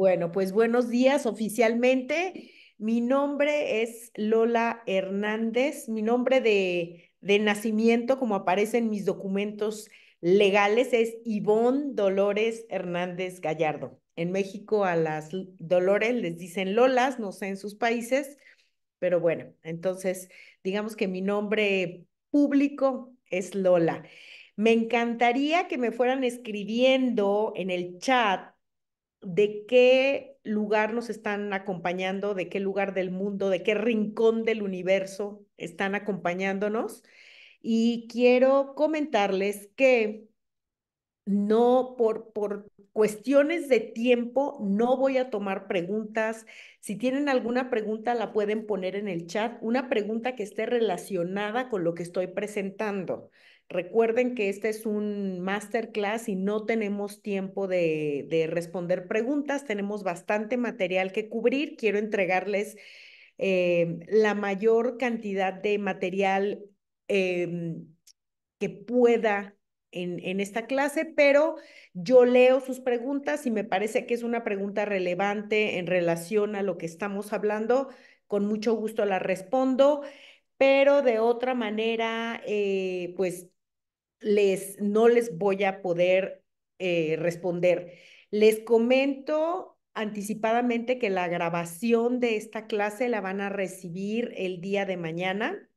Bueno, pues buenos días oficialmente. Mi nombre es Lola Hernández. Mi nombre de, de nacimiento, como aparece en mis documentos legales, es Ivonne Dolores Hernández Gallardo. En México a las Dolores les dicen Lolas, no sé en sus países, pero bueno, entonces digamos que mi nombre público es Lola. Me encantaría que me fueran escribiendo en el chat de qué lugar nos están acompañando, de qué lugar del mundo, de qué rincón del universo están acompañándonos. Y quiero comentarles que no por, por cuestiones de tiempo, no voy a tomar preguntas. Si tienen alguna pregunta, la pueden poner en el chat, una pregunta que esté relacionada con lo que estoy presentando. Recuerden que este es un masterclass y no tenemos tiempo de, de responder preguntas, tenemos bastante material que cubrir. Quiero entregarles eh, la mayor cantidad de material eh, que pueda en, en, esta clase, pero yo leo sus preguntas y me parece que es una pregunta relevante en relación a lo que estamos hablando. Con mucho gusto la respondo, pero de otra manera, eh, pues les, no les voy a poder eh, responder. Les comento anticipadamente que la grabación de esta clase la van a recibir el día de mañana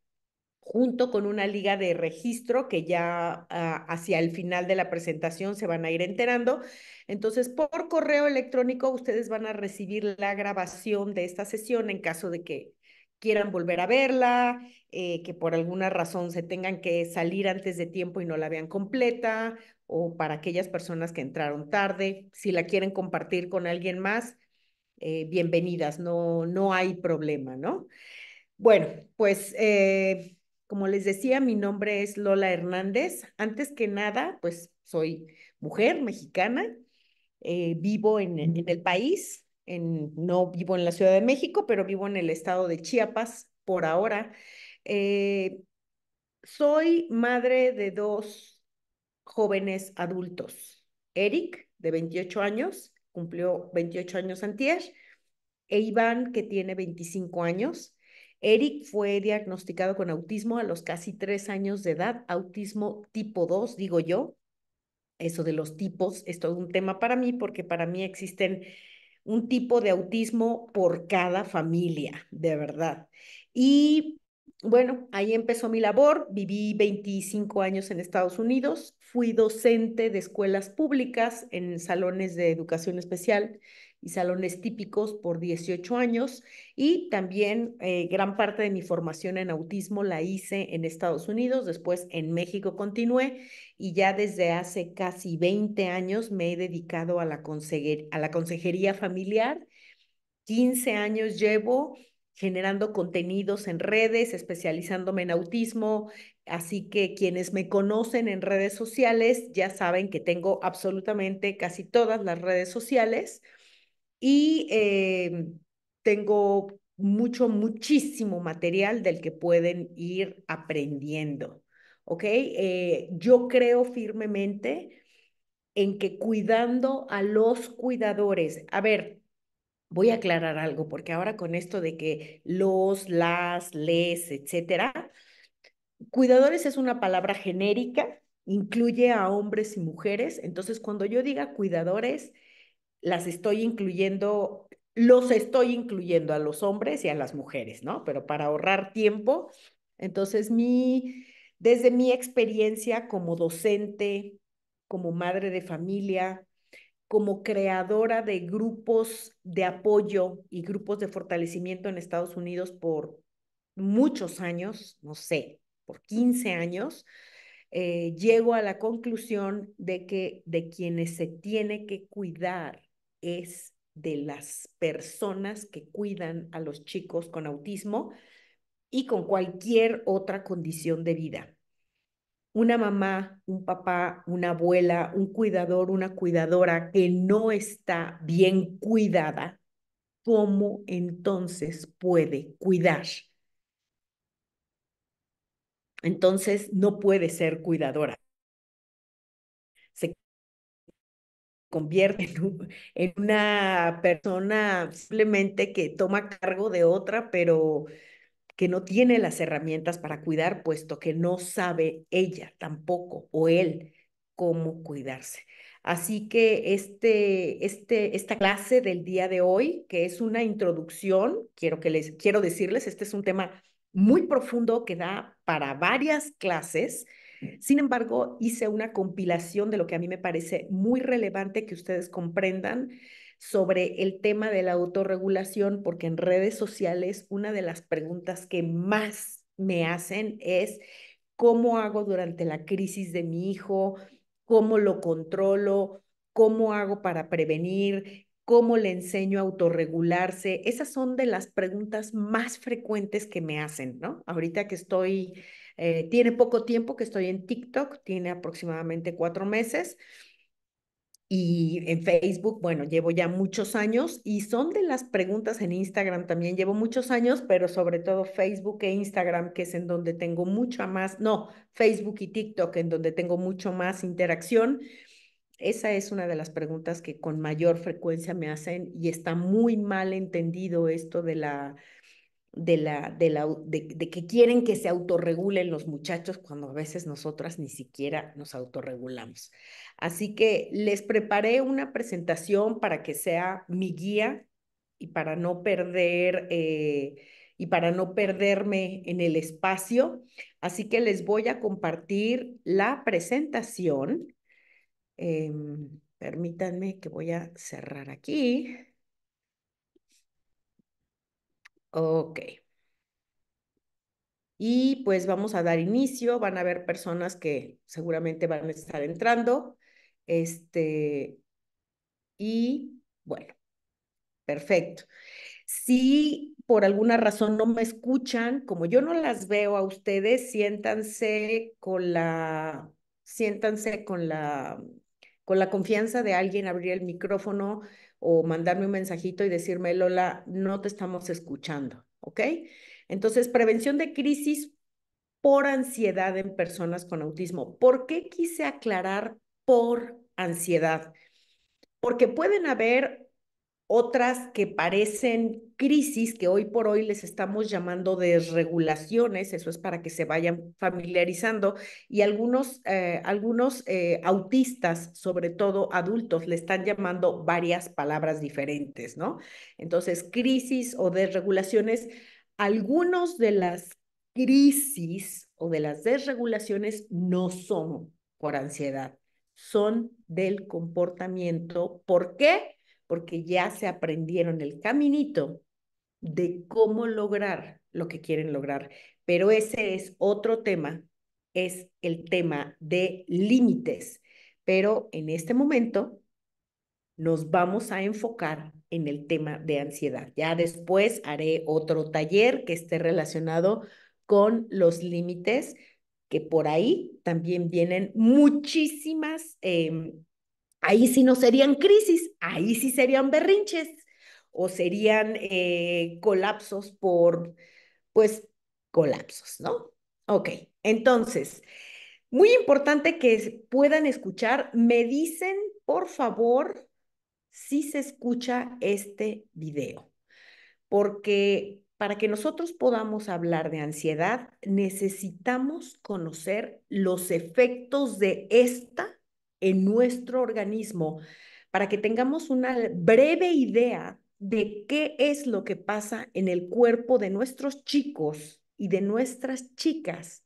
junto con una liga de registro que ya uh, hacia el final de la presentación se van a ir enterando. Entonces, por correo electrónico, ustedes van a recibir la grabación de esta sesión en caso de que quieran volver a verla, eh, que por alguna razón se tengan que salir antes de tiempo y no la vean completa, o para aquellas personas que entraron tarde, si la quieren compartir con alguien más, eh, bienvenidas, no, no hay problema, ¿no? Bueno, pues eh, como les decía, mi nombre es Lola Hernández. Antes que nada, pues soy mujer mexicana, vivo en el país, no vivo en la Ciudad de México, pero vivo en el estado de Chiapas por ahora. Eh, soy madre de dos jóvenes adultos. Eric, de 28 años, cumplió 28 años antier, e Iván, que tiene 25 años. Eric fue diagnosticado con autismo a los casi tres años de edad, autismo tipo 2, digo yo. Eso de los tipos es todo un tema para mí porque para mí existen un tipo de autismo por cada familia, de verdad. Y bueno, ahí empezó mi labor. Viví 25 años en Estados Unidos. Fui docente de escuelas públicas en salones de educación especial y salones típicos por 18 años y también eh, gran parte de mi formación en autismo la hice en Estados Unidos, después en México continué y ya desde hace casi 20 años me he dedicado a la, a la consejería familiar. 15 años llevo generando contenidos en redes, especializándome en autismo, así que quienes me conocen en redes sociales ya saben que tengo absolutamente casi todas las redes sociales y eh, tengo mucho, muchísimo material del que pueden ir aprendiendo. ¿Ok? Eh, yo creo firmemente en que cuidando a los cuidadores, a ver, voy a aclarar algo, porque ahora con esto de que los, las, les, etcétera, cuidadores es una palabra genérica, incluye a hombres y mujeres, entonces cuando yo diga cuidadores, las estoy incluyendo, los estoy incluyendo a los hombres y a las mujeres, ¿no? Pero para ahorrar tiempo, entonces mi, desde mi experiencia como docente, como madre de familia, como creadora de grupos de apoyo y grupos de fortalecimiento en Estados Unidos por muchos años, no sé, por 15 años, eh, llego a la conclusión de que de quienes se tiene que cuidar es de las personas que cuidan a los chicos con autismo y con cualquier otra condición de vida. Una mamá, un papá, una abuela, un cuidador, una cuidadora que no está bien cuidada, ¿cómo entonces puede cuidar? Entonces no puede ser cuidadora. Convierte en, una persona simplemente que toma cargo de otra, pero que no tiene las herramientas para cuidar, puesto que no sabe ella tampoco o él cómo cuidarse. Así que este, este, esta clase del día de hoy, que es una introducción, quiero, que les, quiero decirles, este es un tema muy profundo que da para varias clases. Sin embargo, hice una compilación de lo que a mí me parece muy relevante que ustedes comprendan sobre el tema de la autorregulación, porque en redes sociales una de las preguntas que más me hacen es, ¿cómo hago durante la crisis de mi hijo? cómo lo controlo, cómo hago para prevenir, cómo le enseño a autorregularse. Esas son de las preguntas más frecuentes que me hacen, ¿no? Ahorita que estoy, eh, tiene poco tiempo que estoy en TikTok, tiene aproximadamente cuatro meses. Y en Facebook, bueno, llevo ya muchos años y son de las preguntas en Instagram también, llevo muchos años, pero sobre todo Facebook e Instagram, que es en donde tengo mucha más, no, Facebook y TikTok, en donde tengo mucho más interacción. Esa es una de las preguntas que con mayor frecuencia me hacen y está muy mal entendido esto de la de, la, de, la, de, que quieren que se autorregulen los muchachos cuando a veces nosotras ni siquiera nos autorregulamos. Así que les preparé una presentación para que sea mi guía y para no perder eh, y para no perderme en el espacio. Así que les voy a compartir la presentación. Em, permítanme que voy a cerrar aquí. Ok. Y pues vamos a dar inicio, van a haber personas que seguramente van a estar entrando. Este, y bueno, perfecto. Si por alguna razón no me escuchan, como yo no las veo a ustedes, siéntanse con la, siéntanse con la, con la confianza de alguien abrir el micrófono o mandarme un mensajito y decirme, Lola, no te estamos escuchando, ¿ok? Entonces, prevención de crisis por ansiedad en personas con autismo. ¿Por qué quise aclarar por ansiedad? Porque pueden haber otras que parecen crisis que hoy por hoy les estamos llamando desregulaciones, eso es para que se vayan familiarizando, y algunos, eh, algunos eh, autistas, sobre todo adultos, le están llamando varias palabras diferentes, ¿no? Entonces, crisis o desregulaciones, algunos de las crisis o de las desregulaciones no son por ansiedad, son del comportamiento. ¿Por qué? Porque ya se aprendieron el caminito de cómo lograr lo que quieren lograr. Pero ese es otro tema, es el tema de límites. Pero en este momento nos vamos a enfocar en el tema de ansiedad. Ya después haré otro taller que esté relacionado con los límites, que por ahí también vienen muchísimas eh, Ahí sí no serían crisis, ahí sí serían berrinches o serían eh, colapsos por, pues, colapsos, ¿no? Ok, entonces, muy importante que puedan escuchar, me dicen, por favor, si se escucha este video, porque para que nosotros podamos hablar de ansiedad, necesitamos conocer los efectos de esta en nuestro organismo para que tengamos una breve idea de qué es lo que pasa en el cuerpo de nuestros chicos y de nuestras chicas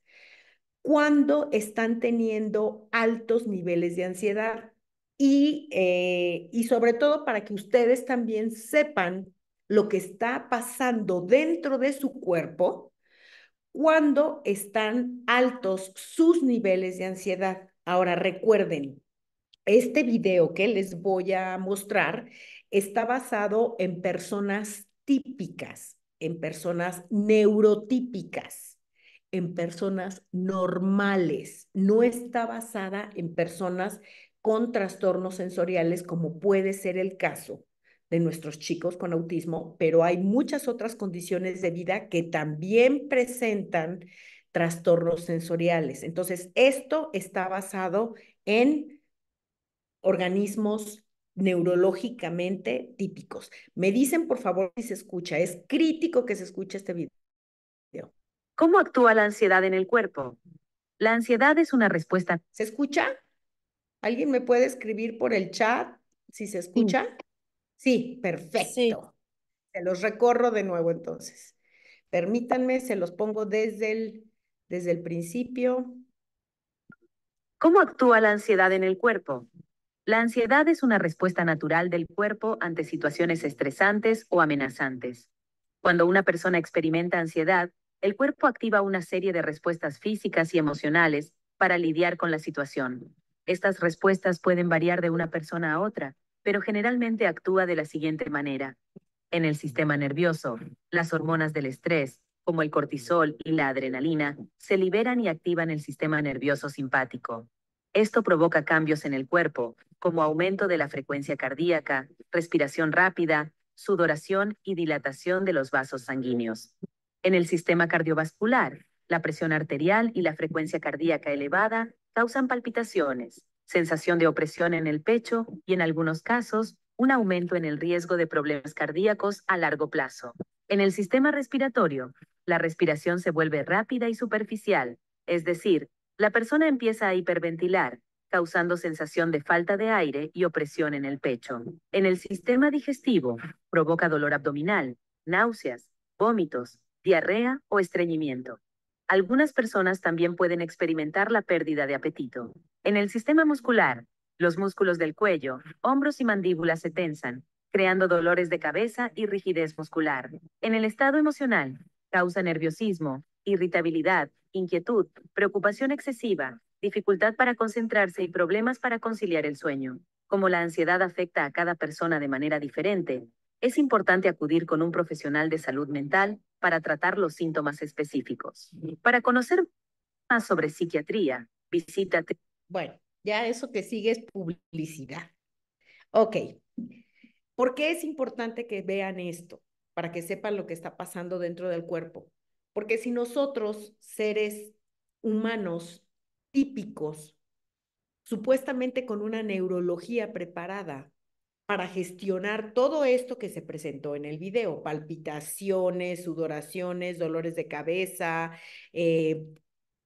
cuando están teniendo altos niveles de ansiedad y, eh, y sobre todo para que ustedes también sepan lo que está pasando dentro de su cuerpo cuando están altos sus niveles de ansiedad. Ahora recuerden, este video que les voy a mostrar está basado en personas típicas, en personas neurotípicas, en personas normales. No está basada en personas con trastornos sensoriales como puede ser el caso de nuestros chicos con autismo, pero hay muchas otras condiciones de vida que también presentan trastornos sensoriales. Entonces, esto está basado en organismos neurológicamente típicos. Me dicen, por favor, si se escucha. Es crítico que se escuche este video. ¿Cómo actúa la ansiedad en el cuerpo? La ansiedad es una respuesta. ¿Se escucha? ¿Alguien me puede escribir por el chat si se escucha? Sí, perfecto. Se los recorro de nuevo entonces. Permítanme, se los pongo desde el, desde el principio. ¿Cómo actúa la ansiedad en el cuerpo? La ansiedad es una respuesta natural del cuerpo ante situaciones estresantes o amenazantes. Cuando una persona experimenta ansiedad, el cuerpo activa una serie de respuestas físicas y emocionales para lidiar con la situación. Estas respuestas pueden variar de una persona a otra, pero generalmente actúa de la siguiente manera. En el sistema nervioso, las hormonas del estrés, como el cortisol y la adrenalina, se liberan y activan el sistema nervioso simpático. Esto provoca cambios en el cuerpo, como aumento de la frecuencia cardíaca, respiración rápida, sudoración y dilatación de los vasos sanguíneos. En el sistema cardiovascular, la presión arterial y la frecuencia cardíaca elevada causan palpitaciones, sensación de opresión en el pecho y en algunos casos un aumento en el riesgo de problemas cardíacos a largo plazo. En el sistema respiratorio, la respiración se vuelve rápida y superficial, es decir, la persona empieza a hiperventilar, causando sensación de falta de aire y opresión en el pecho. En el sistema digestivo, provoca dolor abdominal, náuseas, vómitos, diarrea o estreñimiento. Algunas personas también pueden experimentar la pérdida de apetito. En el sistema muscular, los músculos del cuello, hombros y mandíbulas se tensan, creando dolores de cabeza y rigidez muscular. En el estado emocional, causa nerviosismo, irritabilidad, inquietud, preocupación excesiva, dificultad para concentrarse y problemas para conciliar el sueño. Como la ansiedad afecta a cada persona de manera diferente, es importante acudir con un profesional de salud mental para tratar los síntomas específicos. Para conocer más sobre psiquiatría, visítate. Bueno, ya eso que sigue es publicidad. Ok. ¿Por qué es importante que vean esto? Para que sepan lo que está pasando dentro del cuerpo. Porque si nosotros, seres humanos típicos, supuestamente con una neurología preparada para gestionar todo esto que se presentó en el video, palpitaciones, sudoraciones, dolores de cabeza, eh,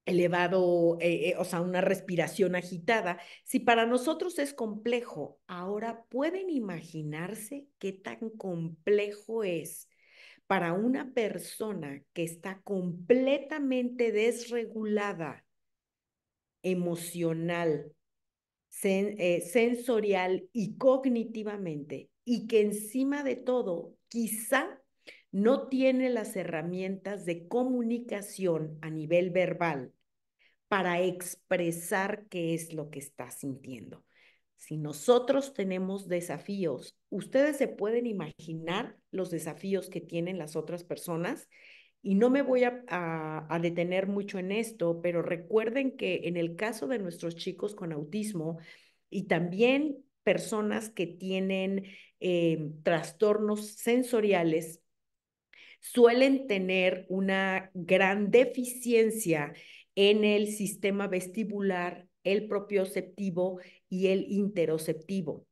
elevado, eh, eh, o sea, una respiración agitada. Si para nosotros es complejo, ahora pueden imaginarse qué tan complejo es para una persona que está completamente desregulada emocional, sensorial y cognitivamente, y que encima de todo, quizá no tiene las herramientas de comunicación a nivel verbal para expresar qué es lo que está sintiendo. Si nosotros tenemos desafíos, ustedes se pueden imaginar los desafíos que tienen las otras personas y no me voy a, detener mucho en esto, pero recuerden que en el caso de nuestros chicos con autismo y también personas que tienen eh, trastornos sensoriales, suelen tener una gran deficiencia en el sistema vestibular, el propioceptivo y el interoceptivo.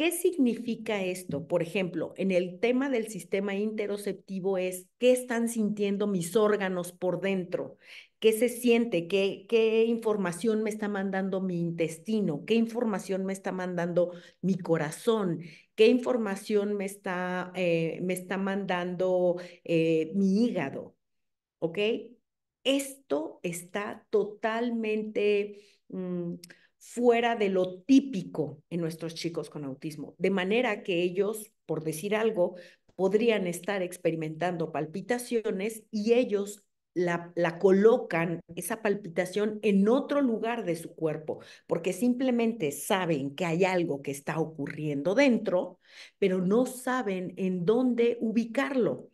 ¿Qué significa esto? Por ejemplo, en el tema del sistema interoceptivo es qué están sintiendo mis órganos por dentro, qué se siente, qué, qué información me está mandando mi intestino, qué información me está mandando mi corazón, qué información me está, eh, me está mandando eh, mi hígado. ¿Ok? Esto está totalmente... Mm, fuera de lo típico en nuestros chicos con autismo, de manera que ellos, por decir algo, podrían estar experimentando palpitaciones y ellos la, colocan, esa palpitación, en otro lugar de su cuerpo, porque simplemente saben que hay algo que está ocurriendo dentro, pero no saben en dónde ubicarlo.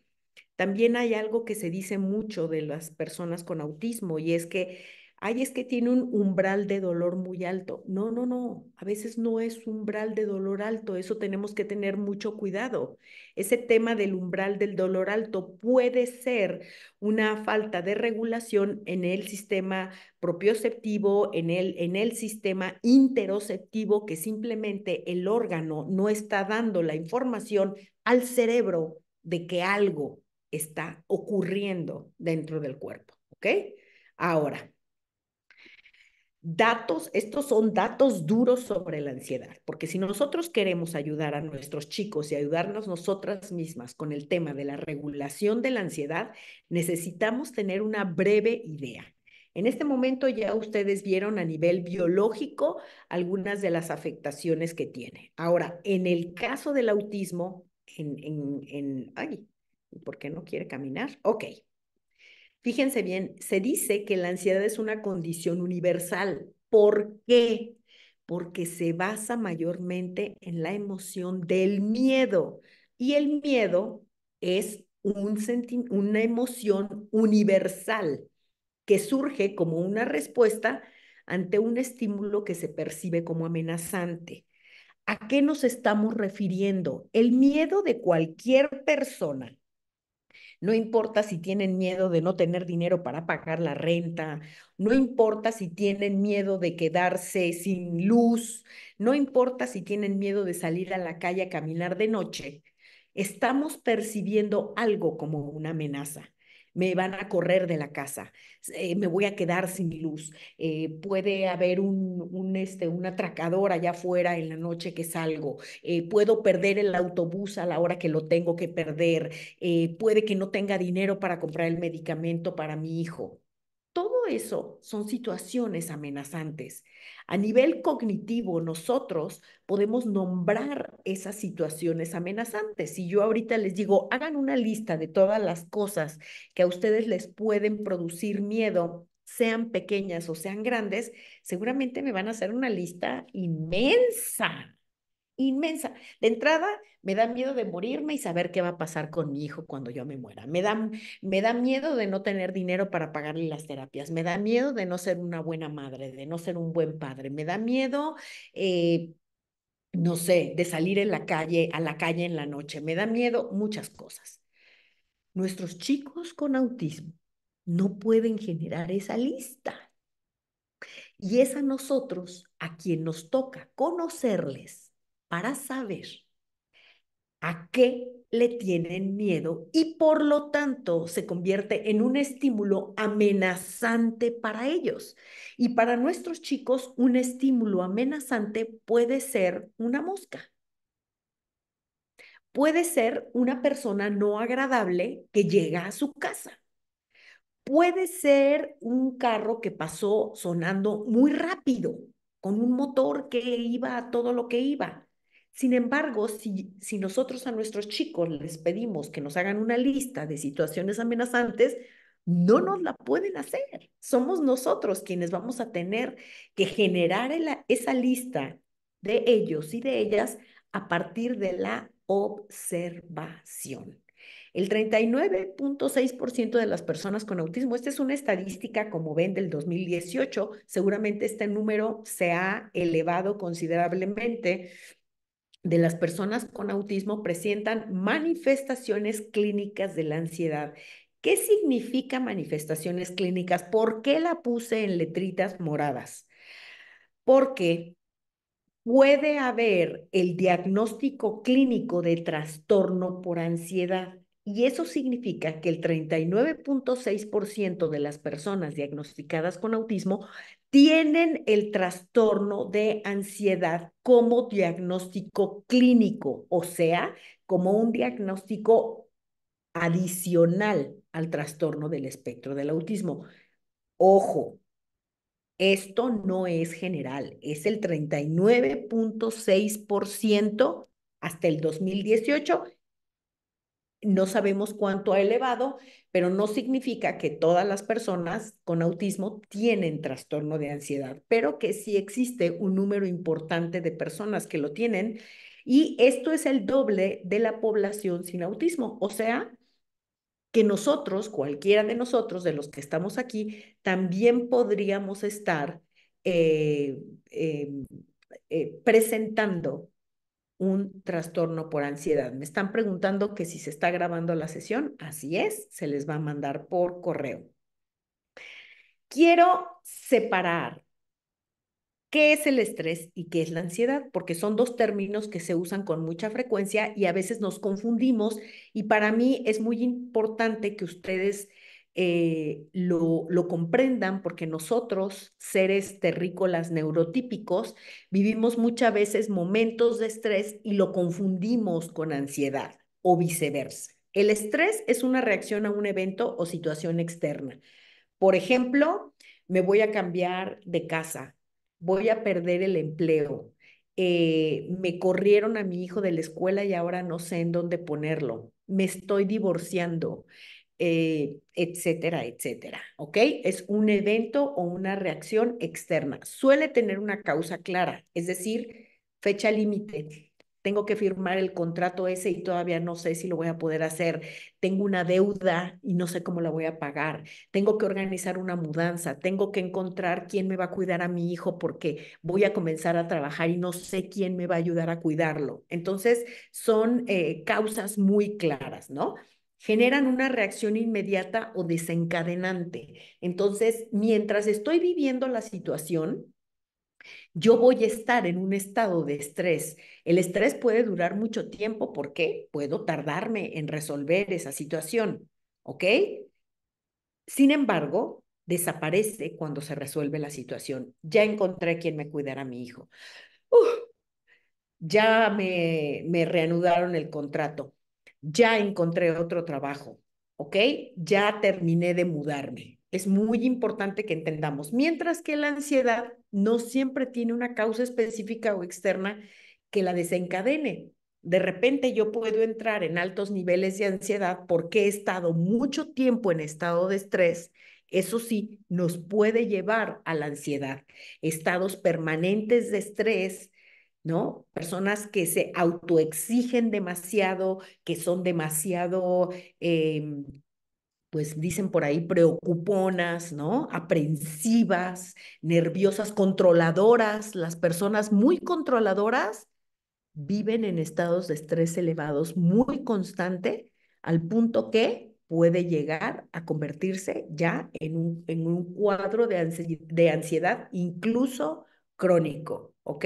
También hay algo que se dice mucho de las personas con autismo y es que ay, es que tiene un umbral de dolor muy alto. No, no, no, a veces no es umbral de dolor alto, eso tenemos que tener mucho cuidado. Ese tema del umbral del dolor alto puede ser una falta de regulación en el sistema propioceptivo, en el, en el sistema interoceptivo, que simplemente el órgano no está dando la información al cerebro de que algo está ocurriendo dentro del cuerpo, ¿ok? Ahora, datos, estos son datos duros sobre la ansiedad, porque si nosotros queremos ayudar a nuestros chicos y ayudarnos nosotras mismas con el tema de la regulación de la ansiedad, necesitamos tener una breve idea. En este momento ya ustedes vieron a nivel biológico algunas de las afectaciones que tiene. Ahora, en el caso del autismo, en, en, en ay, ¿por qué no quiere caminar? Ok, Fíjense bien, se dice que la ansiedad es una condición universal. ¿Por qué? Porque se basa mayormente en la emoción del miedo. Y el miedo es un una emoción universal que surge como una respuesta ante un estímulo que se percibe como amenazante. ¿A qué nos estamos refiriendo? El miedo de cualquier persona no importa si tienen miedo de no tener dinero para pagar la renta, no importa si tienen miedo de quedarse sin luz, no importa si tienen miedo de salir a la calle a caminar de noche, estamos percibiendo algo como una amenaza me van a correr de la casa, eh, me voy a quedar sin luz, eh, puede haber un, un, este, un atracador allá afuera en la noche que salgo, eh, puedo perder el autobús a la hora que lo tengo que perder, puede que no tenga dinero para comprar el medicamento para mi hijo. Todo eso son situaciones amenazantes. A nivel cognitivo, nosotros podemos nombrar esas situaciones amenazantes. Si yo ahorita les digo, hagan una lista de todas las cosas que a ustedes les pueden producir miedo, sean pequeñas o sean grandes, seguramente me van a hacer una lista inmensa inmensa. De entrada, me da miedo de morirme y saber qué va a pasar con mi hijo cuando yo me muera. Me da, me da miedo de no tener dinero para pagarle las terapias. Me da miedo de no ser una buena madre, de no ser un buen padre. Me da miedo, eh, no sé, de salir en la calle, a la calle en la noche. Me da miedo muchas cosas. Nuestros chicos con autismo no pueden generar esa lista. Y es a nosotros a quien nos toca conocerles para saber a qué le tienen miedo y por lo tanto se convierte en un estímulo amenazante para ellos. Y para nuestros chicos, un estímulo amenazante puede ser una mosca. Puede ser una persona no agradable que llega a su casa. Puede ser un carro que pasó sonando muy rápido, con un motor que iba a todo lo que iba sin embargo, si, si nosotros a nuestros chicos les pedimos que nos hagan una lista de situaciones amenazantes, no nos la pueden hacer. Somos nosotros quienes vamos a tener que generar esa lista de ellos y de ellas a partir de la observación. El 39.6% de las personas con autismo, esta es una estadística, como ven, del 2018, seguramente este número se ha elevado considerablemente de las personas con autismo presentan manifestaciones clínicas de la ansiedad. ¿Qué significa manifestaciones clínicas? ¿Por qué la puse en letritas moradas? Porque puede haber el diagnóstico clínico de trastorno por ansiedad. Y eso significa que el 39.6% de las personas diagnosticadas con autismo tienen el trastorno de ansiedad como diagnóstico clínico, o sea, como un diagnóstico adicional al trastorno del espectro del autismo. Ojo, esto no es general, es el 39.6% hasta el 2018 no sabemos cuánto ha elevado, pero no significa que todas las personas con autismo tienen trastorno de ansiedad, pero que sí existe un número importante de personas que lo tienen y esto es el doble de la población sin autismo, o sea, que nosotros, cualquiera de nosotros, de los que estamos aquí, también podríamos estar eh, em, eh, presentando un trastorno por ansiedad. Me están preguntando que si se está grabando la sesión. Así es, se les va a mandar por correo. Quiero separar qué es el estrés y qué es la ansiedad, porque son dos términos que se usan con mucha frecuencia y a veces nos confundimos y para mí es muy importante que ustedes eh, lo, lo comprendan porque nosotros, seres terrícolas neurotípicos, vivimos muchas veces momentos de estrés y lo confundimos con ansiedad o viceversa. El estrés es una reacción a un evento o situación externa. Por ejemplo, me voy a cambiar de casa, voy a perder el empleo, eh, me corrieron a mi hijo de la escuela y ahora no sé en dónde ponerlo, me estoy divorciando, eh, etcétera, etcétera. ¿Ok? Es un evento o una reacción externa. Suele tener una causa clara, es decir, fecha límite. Tengo que firmar el contrato ese y todavía no sé si lo voy a poder hacer. Tengo una deuda y no sé cómo la voy a pagar. Tengo que organizar una mudanza. Tengo que encontrar quién me va a cuidar a mi hijo porque voy a comenzar a trabajar y no sé quién me va a ayudar a cuidarlo. Entonces, son eh, causas muy claras, ¿no? Generan una reacción inmediata o desencadenante. Entonces, mientras estoy viviendo la situación, yo voy a estar en un estado de estrés. El estrés puede durar mucho tiempo porque puedo tardarme en resolver esa situación, ¿ok? Sin embargo, desaparece cuando se resuelve la situación. Ya encontré quien me cuidara a mi hijo. ya me, me reanudaron el contrato ya encontré otro trabajo, ¿ok? Ya terminé de mudarme. Es muy importante que entendamos, mientras que la ansiedad no siempre tiene una causa específica o externa que la desencadene. De repente yo puedo entrar en altos niveles de ansiedad porque he estado mucho tiempo en estado de estrés. Eso sí, nos puede llevar a la ansiedad. Estados permanentes de estrés ¿no? Personas que se autoexigen demasiado, que son demasiado, em, pues dicen por ahí, preocuponas, ¿no? Aprensivas, nerviosas, controladoras. Las personas muy controladoras viven en estados de estrés elevados muy constante, al punto que puede llegar a convertirse ya en un, en un cuadro de, de ansiedad, incluso crónico, ¿ok?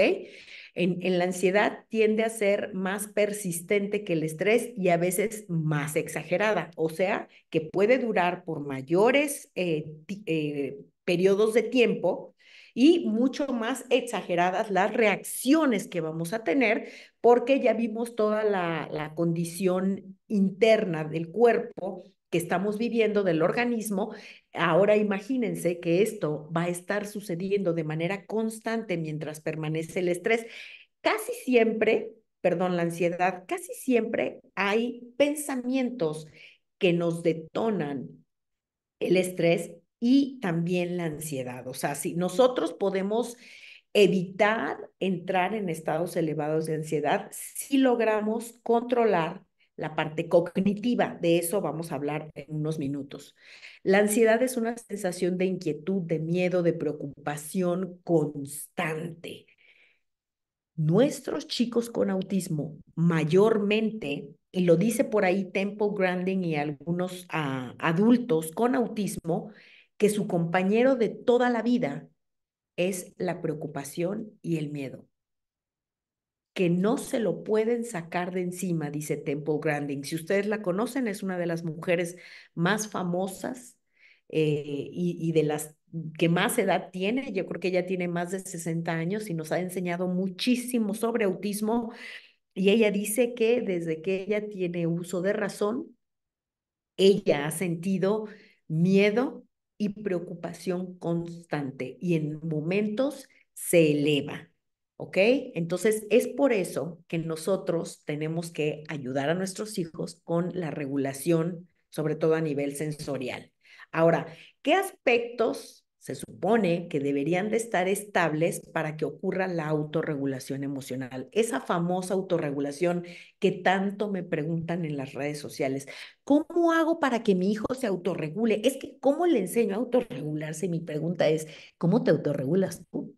En, la ansiedad tiende a ser más persistente que el estrés y a veces más exagerada, o sea, que puede durar por mayores eh, eh, periodos de tiempo y mucho más exageradas las reacciones que vamos a tener porque ya vimos toda la, la condición interna del cuerpo que estamos viviendo del organismo, ahora imagínense que esto va a estar sucediendo de manera constante mientras permanece el estrés. Casi siempre, perdón, la ansiedad, casi siempre hay pensamientos que nos detonan el estrés y también la ansiedad. O sea, si nosotros podemos evitar entrar en estados elevados de ansiedad si logramos controlar la parte cognitiva. De eso vamos a hablar en unos minutos. La ansiedad es una sensación de inquietud, de miedo, de preocupación constante. Nuestros chicos con autismo mayormente, y lo dice por ahí Temple Grandin y algunos ah, adultos con autismo, que su compañero de toda la vida es la preocupación y el miedo que no se lo pueden sacar de encima, dice Temple Grandin. Si ustedes la conocen, es una de las mujeres más famosas eh, y, de las que más edad tiene. Yo creo que ella tiene más de 60 años y nos ha enseñado muchísimo sobre autismo. Y ella dice que desde que ella tiene uso de razón, ella ha sentido miedo y preocupación constante y en momentos se eleva. ¿Ok? Entonces es por eso que nosotros tenemos que ayudar a nuestros hijos con la regulación, sobre todo a nivel sensorial. Ahora, ¿qué aspectos se supone que deberían de estar estables para que ocurra la autorregulación emocional. Esa famosa autorregulación que tanto me preguntan en las redes sociales. ¿Cómo hago para que mi hijo se autorregule? Es que, ¿cómo le enseño a autorregularse? Mi pregunta es, ¿cómo te autorregulas tú?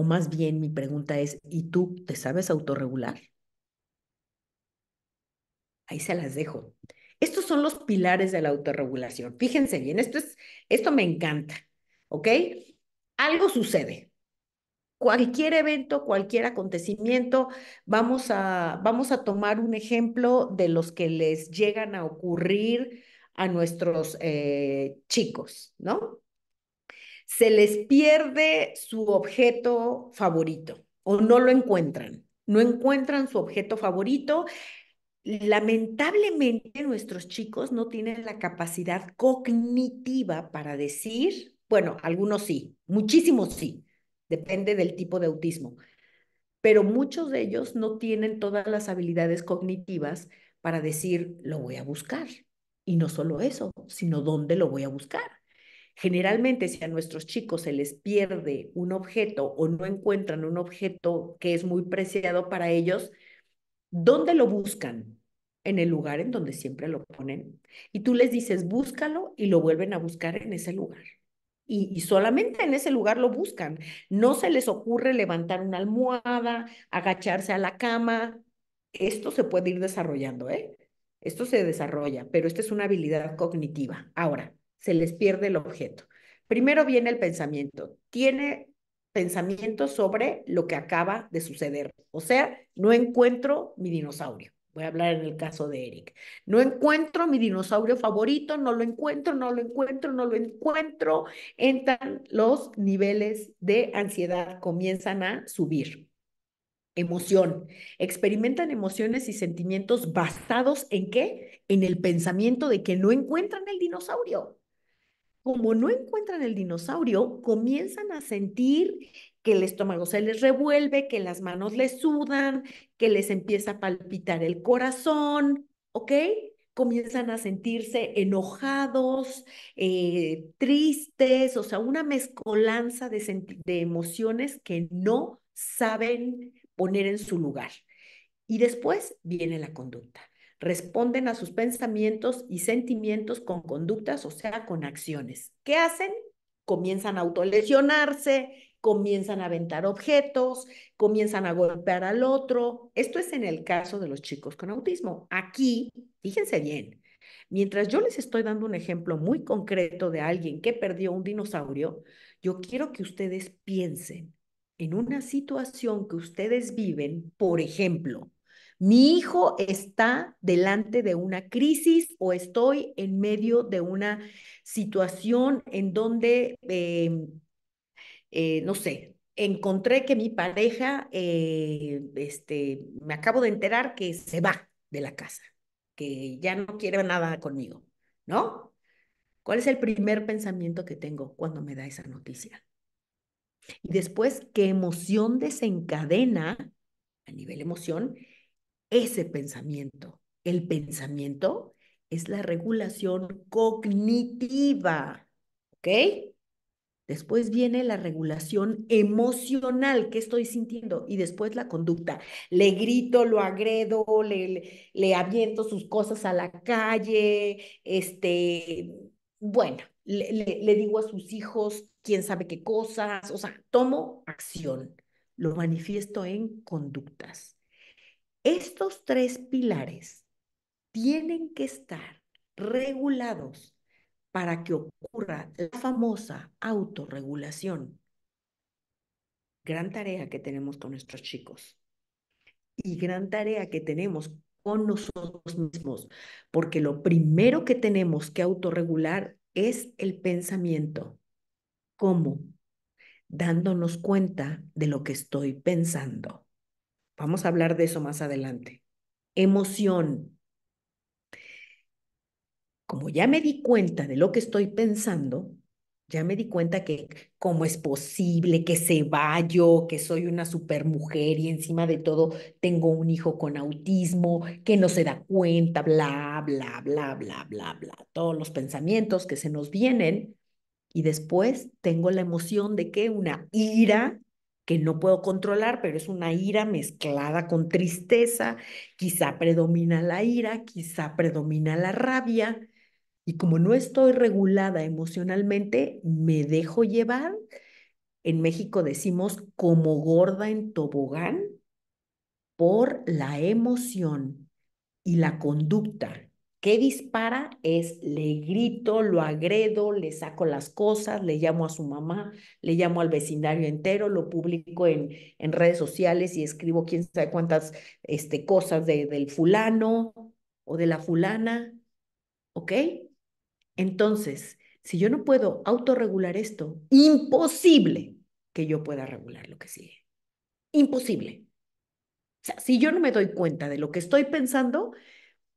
O más bien mi pregunta es, ¿y tú te sabes autorregular? Ahí se las dejo. Estos son los pilares de la autorregulación. Fíjense bien, esto, es, esto me encanta, ¿ok? Algo sucede. Cualquier evento, cualquier acontecimiento, vamos a, vamos a tomar un ejemplo de los que les llegan a ocurrir a nuestros eh, chicos, ¿no? Se les pierde su objeto favorito o no lo encuentran. No encuentran su objeto favorito lamentablemente nuestros chicos no tienen la capacidad cognitiva para decir, bueno, algunos sí, muchísimos sí, depende del tipo de autismo, pero muchos de ellos no tienen todas las habilidades cognitivas para decir, lo voy a buscar. Y no solo eso, sino dónde lo voy a buscar. Generalmente, si a nuestros chicos se les pierde un objeto o no encuentran un objeto que es muy preciado para ellos, ¿Dónde lo buscan? En el lugar en donde siempre lo ponen. Y tú les dices, búscalo y lo vuelven a buscar en ese lugar. Y, solamente en ese lugar lo buscan. No se les ocurre levantar una almohada, agacharse a la cama. Esto se puede ir desarrollando, ¿eh? Esto se desarrolla, pero esta es una habilidad cognitiva. Ahora, se les pierde el objeto. Primero viene el pensamiento. Tiene pensamiento sobre lo que acaba de suceder. O sea, no encuentro mi dinosaurio. Voy a hablar en el caso de Eric. No encuentro mi dinosaurio favorito, no lo encuentro, no lo encuentro, no lo encuentro. Entran los niveles de ansiedad, comienzan a subir. Emoción. Experimentan emociones y sentimientos basados en qué? En el pensamiento de que no encuentran el dinosaurio como no encuentran el dinosaurio, comienzan a sentir que el estómago se les revuelve, que las manos les sudan, que les empieza a palpitar el corazón, ¿ok? Comienzan a sentirse enojados, eh, tristes, o sea, una mezcolanza de, de emociones que no saben poner en su lugar. Y después viene la conducta responden a sus pensamientos y sentimientos con conductas, o sea, con acciones. ¿Qué hacen? Comienzan a autolesionarse, comienzan a aventar objetos, comienzan a golpear al otro. Esto es en el caso de los chicos con autismo. Aquí, fíjense bien, mientras yo les estoy dando un ejemplo muy concreto de alguien que perdió un dinosaurio, yo quiero que ustedes piensen en una situación que ustedes viven, por ejemplo, mi hijo está delante de una crisis o estoy en medio de una situación en donde, em, eh, no sé, encontré que mi pareja, eh, este, me acabo de enterar que se va de la casa, que ya no quiere nada conmigo, ¿no? ¿Cuál es el primer pensamiento que tengo cuando me da esa noticia? Y después, ¿qué emoción desencadena a nivel emoción ese pensamiento. El pensamiento es la regulación cognitiva, ¿ok? Después viene la regulación emocional, ¿qué estoy sintiendo? Y después la conducta. Le grito, lo agredo, le, le, aviento sus cosas a la calle, este, bueno, le, le digo a sus hijos quién sabe qué cosas, o sea, tomo acción, lo manifiesto en conductas. Estos tres pilares tienen que estar regulados para que ocurra la famosa autorregulación. Gran tarea que tenemos con nuestros chicos y gran tarea que tenemos con nosotros mismos, porque lo primero que tenemos que autorregular es el pensamiento. ¿Cómo? Dándonos cuenta de lo que estoy pensando. Vamos a hablar de eso más adelante. Emoción. Como ya me di cuenta de lo que estoy pensando, ya me di cuenta que cómo es posible que se vaya, que soy una supermujer y encima de todo tengo un hijo con autismo, que no se da cuenta, bla, bla, bla, bla, bla, bla. Todos los pensamientos que se nos vienen, Y después tengo la emoción de que una ira que no puedo controlar, pero es una ira mezclada con tristeza, quizá predomina la ira, quizá predomina la rabia, y como no estoy regulada emocionalmente, me dejo llevar. En México decimos como gorda en tobogán por la emoción y la conducta. ¿Qué dispara? Es le grito, lo agredo, le saco las cosas, le llamo a su mamá, le llamo al vecindario entero, lo publico en, en redes sociales y escribo quién sabe cuántas este, cosas de, del fulano o de la fulana. ¿Ok? Entonces, si yo no puedo autorregular esto, imposible que yo pueda regular lo que sigue. Imposible. O sea, si yo no me doy cuenta de lo que estoy pensando,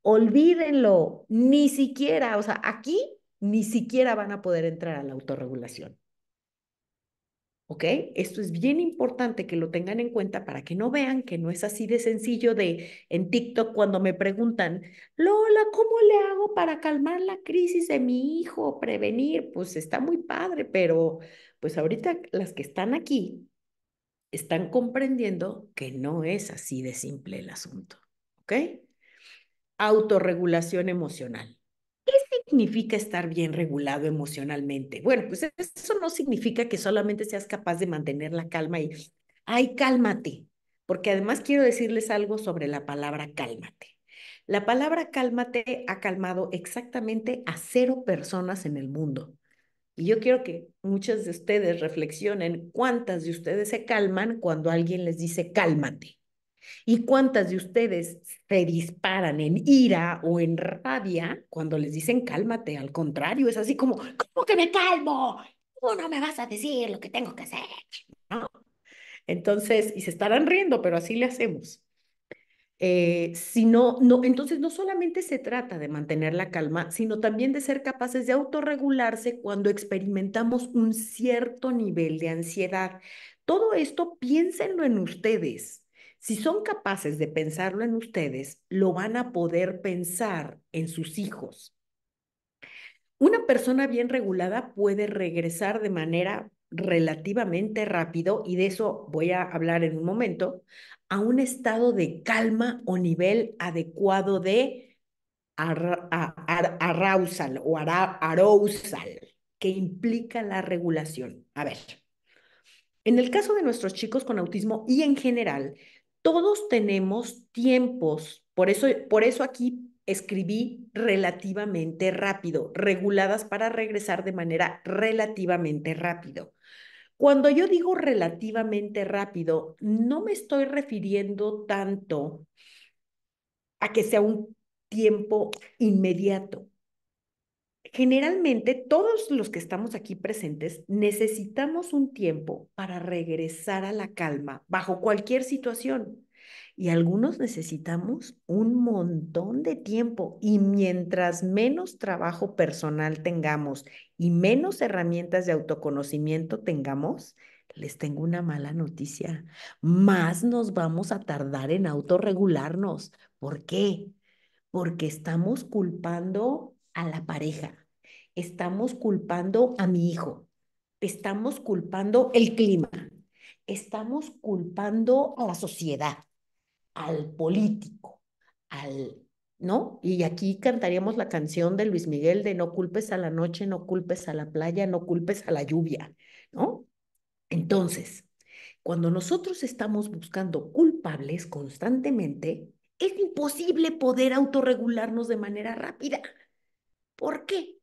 olvídenlo, ni siquiera, o sea, aquí ni siquiera van a poder entrar a la autorregulación. ¿Ok? Esto es bien importante que lo tengan en cuenta para que no vean que no es así de sencillo de en TikTok cuando me preguntan, Lola, ¿cómo le hago para calmar la crisis de mi hijo, prevenir? Pues está muy padre, pero pues ahorita las que están aquí están comprendiendo que no es así de simple el asunto. ¿Ok? Autorregulación emocional. ¿Qué significa estar bien regulado emocionalmente? Bueno, pues eso no significa que solamente seas capaz de mantener la calma y, ay, cálmate, porque además quiero decirles algo sobre la palabra cálmate. La palabra cálmate ha calmado exactamente a cero personas en el mundo. Y yo quiero que muchas de ustedes reflexionen cuántas de ustedes se calman cuando alguien les dice cálmate. ¿Y cuántas de ustedes se disparan en ira o en rabia cuando les dicen cálmate? Al contrario, es así como, ¿cómo que me calmo? ¿Cómo no me vas a decir lo que tengo que hacer? Entonces, y se estarán riendo, pero así le hacemos. Eh, no, entonces no solamente se trata de mantener la calma, sino también de ser capaces de autorregularse cuando experimentamos un cierto nivel de ansiedad. Todo esto piénsenlo en ustedes. Si son capaces de pensarlo en ustedes, lo van a poder pensar en sus hijos. Una persona bien regulada puede regresar de manera relativamente rápido, y de eso voy a hablar en un momento, a un estado de calma o nivel adecuado de arousal o arousal, que implica la regulación. A ver, en el caso de nuestros chicos con autismo y en general, todos tenemos tiempos, por eso, por eso aquí escribí relativamente rápido, reguladas para regresar de manera relativamente rápido. Cuando yo digo relativamente rápido, no me estoy refiriendo tanto a que sea un tiempo inmediato. Generalmente todos los que estamos aquí presentes necesitamos un tiempo para regresar a la calma bajo cualquier situación. Y algunos necesitamos un montón de tiempo. Y mientras menos trabajo personal tengamos y menos herramientas de autoconocimiento tengamos, les tengo una mala noticia. Más nos vamos a tardar en autorregularnos. ¿Por qué? Porque estamos culpando a la pareja estamos culpando a mi hijo, estamos culpando el clima, estamos culpando a la sociedad, al político, al, ¿no? Y aquí cantaríamos la canción de Luis Miguel de no culpes a la noche, no culpes a la playa, no culpes a la lluvia, ¿no? Entonces, cuando nosotros estamos buscando culpables constantemente, es imposible poder autorregularnos de manera rápida. ¿Por qué?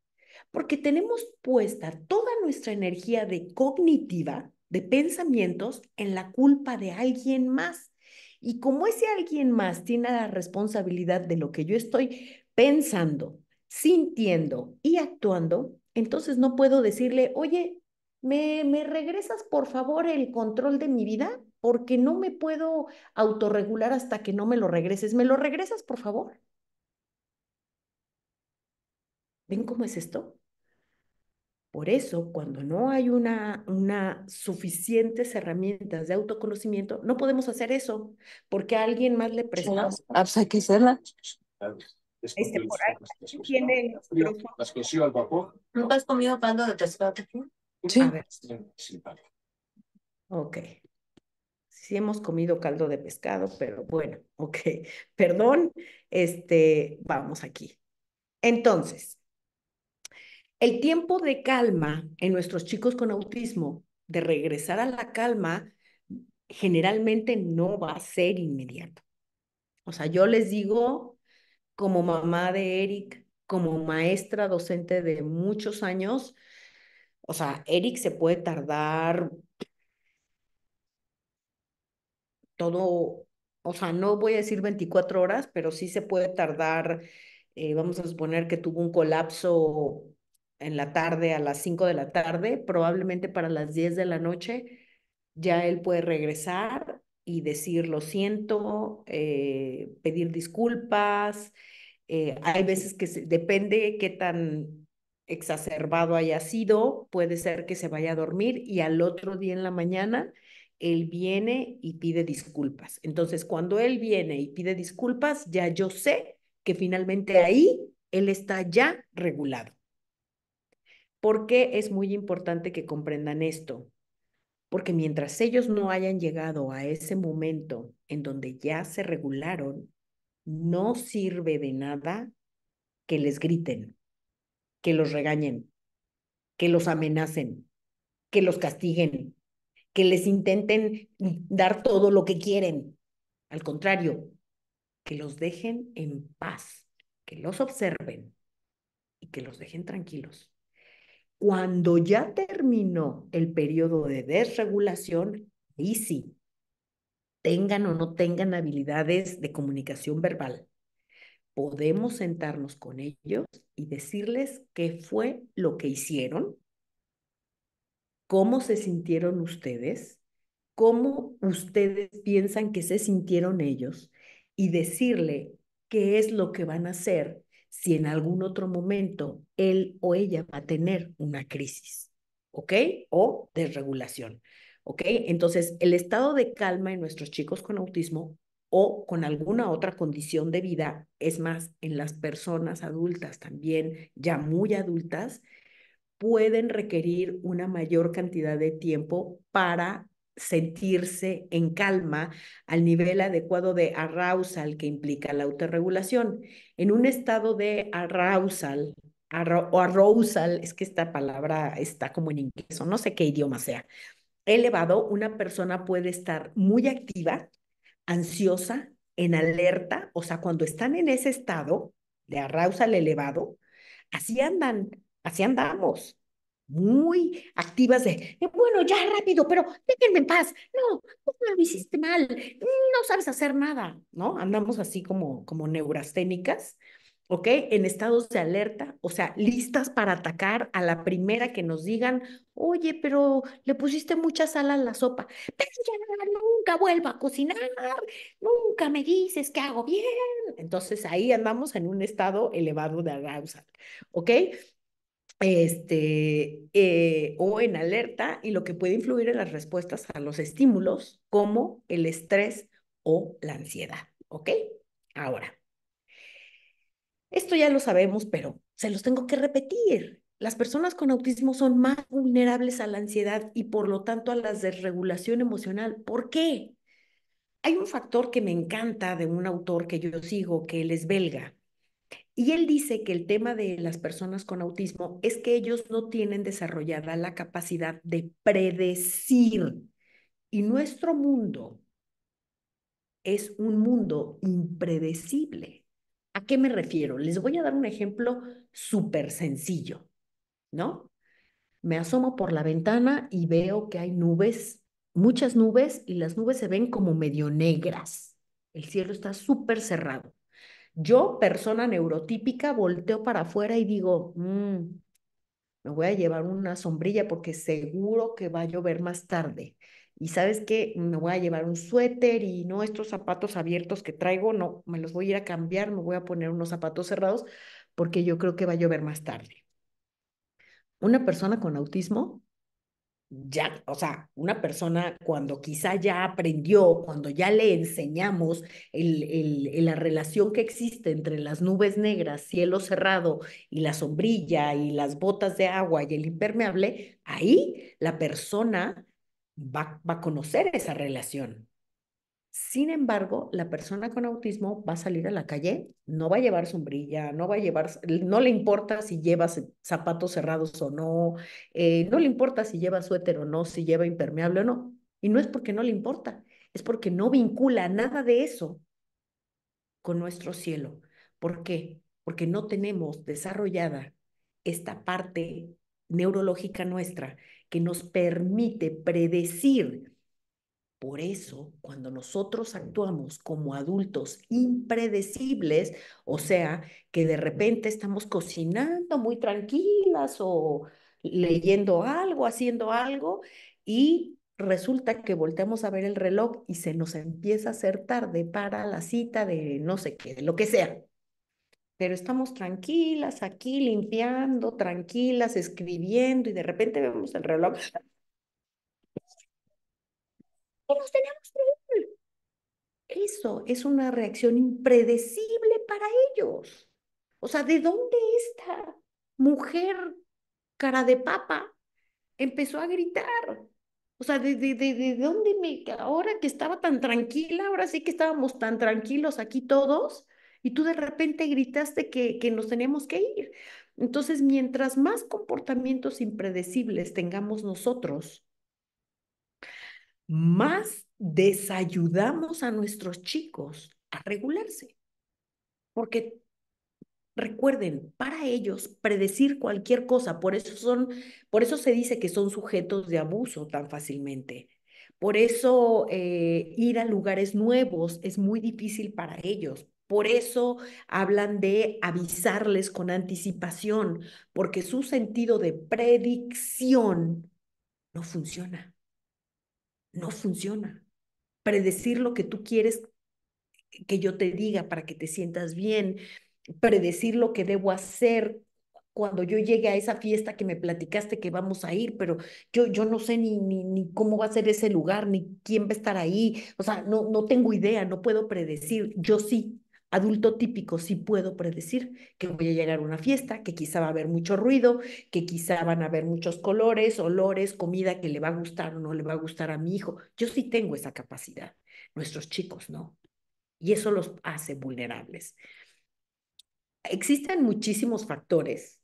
Porque tenemos puesta toda nuestra energía de cognitiva, de pensamientos, en la culpa de alguien más. Y como ese alguien más tiene la responsabilidad de lo que yo estoy pensando, sintiendo y actuando, entonces no puedo decirle, oye, ¿me, me regresas por favor el control de mi vida? Porque no me puedo autorregular hasta que no me lo regreses. ¿Me lo regresas, por favor? ¿Ven cómo es esto? Por eso, cuando no hay una, una suficientes herramientas de autoconocimiento, no podemos hacer eso, porque a alguien más le prestamos. Ah, pues hay que hacerla. Este, por ahí tiene coció al vapor. ¿Nunca has comido caldo de pescado? Sí. A ver. Sí, vale. Ok. Sí hemos comido caldo de pescado, pero bueno, ok. Perdón, este, vamos aquí. Entonces, el tiempo de calma en nuestros chicos con autismo, de regresar a la calma, generalmente no va a ser inmediato. O sea, yo les digo, como mamá de Eric, como maestra docente de muchos años, o sea, Eric se puede tardar todo, o sea, no voy a decir 24 horas, pero sí se puede tardar, eh, vamos a suponer que tuvo un colapso en la tarde, a las 5 de la tarde, probablemente para las 10 de la noche, ya él puede regresar y decir lo siento, eh, pedir disculpas. Eh, hay veces que depende qué tan exacerbado haya sido, puede ser que se vaya a dormir y al otro día en la mañana él viene y pide disculpas. Entonces, cuando él viene y pide disculpas, ya yo sé que finalmente ahí él está ya regulado. ¿Por qué es muy importante que comprendan esto? Porque mientras ellos no hayan llegado a ese momento en donde ya se regularon, no sirve de nada que les griten, que los regañen, que los amenacen, que los castiguen, que les intenten dar todo lo que quieren. Al contrario, que los dejen en paz, que los observen y que los dejen tranquilos. Cuando ya terminó el periodo de desregulación, ahí sí, tengan o no tengan habilidades de comunicación verbal, podemos sentarnos con ellos y decirles qué fue lo que hicieron, cómo se sintieron ustedes, cómo ustedes piensan que se sintieron ellos y decirle qué es lo que van a hacer si en algún otro momento él o ella va a tener una crisis, ¿ok? O desregulación, ¿ok? Entonces, el estado de calma en nuestros chicos con autismo o con alguna otra condición de vida, es más, en las personas adultas también, ya muy adultas, pueden requerir una mayor cantidad de tiempo para sentirse en calma al nivel adecuado de arousal que implica la autorregulación. En un estado de arousal o arousal, es que esta palabra está como en inglés o no sé qué idioma sea, elevado, una persona puede estar muy activa, ansiosa, en alerta, o sea, cuando están en ese estado de arousal elevado, así andan, así andamos muy activas de, bueno, ya rápido, pero déjenme en paz. No, no lo hiciste mal, no sabes hacer nada, ¿no? Andamos así como, como neurasténicas, ¿ok? En estados de alerta, o sea, listas para atacar a la primera que nos digan, oye, pero le pusiste mucha sal a la sopa, pero ya nunca vuelvo a cocinar, nunca me dices que hago bien. Entonces ahí andamos en un estado elevado de arousal, ¿ok? Este, eh, o en alerta y lo que puede influir en las respuestas a los estímulos como el estrés o la ansiedad. ¿Ok? Ahora, esto ya lo sabemos, pero se los tengo que repetir. Las personas con autismo son más vulnerables a la ansiedad y por lo tanto a la desregulación emocional. ¿Por qué? Hay un factor que me encanta de un autor que yo sigo, que él es belga, y él dice que el tema de las personas con autismo es que ellos no tienen desarrollada la capacidad de predecir. Y nuestro mundo es un mundo impredecible. ¿A qué me refiero? Les voy a dar un ejemplo súper sencillo, ¿no? Me asomo por la ventana y veo que hay nubes, muchas nubes, y las nubes se ven como medio negras. El cielo está súper cerrado. Yo, persona neurotípica, volteo para afuera y digo, mm, me voy a llevar una sombrilla porque seguro que va a llover más tarde. Y sabes qué, me voy a llevar un suéter y no estos zapatos abiertos que traigo, no, me los voy a ir a cambiar, me voy a poner unos zapatos cerrados porque yo creo que va a llover más tarde. Una persona con autismo ya, o sea, una persona cuando quizá ya aprendió, cuando ya le enseñamos el, el, la relación que existe entre las nubes negras, cielo cerrado y la sombrilla y las botas de agua y el impermeable, ahí la persona va, va a conocer esa relación. Sin embargo, la persona con autismo va a salir a la calle, no va a llevar sombrilla, no va a llevar, no le importa si lleva zapatos cerrados o no, eh, no le importa si lleva suéter o no, si lleva impermeable o no. Y no es porque no le importa, es porque no vincula nada de eso con nuestro cielo. ¿Por qué? Porque no tenemos desarrollada esta parte neurológica nuestra que nos permite predecir por eso, cuando nosotros actuamos como adultos impredecibles, o sea, que de repente estamos cocinando muy tranquilas o leyendo algo, haciendo algo, y resulta que volteamos a ver el reloj y se nos empieza a hacer tarde para la cita de no sé qué, de lo que sea. Pero estamos tranquilas aquí limpiando, tranquilas, escribiendo y de repente vemos el reloj nos tenemos que ir. Eso es una reacción impredecible para ellos. O sea, ¿de dónde esta mujer cara de papa empezó a gritar? O sea, ¿de, de, de, de dónde me, ahora que estaba tan tranquila, ahora sí que estábamos tan tranquilos aquí todos, y tú de repente gritaste que, que nos teníamos que ir. Entonces, mientras más comportamientos impredecibles tengamos nosotros, más desayudamos a nuestros chicos a regularse. Porque recuerden, para ellos predecir cualquier cosa, por eso son, por eso se dice que son sujetos de abuso tan fácilmente. Por eso eh, ir a lugares nuevos es muy difícil para ellos. Por eso hablan de avisarles con anticipación, porque su sentido de predicción no funciona no funciona. Predecir lo que tú quieres que yo te diga para que te sientas bien, predecir lo que debo hacer cuando yo llegue a esa fiesta que me platicaste que vamos a ir, pero yo, yo no sé ni, ni, ni cómo va a ser ese lugar, ni quién va a estar ahí, o sea, no, no tengo idea, no puedo predecir, yo sí, adulto típico, sí puedo predecir que voy a llegar a una fiesta, que quizá va a haber mucho ruido, que quizá van a haber muchos colores, olores, comida que le va a gustar o no le va a gustar a mi hijo. Yo sí tengo esa capacidad, nuestros chicos no. Y eso los hace vulnerables. Existen muchísimos factores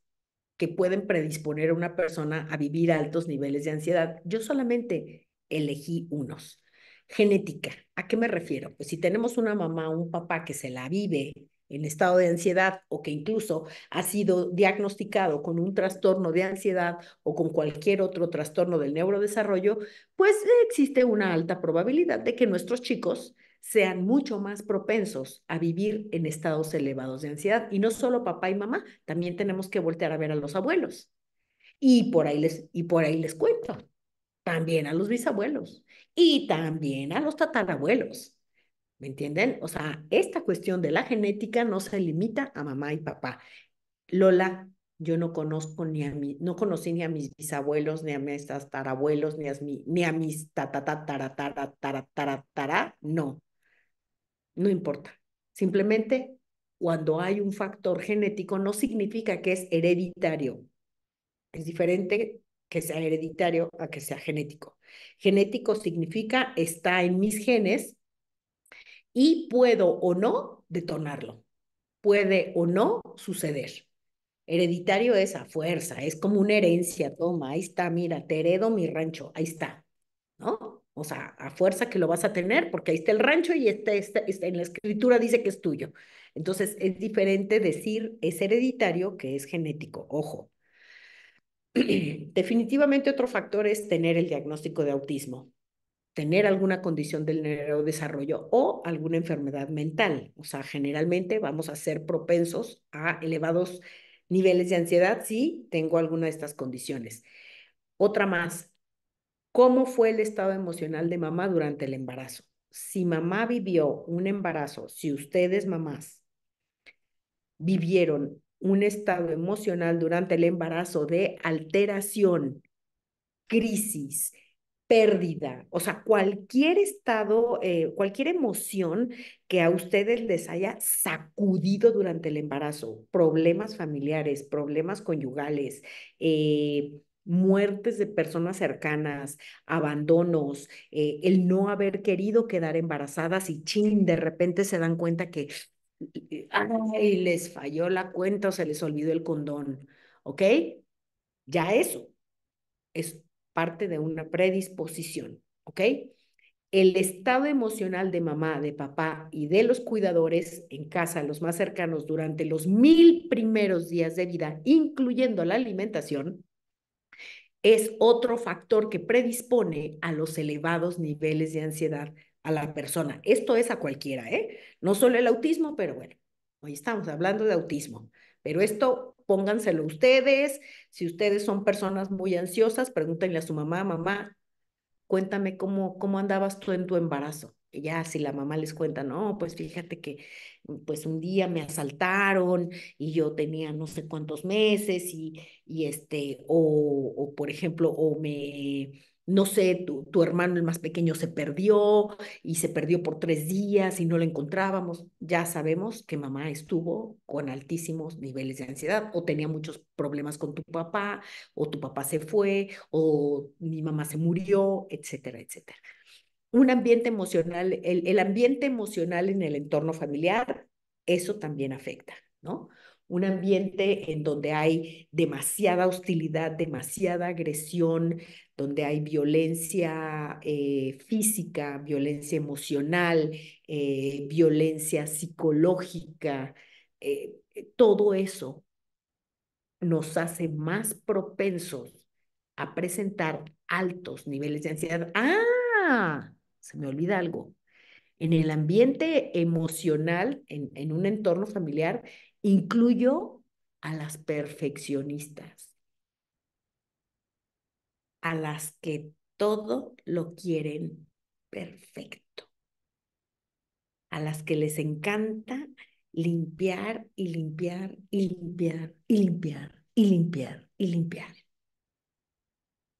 que pueden predisponer a una persona a vivir altos niveles de ansiedad. Yo solamente elegí unos. Genética, ¿a qué me refiero? Pues si tenemos una mamá o un papá que se la vive en estado de ansiedad o que incluso ha sido diagnosticado con un trastorno de ansiedad o con cualquier otro trastorno del neurodesarrollo, pues existe una alta probabilidad de que nuestros chicos sean mucho más propensos a vivir en estados elevados de ansiedad. Y no solo papá y mamá, también tenemos que voltear a ver a los abuelos. Y por ahí les, y por ahí les cuento, también a los bisabuelos y también a los tatarabuelos. ¿Me entienden? O sea, esta cuestión de la genética no se limita a mamá y papá. Lola, yo no conozco ni a mi, no conocí ni a mis bisabuelos, ni a mis tatarabuelos, ni a, mi, ni a mis tatatarataratatara, no. No importa. Simplemente cuando hay un factor genético no significa que es hereditario. Es diferente que sea hereditario a que sea genético. Genético significa está en mis genes y puedo o no detonarlo. Puede o no suceder. Hereditario es a fuerza, es como una herencia, toma, ahí está, mira, te heredo mi rancho, ahí está, ¿no? O sea, a fuerza que lo vas a tener, porque ahí está el rancho y este, este, este, en la escritura dice que es tuyo. Entonces, es diferente decir es hereditario que es genético, ojo. Definitivamente otro factor es tener el diagnóstico de autismo, tener alguna condición del neurodesarrollo o alguna enfermedad mental. O sea, generalmente vamos a ser propensos a elevados niveles de ansiedad si tengo alguna de estas condiciones. Otra más, ¿cómo fue el estado emocional de mamá durante el embarazo? Si mamá vivió un embarazo, si ustedes mamás vivieron un estado emocional durante el embarazo de alteración crisis, pérdida, o sea, cualquier estado, eh, cualquier emoción que a ustedes les haya sacudido durante el embarazo, problemas familiares, problemas conyugales, eh, muertes de personas cercanas, abandonos, eh, el no haber querido quedar embarazadas y chin, de repente se dan cuenta que ay, les falló la cuenta o se les olvidó el condón, ¿ok? Ya eso es parte de una predisposición, ¿ok? El estado emocional de mamá, de papá y de los cuidadores en casa, los más cercanos, durante los mil primeros días de vida, incluyendo la alimentación, es otro factor que predispone a los elevados niveles de ansiedad a la persona. Esto es a cualquiera, ¿eh? No solo el autismo, pero bueno, hoy estamos hablando de autismo. Pero esto pónganselo ustedes. Si ustedes son personas muy ansiosas, pregúntenle a su mamá, mamá, cuéntame cómo, cómo andabas tú en tu embarazo. Ya si la mamá les cuenta, no, pues fíjate que pues un día me asaltaron y yo tenía no sé cuántos meses y, y este, o, o por ejemplo, o me, no sé, tu, tu, hermano el más pequeño se perdió y se perdió por tres días y no lo encontrábamos, ya sabemos que mamá estuvo con altísimos niveles de ansiedad o tenía muchos problemas con tu papá o tu papá se fue o mi mamá se murió, etcétera, etcétera. Un ambiente emocional, el, el ambiente emocional en el entorno familiar, eso también afecta, ¿no? un ambiente en donde hay demasiada hostilidad, demasiada agresión, donde hay violencia eh, física, violencia emocional, eh, violencia psicológica, eh, todo eso nos hace más propensos a presentar altos niveles de ansiedad. Ah, se me olvida algo. En el ambiente emocional, en, en un entorno familiar, incluyo a las perfeccionistas a las que todo lo quieren perfecto, a las que les encanta limpiar y limpiar y limpiar y limpiar y limpiar y limpiar.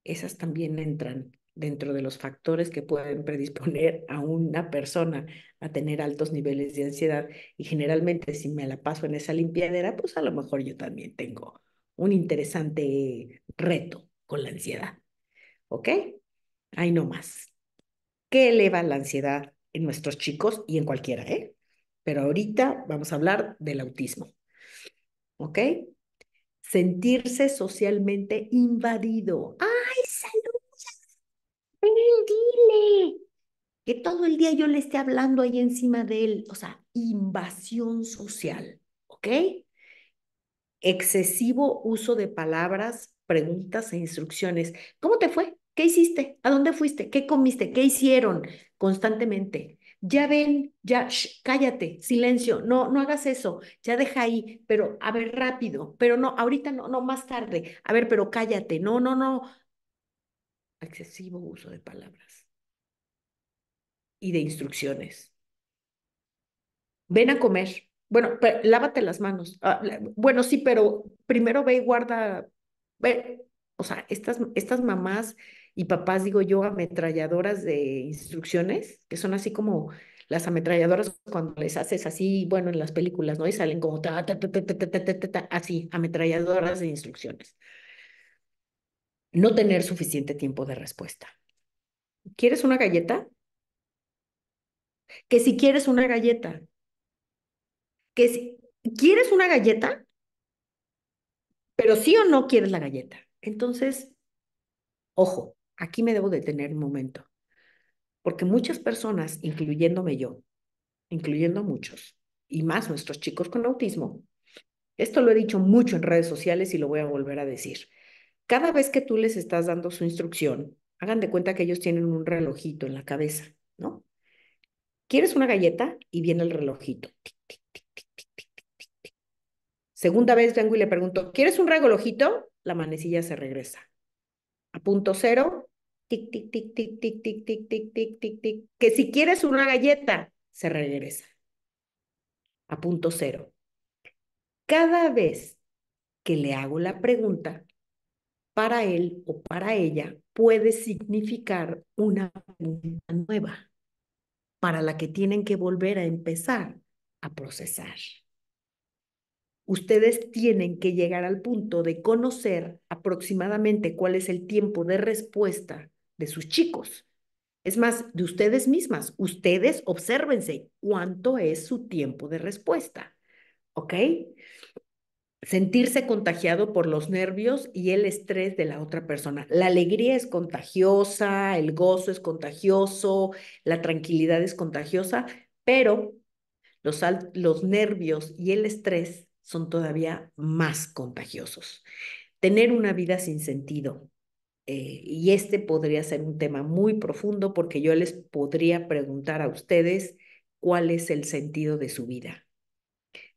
Esas también entran dentro de los factores que pueden predisponer a una persona a tener altos niveles de ansiedad. Y generalmente si me la paso en esa limpiadera, pues a lo mejor yo también tengo un interesante reto con la ansiedad. ¿Ok? Ahí no más. ¿Qué eleva la ansiedad en nuestros chicos y en cualquiera, eh? Pero ahorita vamos a hablar del autismo. ¿Ok? Sentirse socialmente invadido. ¡Ay, salud! Ven, dile. Que todo el día yo le esté hablando ahí encima de él. O sea, invasión social. ¿Ok? Excesivo uso de palabras preguntas e instrucciones. ¿Cómo te fue? ¿Qué hiciste? ¿A dónde fuiste? ¿Qué comiste? ¿Qué hicieron? Constantemente. Ya ven, ya, cállate, silencio, no, no hagas eso, ya deja ahí, pero a ver, rápido, pero no, ahorita no, no, más tarde, a ver, pero cállate, no, no, no. Excesivo uso de palabras y de instrucciones. Ven a comer. Bueno, lávate las manos. Ah, bueno, sí, pero primero ve y guarda o sea, estas, estas mamás y papás, digo yo, ametralladoras de instrucciones, que son así como las ametralladoras cuando les haces así, bueno, en las películas, ¿no? Y salen como ta, ta, ta, ta, ta, ta, así, ametralladoras de instrucciones. No tener suficiente tiempo de respuesta. ¿Quieres una galleta? Que si quieres una galleta. Que si quieres una galleta, pero sí o no quieres la galleta. Entonces, ojo, aquí me debo detener un momento, porque muchas personas, incluyéndome yo, incluyendo muchos, y más nuestros chicos con autismo, esto lo he dicho mucho en redes sociales y lo voy a volver a decir. Cada vez que tú les estás dando su instrucción, hagan de cuenta que ellos tienen un relojito en la cabeza, ¿no? ¿Quieres una galleta? Y viene el relojito. Segunda vez vengo y le pregunto, ¿quieres un relojito? La manecilla se regresa. Punto cero, tic, tic, tic, tic, tic, tic, tic, tic, tic, tic, tic. Que si quieres una galleta, se regresa. A punto cero. Cada vez que le hago la pregunta, para él o para ella, puede significar una pregunta nueva para la que tienen que volver a empezar a procesar. Ustedes tienen que llegar al punto de conocer aproximadamente cuál es el tiempo de respuesta de sus chicos. Es más, de ustedes mismas. Ustedes obsérvense cuánto es su tiempo de respuesta. ¿Ok? sentirse contagiado por los nervios y el estrés de la otra persona. La alegría es contagiosa, el gozo es contagioso, la tranquilidad es contagiosa, pero los, los nervios y el estrés son todavía más contagiosos. Tener una vida sin sentido. Eh, y este podría ser un tema muy profundo porque yo les podría preguntar a ustedes cuál es el sentido de su vida.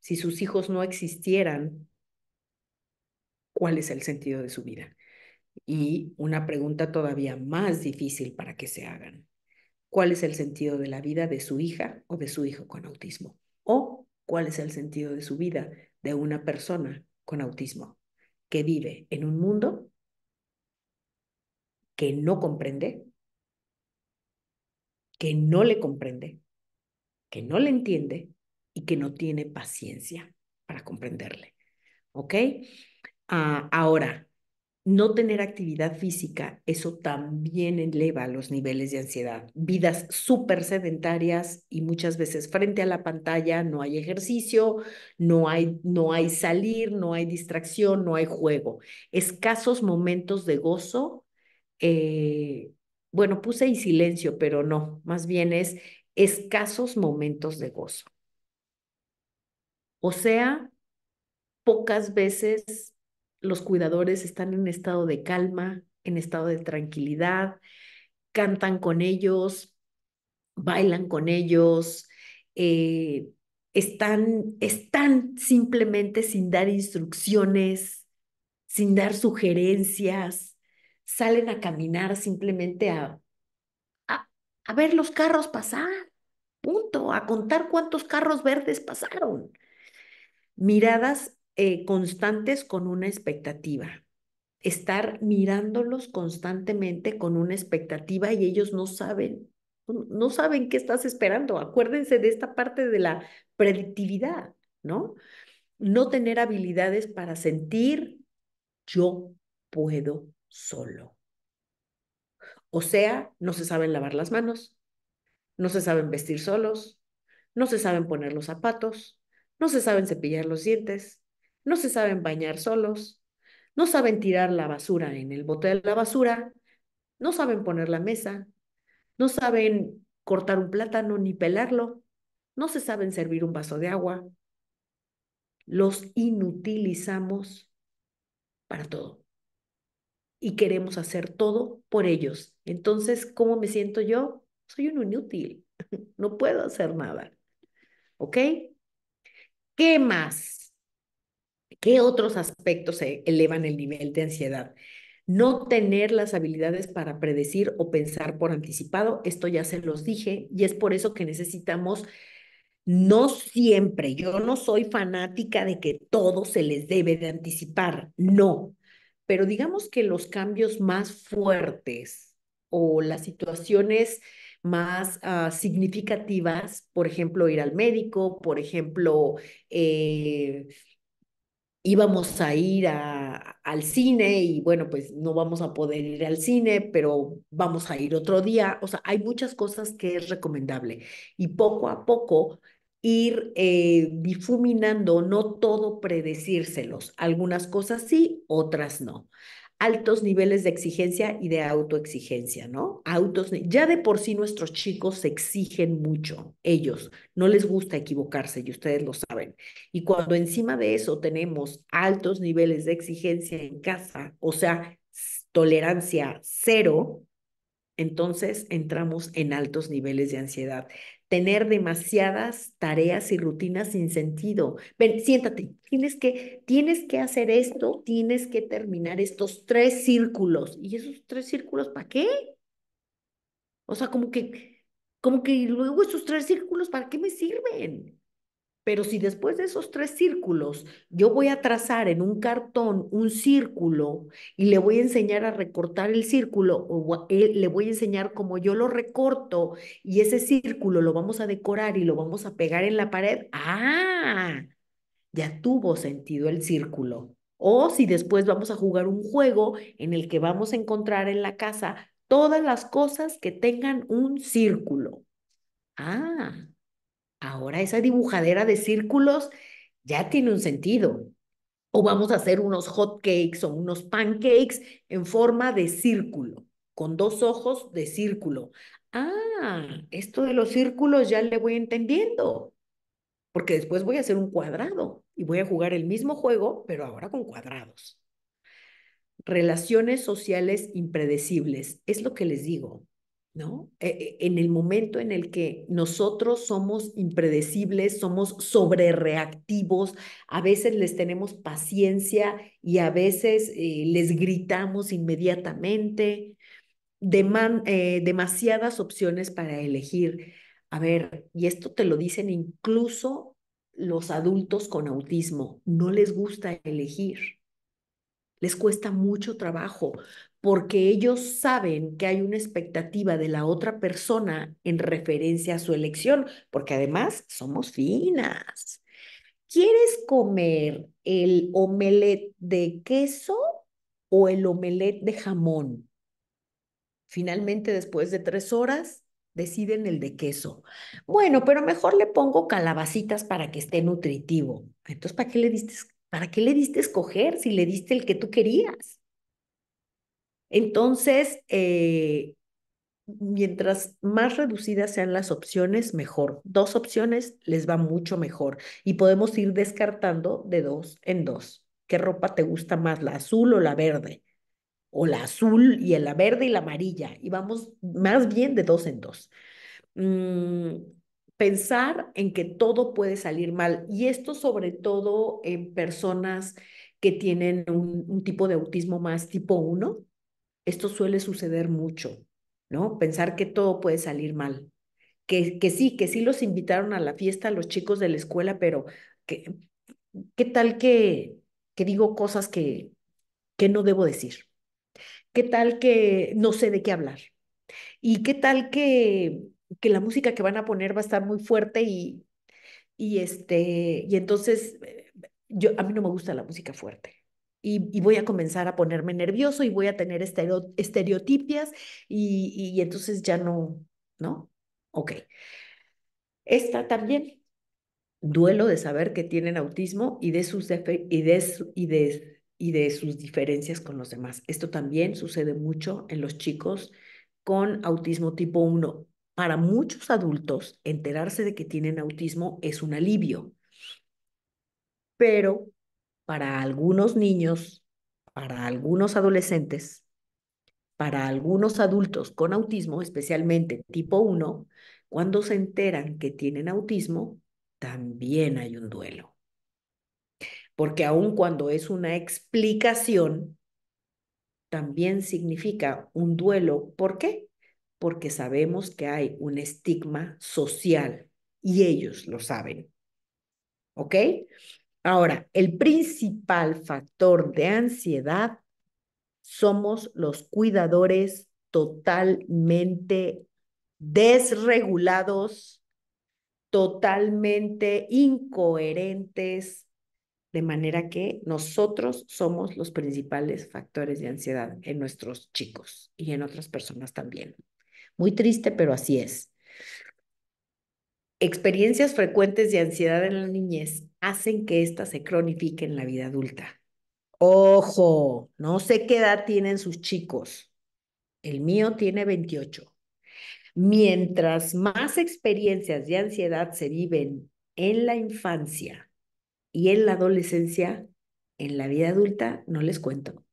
Si sus hijos no existieran, cuál es el sentido de su vida. Y una pregunta todavía más difícil para que se hagan. ¿Cuál es el sentido de la vida de su hija o de su hijo con autismo? ¿O cuál es el sentido de su vida de una persona con autismo que vive en un mundo que no comprende, que no le comprende, que no le entiende y que no tiene paciencia para comprenderle? ¿Ok? Ah, ahora, no tener actividad física, eso también eleva los niveles de ansiedad. Vidas súper sedentarias y muchas veces frente a la pantalla no hay ejercicio, no hay, no hay salir, no hay distracción, no hay juego. Escasos momentos de gozo. Eh, bueno, puse y silencio, pero no, más bien es escasos momentos de gozo. O sea, pocas veces los cuidadores están en estado de calma, en estado de tranquilidad, cantan con ellos, bailan con ellos, eh, están, están simplemente sin dar instrucciones, sin dar sugerencias, salen a caminar simplemente a, a, a ver los carros pasar, punto, a contar cuántos carros verdes pasaron. Miradas eh, constantes con una expectativa. Estar mirándolos constantemente con una expectativa y ellos no saben, no saben qué estás esperando. Acuérdense de esta parte de la predictividad, ¿no? No tener habilidades para sentir yo puedo solo. O sea, no se saben lavar las manos, no se saben vestir solos, no se saben poner los zapatos, no se saben cepillar los dientes, no se saben bañar solos, no saben tirar la basura en el bote de la basura, no saben poner la mesa, no saben cortar un plátano ni pelarlo, no se saben servir un vaso de agua. Los inutilizamos para todo. Y queremos hacer todo por ellos. Entonces, ¿cómo me siento yo? Soy un inútil. No puedo hacer nada. ¿Ok? ¿Qué más? ¿Qué otros aspectos elevan el nivel de ansiedad? No tener las habilidades para predecir o pensar por anticipado, esto ya se los dije, y es por eso que necesitamos, no siempre, yo no soy fanática de que todo se les debe de anticipar, no, pero digamos que los cambios más fuertes o las situaciones más uh, significativas, por ejemplo, ir al médico, por ejemplo, eh, íbamos a ir al cine y bueno, pues no vamos a poder ir al cine, pero vamos a ir otro día. O sea, hay muchas cosas que es recomendable y poco a poco ir eh, difuminando, no todo predecírselos. Algunas cosas sí, otras no altos niveles de exigencia y de autoexigencia, ¿no? Autos, ya de por sí nuestros chicos se exigen mucho, ellos, no les gusta equivocarse y ustedes lo saben. Y cuando encima de eso tenemos altos niveles de exigencia en casa, o sea, tolerancia cero, entonces entramos en altos niveles de ansiedad tener demasiadas tareas y rutinas sin sentido. Ven, siéntate, tienes que, tienes que hacer esto, tienes que terminar estos tres círculos. ¿Y esos tres círculos para qué? O sea, como que, como que luego esos tres círculos, ¿para qué me sirven? Pero si después de esos tres círculos yo voy a trazar en un cartón un círculo y le voy a enseñar a recortar el círculo o le voy a enseñar cómo yo lo recorto y ese círculo lo vamos a decorar y lo vamos a pegar en la pared, ah, ya tuvo sentido el círculo. O si después vamos a jugar un juego en el que vamos a encontrar en la casa todas las cosas que tengan un círculo. Ah, ahora esa dibujadera de círculos ya tiene un sentido. O vamos a hacer unos hot cakes o unos pancakes en forma de círculo, con dos ojos de círculo. Ah, esto de los círculos ya le voy entendiendo, porque después voy a hacer un cuadrado y voy a jugar el mismo juego, pero ahora con cuadrados. Relaciones sociales impredecibles, es lo que les digo. ¿No? E, e, en el momento en el que nosotros somos impredecibles, somos sobrereactivos, a veces les tenemos paciencia y a veces eh, les gritamos inmediatamente, eh, demasiadas opciones para elegir. A ver, y esto te lo dicen incluso los adultos con autismo, no les gusta elegir. Les cuesta mucho trabajo porque ellos saben que hay una expectativa de la otra persona en referencia a su elección, porque además somos finas. ¿Quieres comer el omelette de queso o el omelette de jamón? Finalmente, después de tres horas, deciden el de queso. Bueno, pero mejor le pongo calabacitas para que esté nutritivo. Entonces, ¿para qué le diste, para qué le diste escoger si le diste el que tú querías? Entonces, eh, mientras más reducidas sean las opciones, mejor. Dos opciones les va mucho mejor y podemos ir descartando de dos en dos. ¿Qué ropa te gusta más, la azul o la verde? O la azul y la verde y la amarilla. Y vamos más bien de dos en dos. Mm, pensar en que todo puede salir mal. Y esto sobre todo en personas que tienen un, un tipo de autismo más tipo 1 esto suele suceder mucho, ¿no? Pensar que todo puede salir mal. Que, que sí, que sí los invitaron a la fiesta los chicos de la escuela, pero que, ¿qué tal que, que digo cosas que, que no debo decir? ¿Qué tal que no sé de qué hablar? ¿Y qué tal que, que la música que van a poner va a estar muy fuerte y, y, este, y entonces eh, yo, a mí no me gusta la música fuerte? Y, voy a comenzar a ponerme nervioso y voy a tener estereotipias y, entonces ya no, ¿no? Ok. Esta también, duelo de saber que tienen autismo y de sus, y de, y de, y de sus diferencias con los demás. Esto también sucede mucho en los chicos con autismo tipo 1. Para muchos adultos, enterarse de que tienen autismo es un alivio, pero para algunos niños, para algunos adolescentes, para algunos adultos con autismo, especialmente tipo 1, cuando se enteran que tienen autismo, también hay un duelo. Porque aun cuando es una explicación, también significa un duelo. ¿Por qué? Porque sabemos que hay un estigma social y ellos lo saben. ¿Ok? Ahora, el principal factor de ansiedad somos los cuidadores totalmente desregulados, totalmente incoherentes, de manera que nosotros somos los principales factores de ansiedad en nuestros chicos y en otras personas también. Muy triste, pero así es. Experiencias frecuentes de ansiedad en la niñez hacen que ésta se cronifique en la vida adulta. Ojo, no sé qué edad tienen sus chicos. El mío tiene 28. Mientras más experiencias de ansiedad se viven en la infancia y en la adolescencia, en la vida adulta no les cuento.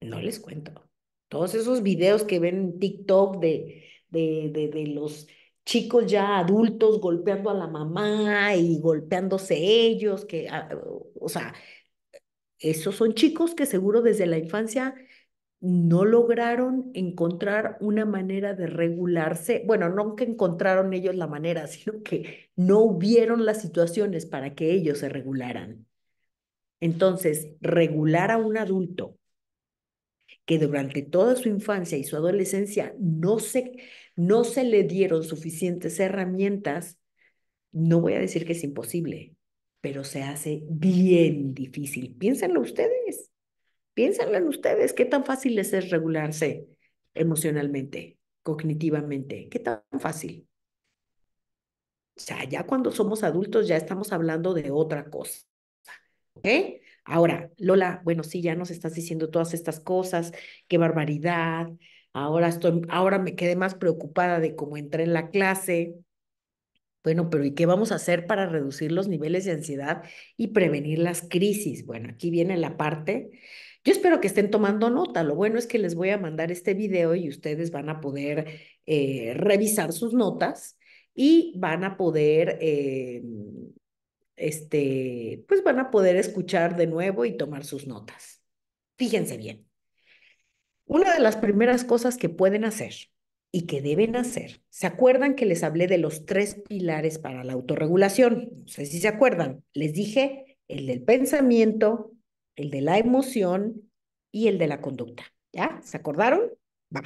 No les cuento. Todos esos videos que ven en TikTok de, de, de, de los chicos ya adultos golpeando a la mamá y golpeándose ellos, que, ah, o sea, esos son chicos que seguro desde la infancia no lograron encontrar una manera de regularse. Bueno, no que encontraron ellos la manera, sino que no hubieron las situaciones para que ellos se regularan. Entonces, regular a un adulto que durante toda su infancia y su adolescencia no se, no se le dieron suficientes herramientas, no voy a decir que es imposible, pero se hace bien difícil. Piénsenlo ustedes, piénsenlo en ustedes, qué tan fácil es regularse emocionalmente, cognitivamente, qué tan fácil. O sea, ya cuando somos adultos ya estamos hablando de otra cosa. Ahora, Lola, bueno, sí, ya nos estás diciendo todas estas cosas, qué barbaridad. Ahora estoy, ahora me quedé más preocupada de cómo entré en la clase. Bueno, pero ¿y qué vamos a hacer para reducir los niveles de ansiedad y prevenir las crisis? Bueno, aquí viene la parte. Yo espero que estén tomando nota. Lo bueno es que les voy a mandar este video y ustedes van a poder eh, revisar sus notas y van a poder eh, este, pues van a poder escuchar de nuevo y tomar sus notas. Fíjense bien. Una de las primeras cosas que pueden hacer y que deben hacer, ¿se acuerdan que les hablé de los tres pilares para la autorregulación? No sé si se acuerdan. Les dije el del pensamiento, el de la emoción y el de la conducta. ¿Ya? ¿Se acordaron? Va.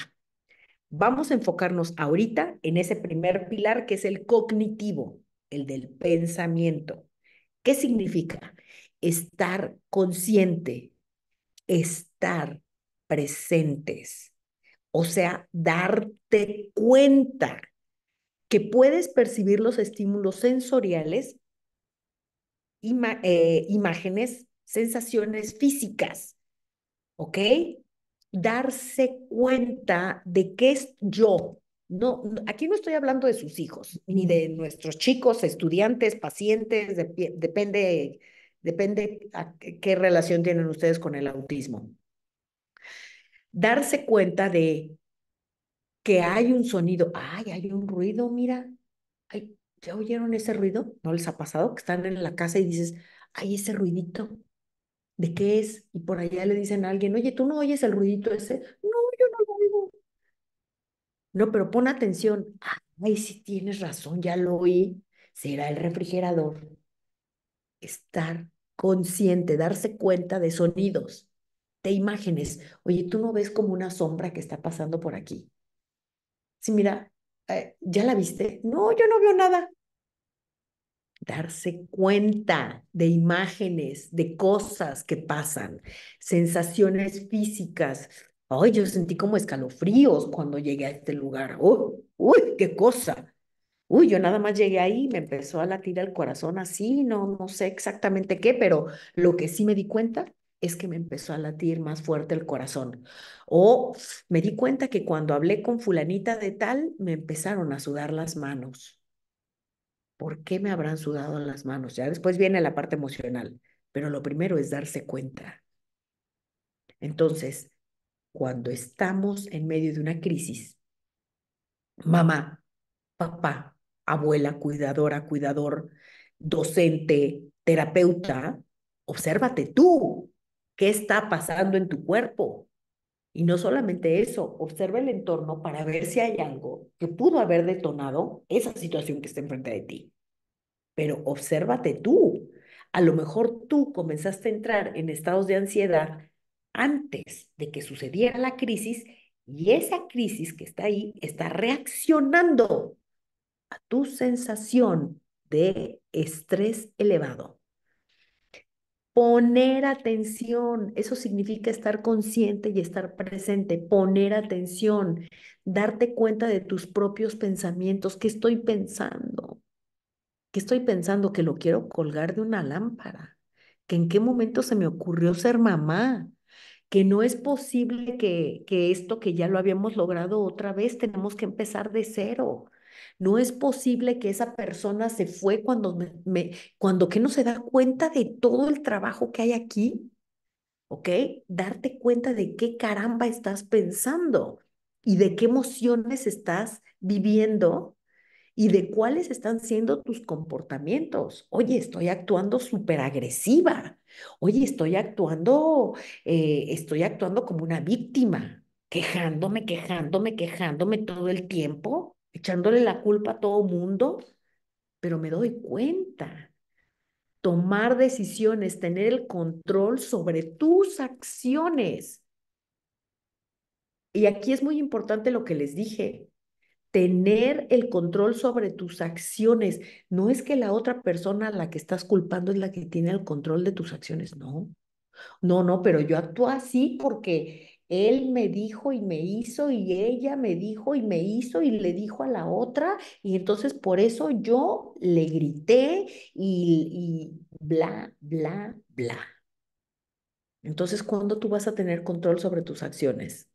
Vamos a enfocarnos ahorita en ese primer pilar que es el cognitivo, el del pensamiento. ¿Qué significa? Estar consciente, estar presentes, o sea, darte cuenta que puedes percibir los estímulos sensoriales, eh, imágenes, sensaciones físicas, ¿ok? Darse cuenta de qué es yo, no, aquí no estoy hablando de sus hijos, ni de nuestros chicos, estudiantes, pacientes, depende, depende a qué relación tienen ustedes con el autismo. Darse cuenta de que hay un sonido, ay, hay un ruido, mira, ay, ¿ya oyeron ese ruido? ¿No les ha pasado que están en la casa y dices, ay, ese ruidito, ¿de qué es? Y por allá le dicen a alguien, oye, ¿tú no oyes el ruidito ese? No, yo no lo oigo. No, pero pon atención. Ay, sí tienes razón, ya lo oí. Será el refrigerador. Estar consciente, darse cuenta de sonidos, de imágenes. Oye, tú no ves como una sombra que está pasando por aquí. Sí, mira, eh, ¿ya la viste? No, yo no veo nada. Darse cuenta de imágenes, de cosas que pasan, sensaciones físicas, Ay, yo sentí como escalofríos cuando llegué a este lugar. ¡Uy, uy, qué cosa! Uy, yo nada más llegué ahí, me empezó a latir el corazón así, no, no sé exactamente qué, pero lo que sí me di cuenta es que me empezó a latir más fuerte el corazón. O me di cuenta que cuando hablé con fulanita de tal, me empezaron a sudar las manos. ¿Por qué me habrán sudado las manos? Ya después viene la parte emocional, pero lo primero es darse cuenta. Entonces, cuando estamos en medio de una crisis, mamá, papá, abuela, cuidadora, cuidador, docente, terapeuta, obsérvate tú, qué está pasando en tu cuerpo. Y no solamente eso, observa el entorno para ver si hay algo que pudo haber detonado esa situación que está enfrente de ti. Pero obsérvate tú. A lo mejor tú comenzaste a entrar en estados de ansiedad antes de que sucediera la crisis y esa crisis que está ahí está reaccionando a tu sensación de estrés elevado. Poner atención, eso significa estar consciente y estar presente, poner atención, darte cuenta de tus propios pensamientos, qué estoy pensando, qué estoy pensando que lo quiero colgar de una lámpara, que en qué momento se me ocurrió ser mamá, que no es posible que, que esto que ya lo habíamos logrado otra vez, tenemos que empezar de cero. No es posible que esa persona se fue cuando, me, cuando que no se da cuenta de todo el trabajo que hay aquí. ¿Ok? Darte cuenta de qué caramba estás pensando y de qué emociones estás viviendo y de cuáles están siendo tus comportamientos. Oye, estoy actuando súper agresiva. Oye, estoy actuando, eh, estoy actuando como una víctima, quejándome, quejándome, quejándome todo el tiempo, echándole la culpa a todo mundo, pero me doy cuenta. Tomar decisiones, tener el control sobre tus acciones. Y aquí es muy importante lo que les dije tener el control sobre tus acciones. No es que la otra persona a la que estás culpando es la que tiene el control de tus acciones, no. No, no, pero yo actúo así porque él me dijo y me hizo y ella me dijo y me hizo y le dijo a la otra y entonces por eso yo le grité y, y bla, bla, bla. Entonces, ¿cuándo tú vas a tener control sobre tus acciones?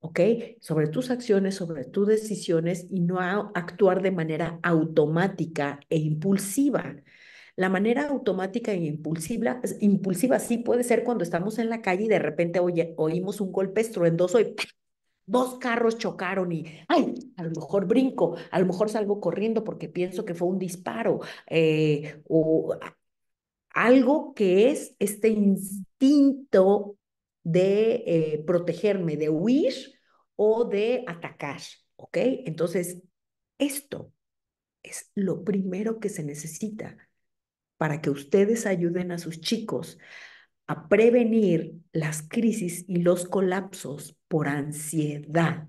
¿ok? Sobre tus acciones, sobre tus decisiones y no actuar de manera automática e impulsiva. La manera automática e impulsiva, impulsiva sí puede ser cuando estamos en la calle y de repente oímos un golpe estruendoso y dos carros chocaron y, ay, a lo mejor brinco, a lo mejor salgo corriendo porque pienso que fue un disparo eh, o algo que es este instinto de eh, protegerme, de huir o de atacar, ¿ok? Entonces, esto es lo primero que se necesita para que ustedes ayuden a sus chicos a prevenir las crisis y los colapsos por ansiedad.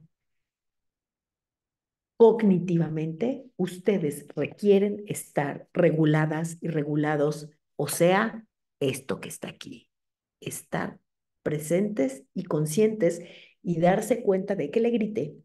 Cognitivamente, ustedes requieren estar reguladas y regulados, o sea, esto que está aquí, estar presentes y conscientes y darse cuenta de que le grité,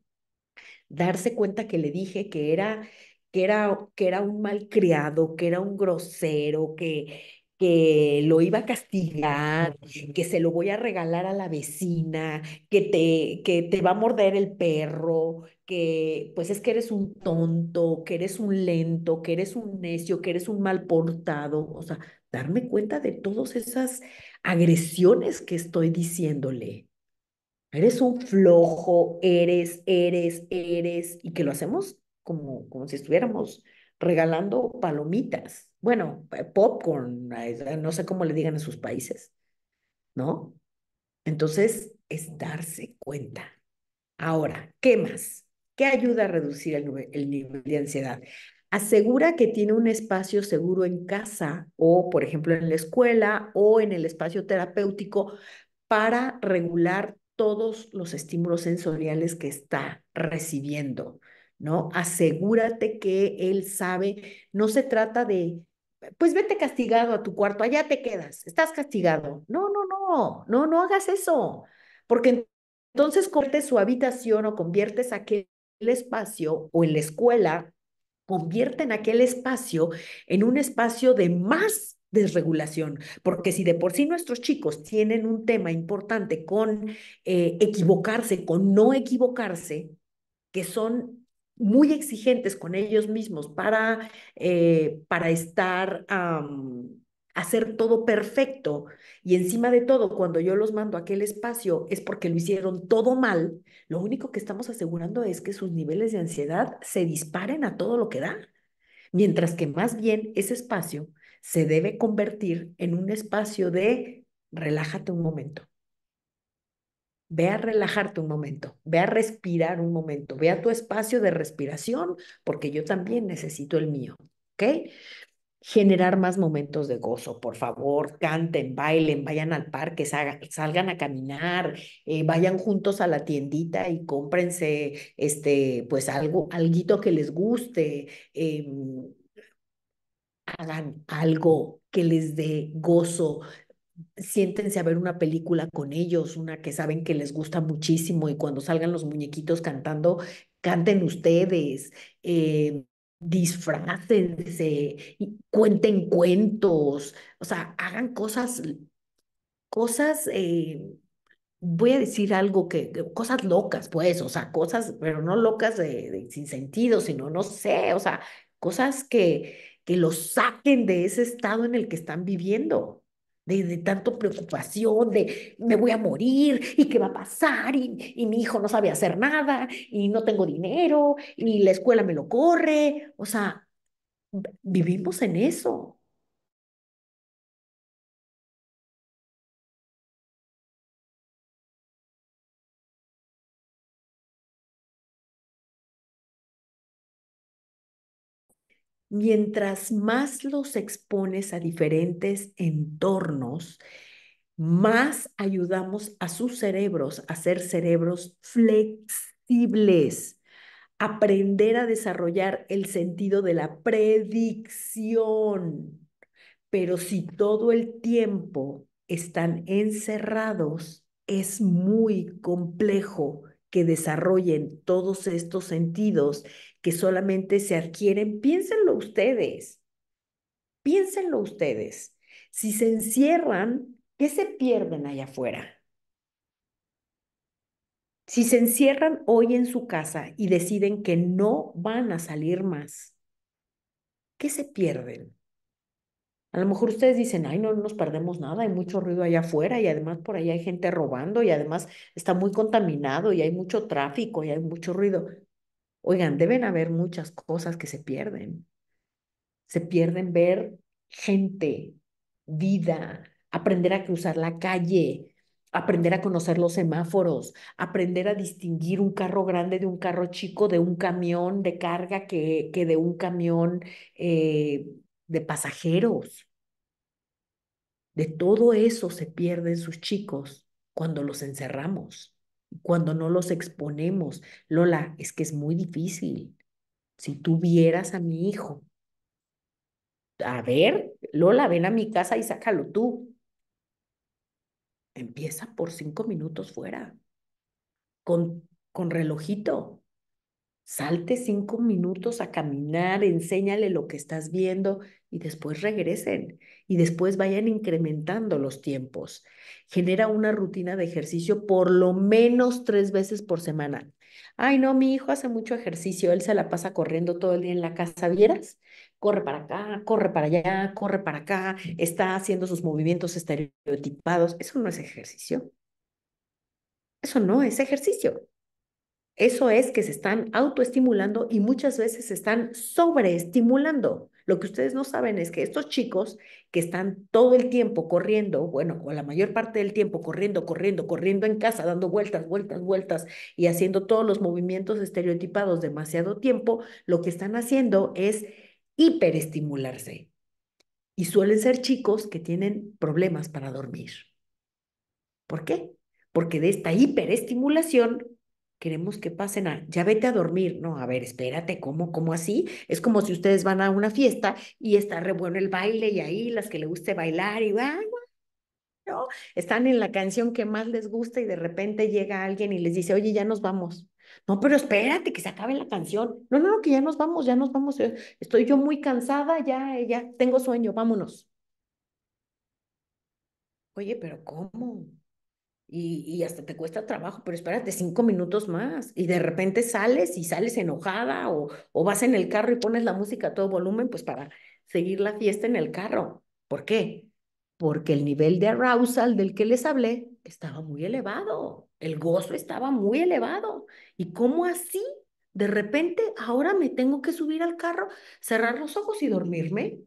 darse cuenta que le dije que era, que era, que era un malcriado, que era un grosero, que, que lo iba a castigar, que se lo voy a regalar a la vecina, que te, que te va a morder el perro, que pues es que eres un tonto, que eres un lento, que eres un necio, que eres un mal portado, o sea, darme cuenta de todas esas agresiones que estoy diciéndole. Eres un flojo, eres, eres, eres, y que lo hacemos como, como si estuviéramos regalando palomitas. Bueno, eh, popcorn, no sé cómo le digan en sus países, ¿no? Entonces, es darse cuenta. Ahora, ¿qué más? ¿Qué ayuda a reducir el, el nivel de ansiedad? asegura que tiene un espacio seguro en casa o, por ejemplo, en la escuela o en el espacio terapéutico para regular todos los estímulos sensoriales que está recibiendo, ¿no? Asegúrate que él sabe, no se trata de, pues vete castigado a tu cuarto, allá te quedas, estás castigado. No, no, no, no, no hagas eso, porque entonces cortes su habitación o conviertes aquel espacio o en la escuela convierten aquel espacio en un espacio de más desregulación, porque si de por sí nuestros chicos tienen un tema importante con eh, equivocarse, con no equivocarse, que son muy exigentes con ellos mismos para, eh, para estar, hacer todo perfecto, y encima de todo, cuando yo los mando a aquel espacio es porque lo hicieron todo mal, lo único que estamos asegurando es que sus niveles de ansiedad se disparen a todo lo que da. Mientras que más bien ese espacio se debe convertir en un espacio de relájate un momento. Ve a relajarte un momento, ve a respirar un momento, ve a tu espacio de respiración, porque yo también necesito el mío, ¿ok? generar más momentos de gozo, por favor, canten, bailen, vayan al parque, salgan, a caminar, eh, vayan juntos a la tiendita y cómprense este, pues algo, alguito que les guste, em, hagan algo que les dé gozo, siéntense a ver una película con ellos, una que saben que les gusta muchísimo y cuando salgan los muñequitos cantando, canten ustedes. Eh, disfrácense, cuenten cuentos, o sea, hagan cosas, cosas, eh, voy a decir algo que, cosas locas, pues, o sea, cosas, pero no locas de, sin sentido, sino, no sé, o sea, cosas que, que los saquen de ese estado en el que están viviendo. De, de tanto preocupación, de me voy a morir y qué va a pasar y, y mi hijo no sabe hacer nada y no tengo dinero y la escuela me lo corre. O sea, vivimos en eso. Mientras más los expones a diferentes entornos, más ayudamos a sus cerebros a ser cerebros flexibles, aprender a desarrollar el sentido de la predicción. Pero si todo el tiempo están encerrados, es muy complejo que desarrollen todos estos sentidos que solamente se adquieren, piénsenlo ustedes, piénsenlo ustedes. Si se encierran, ¿qué se pierden allá afuera? Si se encierran hoy en su casa y deciden que no van a salir más, ¿qué se pierden? A lo mejor ustedes dicen, ay, no nos perdemos nada, hay mucho ruido allá afuera y además por ahí hay gente robando y además está muy contaminado y hay mucho tráfico y hay mucho ruido. Oigan, deben haber muchas cosas que se pierden. Se pierden ver gente, vida, aprender a cruzar la calle, aprender a conocer los semáforos, aprender a distinguir un carro grande de un carro chico, de un camión de carga que, que de un camión eh, de pasajeros. De todo eso se pierden sus chicos cuando los encerramos, cuando no los exponemos. Lola, es que es muy difícil. Si tú vieras a mi hijo, a ver, Lola, ven a mi casa y sácalo tú. Empieza por cinco minutos fuera, con, con relojito. Salte cinco minutos a caminar, enséñale lo que estás viendo y después regresen y después vayan incrementando los tiempos. Genera una rutina de ejercicio por lo menos tres veces por semana. Ay, no, mi hijo hace mucho ejercicio, él se la pasa corriendo todo el día en la casa, ¿vieras? Corre para acá, corre para allá, corre para acá, está haciendo sus movimientos estereotipados. Eso no es ejercicio. Eso no es ejercicio. Eso es que se están autoestimulando y muchas veces se están sobreestimulando. Lo que ustedes no saben es que estos chicos que están todo el tiempo corriendo, bueno, o la mayor parte del tiempo corriendo, corriendo, corriendo en casa, dando vueltas, vueltas, vueltas y haciendo todos los movimientos estereotipados demasiado tiempo, lo que están haciendo es hiperestimularse. Y suelen ser chicos que tienen problemas para dormir. ¿Por qué? Porque de esta hiperestimulación queremos que pasen a, ya vete a dormir. No, a ver, espérate, ¿cómo, cómo así? Es como si ustedes van a una fiesta y está re bueno el baile y ahí las que le guste bailar y van, ¿no? Están en la canción que más les gusta y de repente llega alguien y les dice, oye, ya nos vamos. No, pero espérate, que se acabe la canción. No, no, no, que ya nos vamos, ya nos vamos. Estoy yo muy cansada, ya, ya tengo sueño, vámonos. Oye, pero ¿cómo? Y, hasta te cuesta trabajo, pero espérate cinco minutos más y de repente sales y sales enojada o, o vas en el carro y pones la música a todo volumen, pues para seguir la fiesta en el carro. ¿Por qué? Porque el nivel de arousal del que les hablé estaba muy elevado, el gozo estaba muy elevado. ¿Y cómo así? De repente ahora me tengo que subir al carro, cerrar los ojos y dormirme.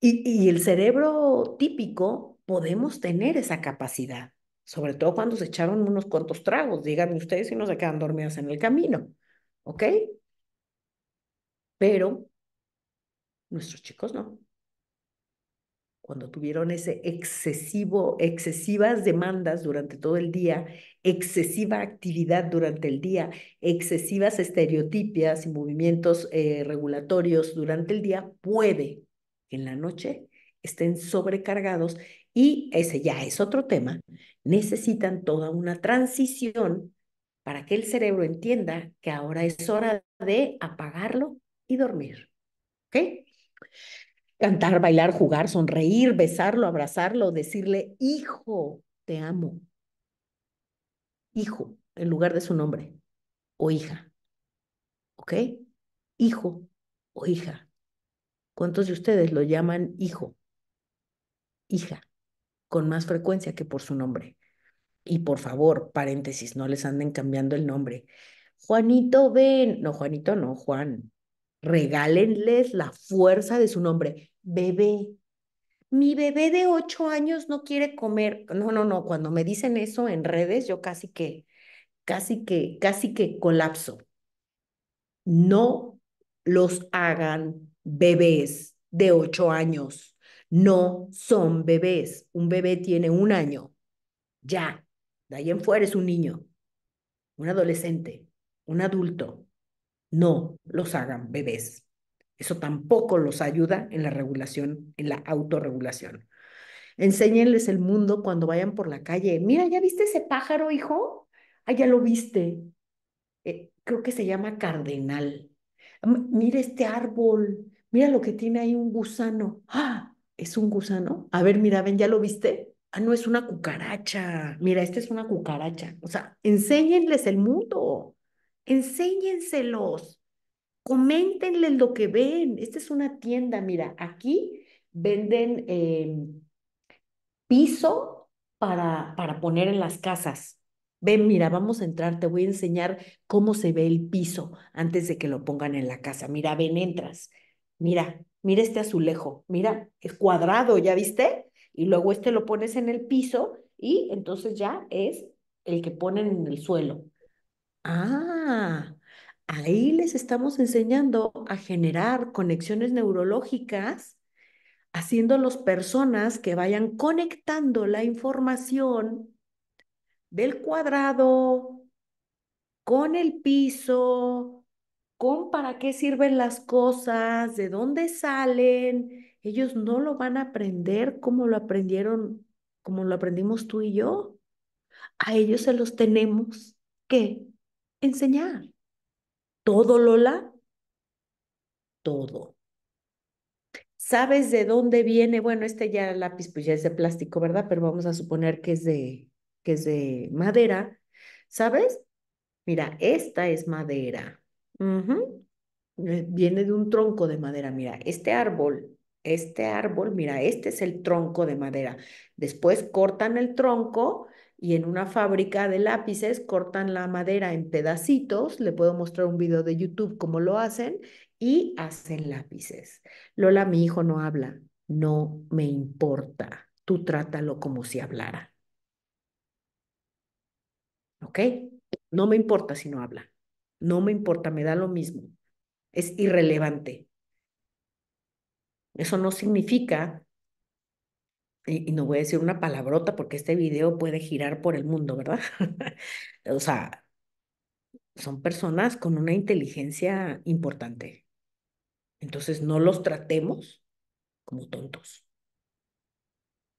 Y, y el cerebro típico podemos tener esa capacidad sobre todo cuando se echaron unos cuantos tragos, díganme ustedes si no se quedan dormidas en el camino, ¿ok? Pero nuestros chicos no. Cuando tuvieron ese excesivo, excesivas demandas durante todo el día, excesiva actividad durante el día, excesivas estereotipias y movimientos eh, regulatorios durante el día, puede que en la noche estén sobrecargados y ese ya es otro tema, necesitan toda una transición para que el cerebro entienda que ahora es hora de apagarlo y dormir. ¿Ok? Cantar, bailar, jugar, sonreír, besarlo, abrazarlo, decirle, hijo, te amo. Hijo, en lugar de su nombre. O hija. ¿Ok? Hijo o hija. ¿Cuántos de ustedes lo llaman hijo? hija, con más frecuencia que por su nombre. Y por favor, paréntesis, no les anden cambiando el nombre. Juanito, ven. No, Juanito, no, Juan. Regálenles la fuerza de su nombre. Bebé. Mi bebé de ocho años no quiere comer. No, no, no. Cuando me dicen eso en redes, yo casi que, casi que, casi que colapso. No los hagan bebés de ocho años. No son bebés. Un bebé tiene un año. Ya. De ahí en fuera es un niño, un adolescente, un adulto. No los hagan bebés. Eso tampoco los ayuda en la regulación, en la autorregulación. Enséñenles el mundo cuando vayan por la calle. Mira, ¿ya viste ese pájaro, hijo? Ah, ya lo viste. Eh, creo que se llama cardenal. Mira este árbol. Mira lo que tiene ahí un gusano. ¡Ah! ¿Es un gusano? A ver, mira, ven, ¿ya lo viste? Ah, no, es una cucaracha. Mira, esta es una cucaracha. O sea, enséñenles el mundo. Enséñenselos. Coméntenles lo que ven. Esta es una tienda, mira, aquí venden em, piso para, para poner en las casas. Ven, mira, vamos a entrar, te voy a enseñar cómo se ve el piso antes de que lo pongan en la casa. Mira, ven, entras. Mira, mira este azulejo, mira, es cuadrado, ¿ya viste? Y luego este lo pones en el piso y entonces ya es el que ponen en el suelo. Ah, ahí les estamos enseñando a generar conexiones neurológicas, haciéndolos personas que vayan conectando la información del cuadrado con el piso, con para qué sirven las cosas, de dónde salen. Ellos no lo van a aprender como lo aprendieron, como lo aprendimos tú y yo. A ellos se los tenemos que enseñar. ¿Todo, Lola? Todo. ¿Sabes de dónde viene? Bueno, este ya lápiz pues ya es de plástico, ¿verdad? Pero vamos a suponer que es de, que es de madera. ¿Sabes? Mira, esta es madera. Eh, viene de un tronco de madera. Mira, este árbol, este árbol, mira, este es el tronco de madera. Después cortan el tronco y en una fábrica de lápices cortan la madera en pedacitos. Le puedo mostrar un video de YouTube cómo lo hacen y hacen lápices. Lola, mi hijo no habla. No me importa. Tú trátalo como si hablara. ¿Ok? No me importa si no habla. No me importa, me da lo mismo. Es irrelevante. Eso no significa, y, no voy a decir una palabrota porque este video puede girar por el mundo, ¿verdad? o sea, son personas con una inteligencia importante. Entonces, no los tratemos como tontos.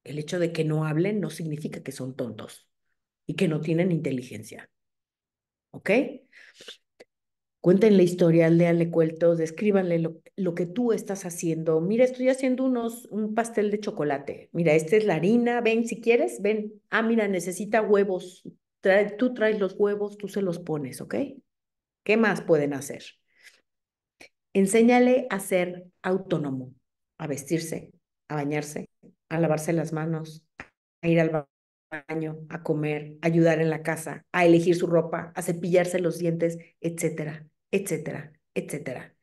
El hecho de que no hablen no significa que son tontos y que no tienen inteligencia. ¿Ok? Cuéntenle historial, léanle cuentos, descríbanle lo, que tú estás haciendo. Mira, estoy haciendo unos, un pastel de chocolate. Mira, esta es la harina. Ven, si quieres, ven. Ah, mira, necesita huevos. tú traes los huevos, tú se los pones, ¿ok? ¿Qué más pueden hacer? Enséñale a ser autónomo, a vestirse, a bañarse, a lavarse las manos, a ir al baño baño, a comer, a ayudar en la casa, a elegir su ropa, a cepillarse los dientes, etcétera, etcétera, etcétera.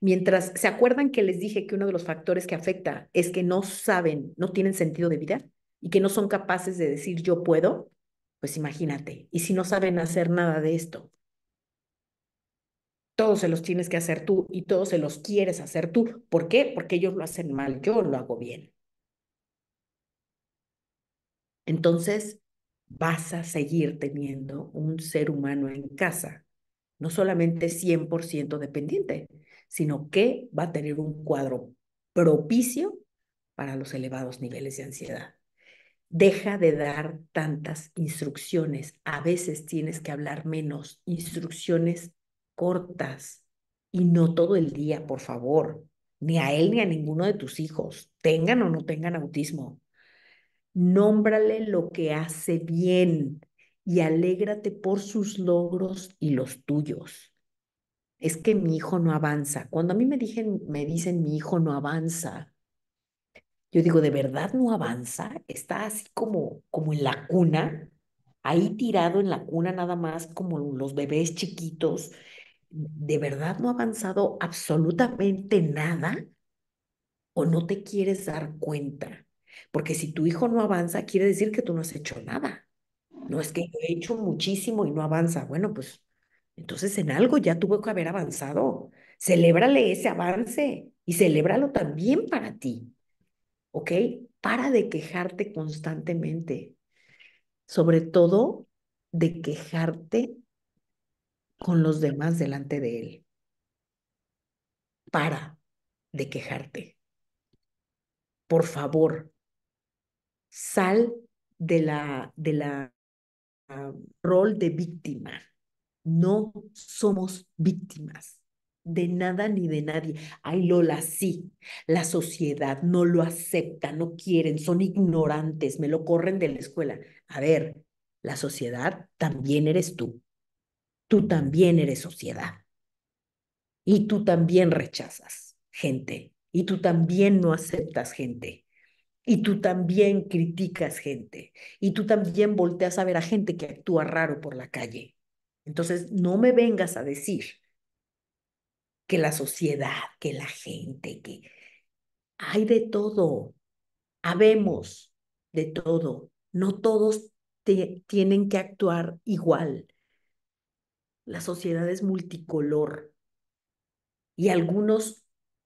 Mientras se acuerdan que les dije que uno de los factores que afecta es que no saben, no tienen sentido de vida y que no son capaces de decir yo puedo, pues imagínate, y si no saben hacer nada de esto, todos se los tienes que hacer tú y todos se los quieres hacer tú. ¿Por qué? Porque ellos lo hacen mal, yo lo hago bien entonces vas a seguir teniendo un ser humano en casa, no solamente 100% dependiente, sino que va a tener un cuadro propicio para los elevados niveles de ansiedad. Deja de dar tantas instrucciones. A veces tienes que hablar menos, instrucciones cortas y no todo el día, por favor, ni a él ni a ninguno de tus hijos, tengan o no tengan autismo. Nómbrale lo que hace bien y alégrate por sus logros y los tuyos. Es que mi hijo no avanza. Cuando a mí me, dicen, me dicen mi hijo no avanza, Yo digo, ¿de verdad no avanza? Está así como, como en la cuna, ahí tirado en la cuna nada más como los bebés chiquitos. ¿De verdad no ha avanzado absolutamente nada? ¿O no te quieres dar cuenta? Porque si tu hijo no avanza, quiere decir que tú no has hecho nada. No es que yo he hecho muchísimo y no avanza. Bueno, pues entonces en algo ya tuvo que haber avanzado. Celébrale ese avance y celébralo también para ti. ¿Ok? Para de quejarte constantemente. Sobre todo de quejarte con los demás delante de él. Para de quejarte. Por favor, sal de la, de la rol de víctima. No somos víctimas de nada ni de nadie. Ay, Lola, sí, la sociedad no lo acepta, no quieren, son ignorantes, me lo corren de la escuela. A ver, la sociedad también eres tú. Tú también eres sociedad. Y tú también rechazas gente. Y tú también no aceptas gente. Y tú también criticas gente. Y tú también volteas a ver a gente que actúa raro por la calle. Entonces, no me vengas a decir que la sociedad, que la gente, que hay de todo. Habemos de todo. No todos tienen que actuar igual. La sociedad es multicolor y algunos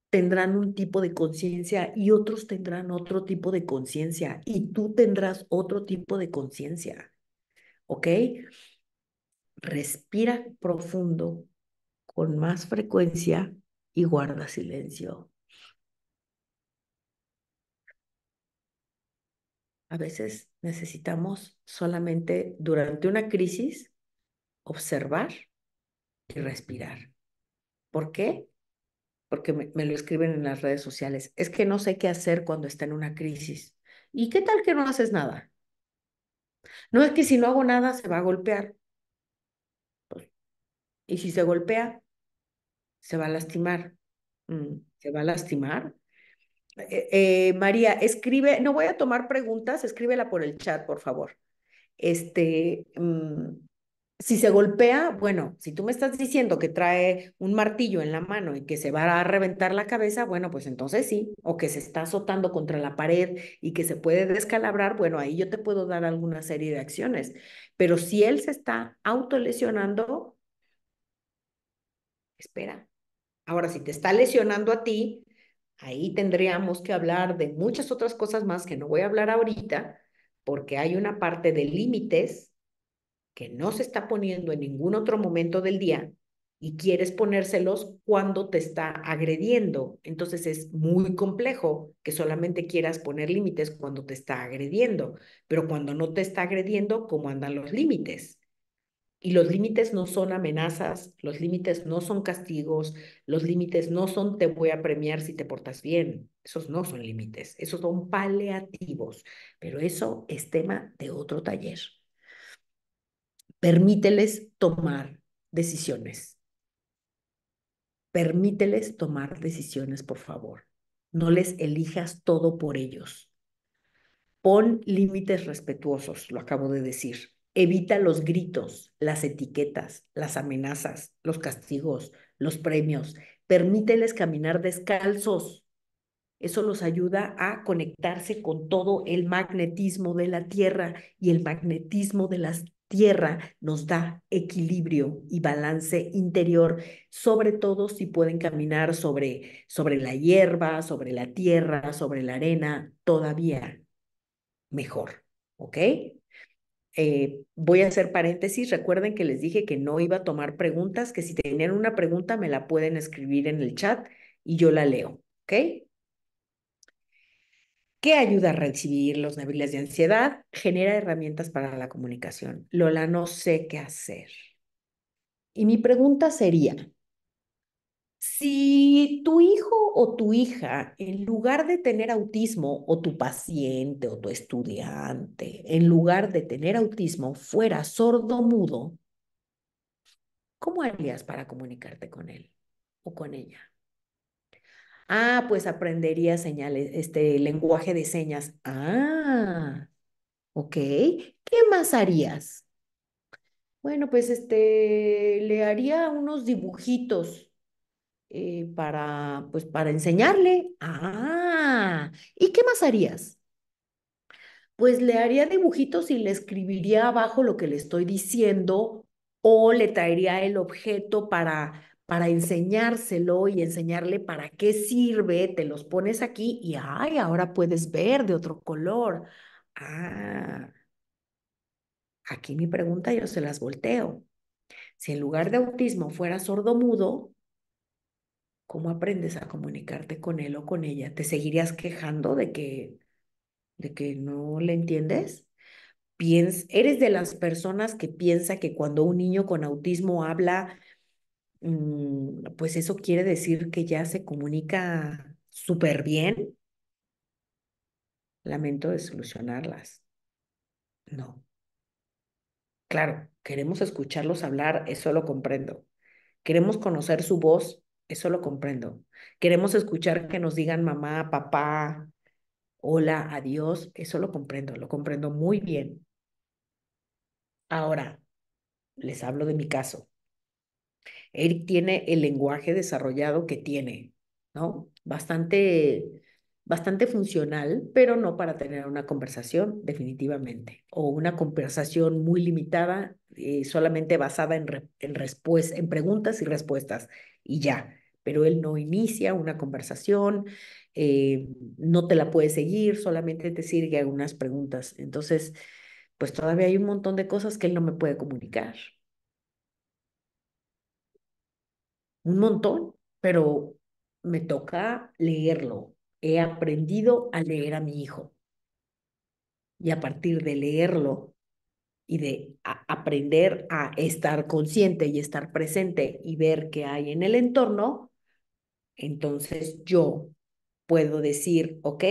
tendrán un tipo de conciencia y otros tendrán otro tipo de conciencia y tú tendrás otro tipo de conciencia. ¿Ok? Respira profundo con más frecuencia y guarda silencio. A veces necesitamos solamente durante una crisis observar y respirar. ¿Por qué? Porque me, lo escriben en las redes sociales. Es que no sé qué hacer cuando está en una crisis. ¿Y qué tal que no haces nada? No es que si no hago nada se va a golpear. Pues, y si se golpea, se va a lastimar. Mm, se va a lastimar. Eh, eh, María, escribe, no voy a tomar preguntas, escríbela por el chat, por favor. Este, mm, si se golpea, bueno, si tú me estás diciendo que trae un martillo en la mano y que se va a reventar la cabeza, bueno, pues entonces sí, o que se está azotando contra la pared y que se puede descalabrar, bueno, ahí yo te puedo dar alguna serie de acciones. Pero si él se está autolesionando, espera. Ahora, si te está lesionando a ti, ahí tendríamos que hablar de muchas otras cosas más que no voy a hablar ahorita, porque hay una parte de límites que no se está poniendo en ningún otro momento del día y quieres ponérselos cuando te está agrediendo. Entonces es muy complejo que solamente quieras poner límites cuando te está agrediendo, pero cuando no te está agrediendo, ¿cómo andan los límites? Y los límites no son amenazas, los límites no son castigos, los límites no son te voy a premiar si te portas bien. Esos no son límites, esos son paliativos, pero eso es tema de otro taller. Permíteles tomar decisiones. Permíteles tomar decisiones, por favor. No les elijas todo por ellos. Pon límites respetuosos, lo acabo de decir. Evita los gritos, las etiquetas, las amenazas, los castigos, los premios. Permíteles caminar descalzos. Eso los ayuda a conectarse con todo el magnetismo de la Tierra y el magnetismo de las tierra nos da equilibrio y balance interior, sobre todo si pueden caminar sobre, sobre la hierba, sobre la tierra, sobre la arena, todavía mejor, ¿ok? Eh, voy a hacer paréntesis. Recuerden que les dije que no iba a tomar preguntas, que si tenían una pregunta me la pueden escribir en el chat y yo la leo, ¿ok? ¿Qué ayuda a recibir los niveles de ansiedad? Genera herramientas para la comunicación. Lola, no sé qué hacer. Y mi pregunta sería, si tu hijo o tu hija, en lugar de tener autismo, o tu paciente o tu estudiante, en lugar de tener autismo, fuera sordo mudo, ¿cómo harías para comunicarte con él o con ella? Ah, pues aprendería señales, este lenguaje de señas. Ah, ok. ¿Qué más harías? Bueno, pues este, le haría unos dibujitos eh, para, pues para enseñarle. Ah, ¿y qué más harías? Pues le haría dibujitos y le escribiría abajo lo que le estoy diciendo o le traería el objeto para, para enseñárselo y enseñarle para qué sirve, te los pones aquí y ay, ahora puedes ver de otro color. Ah, aquí mi pregunta yo se las volteo. Si en lugar de autismo fuera sordo-mudo, ¿cómo aprendes a comunicarte con él o con ella? ¿Te seguirías quejando de que, de que no le entiendes? Piens ¿Eres de las personas que piensa que cuando un niño con autismo habla, pues eso quiere decir que ya se comunica súper bien? Lamento de solucionarlas. No. Claro, queremos escucharlos hablar, eso lo comprendo. Queremos conocer su voz, eso lo comprendo. Queremos escuchar que nos digan mamá, papá, hola, adiós, eso lo comprendo, lo comprendo muy bien. Ahora, les hablo de mi caso. Eric tiene el lenguaje desarrollado que tiene, ¿no? Bastante bastante funcional, pero no para tener una conversación definitivamente, o una conversación muy limitada, eh, solamente basada en, en, en preguntas y respuestas, y ya. Pero él no inicia una conversación, eh, no te la puede seguir, solamente te sigue algunas preguntas. Entonces, pues todavía hay un montón de cosas que él no me puede comunicar. Un montón, pero me toca leerlo, he aprendido a leer a mi hijo. Y a partir de leerlo y de aprender a estar consciente y estar presente y ver qué hay en el entorno, entonces yo puedo decir, ok,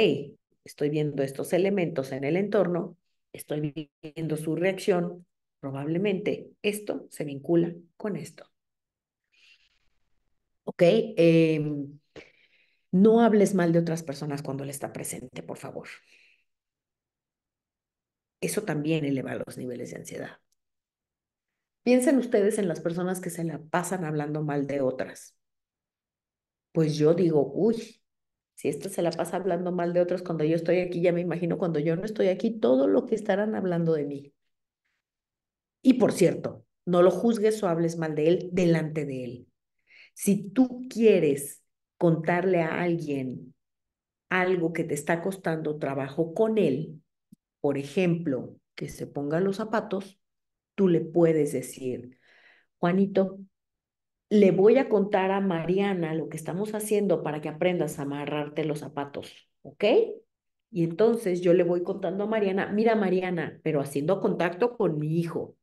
estoy viendo estos elementos en el entorno, estoy viendo su reacción, probablemente esto se vincula con esto. Ok, eh, no hables mal de otras personas cuando él está presente, por favor. Eso también eleva los niveles de ansiedad. Piensen ustedes en las personas que se la pasan hablando mal de otras. Pues yo digo, uy, si esta se la pasa hablando mal de otras cuando yo estoy aquí, ya me imagino cuando yo no estoy aquí, todo lo que estarán hablando de mí. Y por cierto, no lo juzgues o hables mal de él delante de él. Si tú quieres contarle a alguien algo que te está costando trabajo con él, por ejemplo, que se ponga los zapatos, tú le puedes decir, Juanito, le voy a contar a Mariana lo que estamos haciendo para que aprendas a amarrarte los zapatos, ¿ok? Y entonces yo le voy contando a Mariana, mira Mariana, pero haciendo contacto con mi hijo.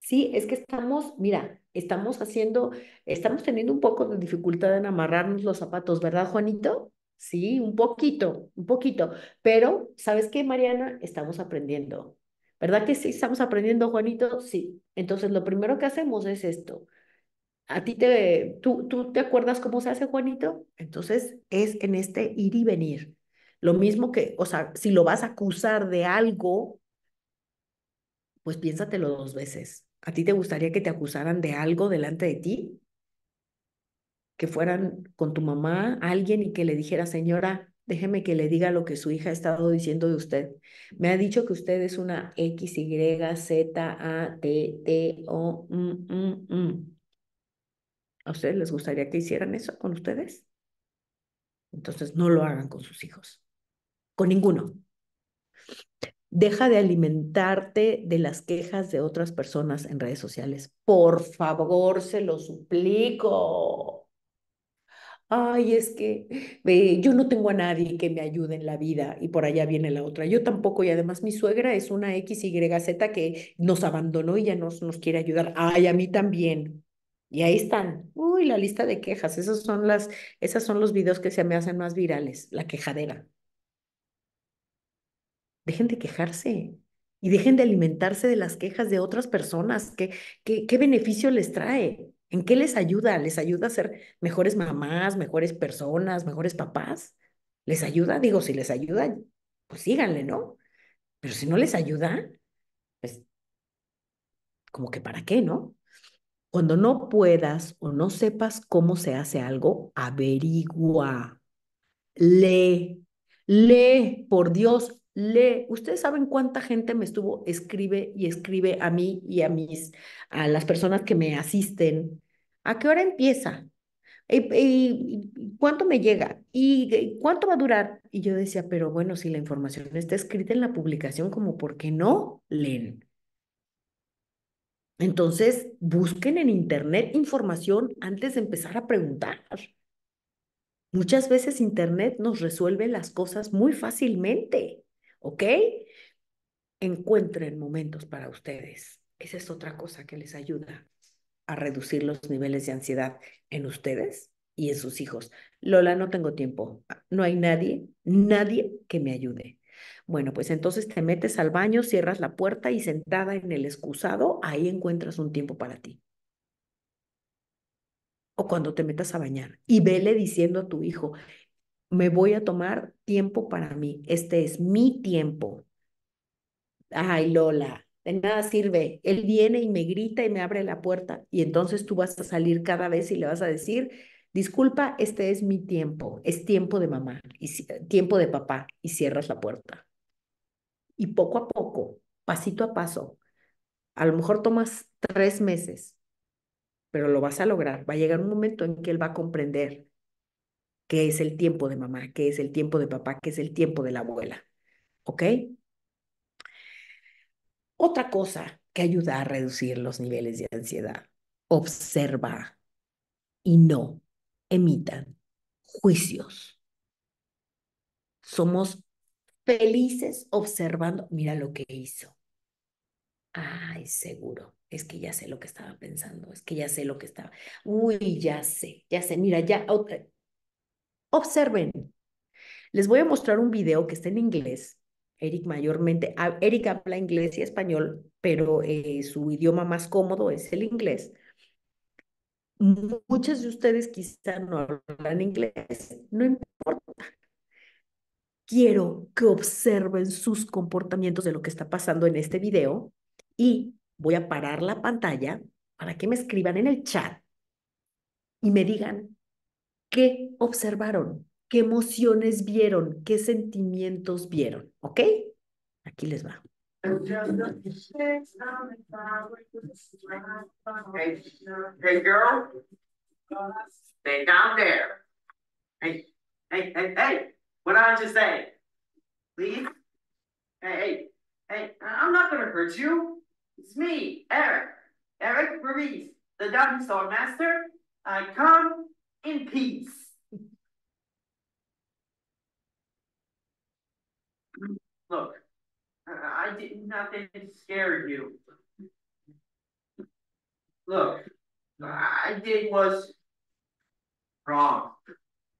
Sí, es que estamos, mira, estamos haciendo, estamos teniendo un poco de dificultad en amarrarnos los zapatos, ¿verdad, Juanito? Sí, un poquito, un poquito. Pero, ¿sabes qué, Mariana? Estamos aprendiendo. ¿Verdad que sí estamos aprendiendo, Juanito? Sí. Entonces, lo primero que hacemos es esto. ¿A ti te, tú, tú te acuerdas cómo se hace, Juanito? Entonces, es en este ir y venir. Lo mismo que, o sea, si lo vas a acusar de algo, pues piénsatelo dos veces. ¿A ti te gustaría que te acusaran de algo delante de ti? Que fueran con tu mamá, alguien y que le dijera, señora, déjeme que le diga lo que su hija ha estado diciendo de usted. Me ha dicho que usted es una X, Y, Z, A, T, T, O, M, M, M. ¿A ustedes les gustaría que hicieran eso con ustedes? Entonces no lo hagan con sus hijos. Con ninguno. Deja de alimentarte de las quejas de otras personas en redes sociales. Por favor, se lo suplico. Ay, es que yo no tengo a nadie que me ayude en la vida y por allá viene la otra. Yo tampoco y además mi suegra es una XYZ que nos abandonó y ya nos, nos quiere ayudar. Ay, a mí también. Y ahí están. Uy, la lista de quejas. Esos son las, esos son los videos que se me hacen más virales, la quejadera. Dejen de quejarse y dejen de alimentarse de las quejas de otras personas. ¿Qué, qué, qué beneficio les trae? ¿En qué les ayuda? ¿Les ayuda a ser mejores mamás, mejores personas, mejores papás? ¿Les ayuda? Digo, si les ayuda, pues síganle, ¿no? Pero si no les ayuda, pues como que para qué, ¿no? Cuando no puedas o no sepas cómo se hace algo, averigua, lee, lee, por Dios, lee. Ustedes saben cuánta gente me estuvo, escribe y escribe a mí y a mis, a las personas que me asisten. ¿A qué hora empieza? ¿Y, cuánto me llega? ¿Y cuánto va a durar? Y yo decía, pero bueno, si la información está escrita en la publicación, como por qué no leen? Entonces, busquen en Internet información antes de empezar a preguntar. Muchas veces Internet nos resuelve las cosas muy fácilmente, ¿ok? Encuentren momentos para ustedes. Esa es otra cosa que les ayuda a reducir los niveles de ansiedad en ustedes y en sus hijos. Lola, no tengo tiempo. No hay nadie, nadie que me ayude. Bueno, pues entonces te metes al baño, cierras la puerta y sentada en el excusado, ahí encuentras un tiempo para ti. O cuando te metas a bañar y vele diciendo a tu hijo, me voy a tomar tiempo para mí, este es mi tiempo. Ay, Lola, de nada sirve. Él viene y me grita y me abre la puerta y entonces tú vas a salir cada vez y le vas a decir, disculpa, este es mi tiempo, es tiempo de mamá y tiempo de papá y cierras la puerta. Y poco a poco, pasito a paso, a lo mejor tomas tres meses, pero lo vas a lograr. Va a llegar un momento en que él va a comprender qué es el tiempo de mamá, qué es el tiempo de papá, qué es el tiempo de la abuela. ¿Ok? Otra cosa que ayuda a reducir los niveles de ansiedad, observa y no emitan juicios. Somos felices observando, mira lo que hizo. Ay, seguro, es que ya sé lo que estaba pensando, es que ya sé lo que estaba. Uy, ya sé, ya sé, mira, ya. Observen. Les voy a mostrar un video que está en inglés Eric mayormente, Eric habla inglés y español, pero eh, su idioma más cómodo es el inglés. Muchos de ustedes quizá no hablan inglés, no importa. Quiero que observen sus comportamientos de lo que está pasando en este video y voy a parar la pantalla para que me escriban en el chat y me digan qué observaron, qué emociones vieron, qué sentimientos vieron, ¿ok? Aquí les va. Hey, hey girl, stay down there. Hey, hey, hey, hey, what I just say? Please? Hey, hey, hey, I'm not gonna hurt you. It's me, Eric. Eric Maurice, the dinosaur master. I come in peace. Look, I did nothing to scare you. Look, I did was wrong.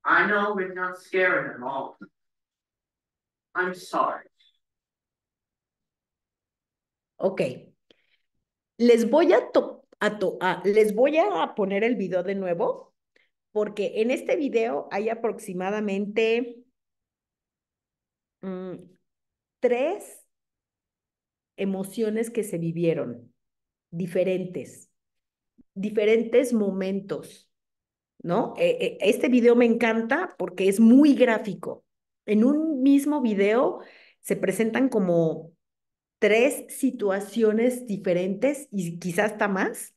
I know we're not scared at all. I'm sorry. Ok. Les voy a, a, les voy a poner el video de nuevo porque en este video hay aproximadamente mm, tres emociones que se vivieron, diferentes, diferentes momentos, ¿no? E, e, este video me encanta porque es muy gráfico. En un mismo video se presentan como tres situaciones diferentes y quizás hasta más.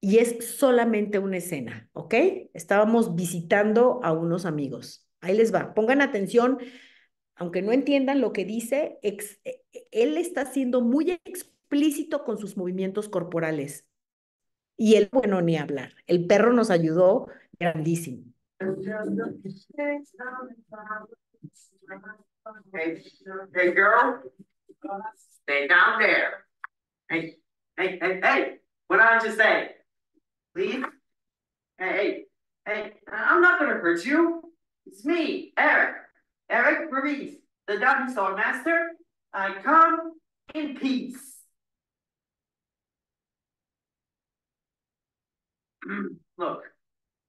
Y es solamente una escena, ¿ok? Estábamos visitando a unos amigos. Ahí les va. Pongan atención aunque no entiendan lo que dice, e, e, él está siendo muy explícito con sus movimientos corporales. Y él, bueno, ni hablar. El perro nos ayudó grandísimo. Hey, hey girl, stay down there. Hey, hey, hey, hey, what did I say? Please? Hey, hey, hey, I'm not gonna hurt you. It's me, Eric. Eric Maurice, the dinosaur master, I come in peace. Mm, look,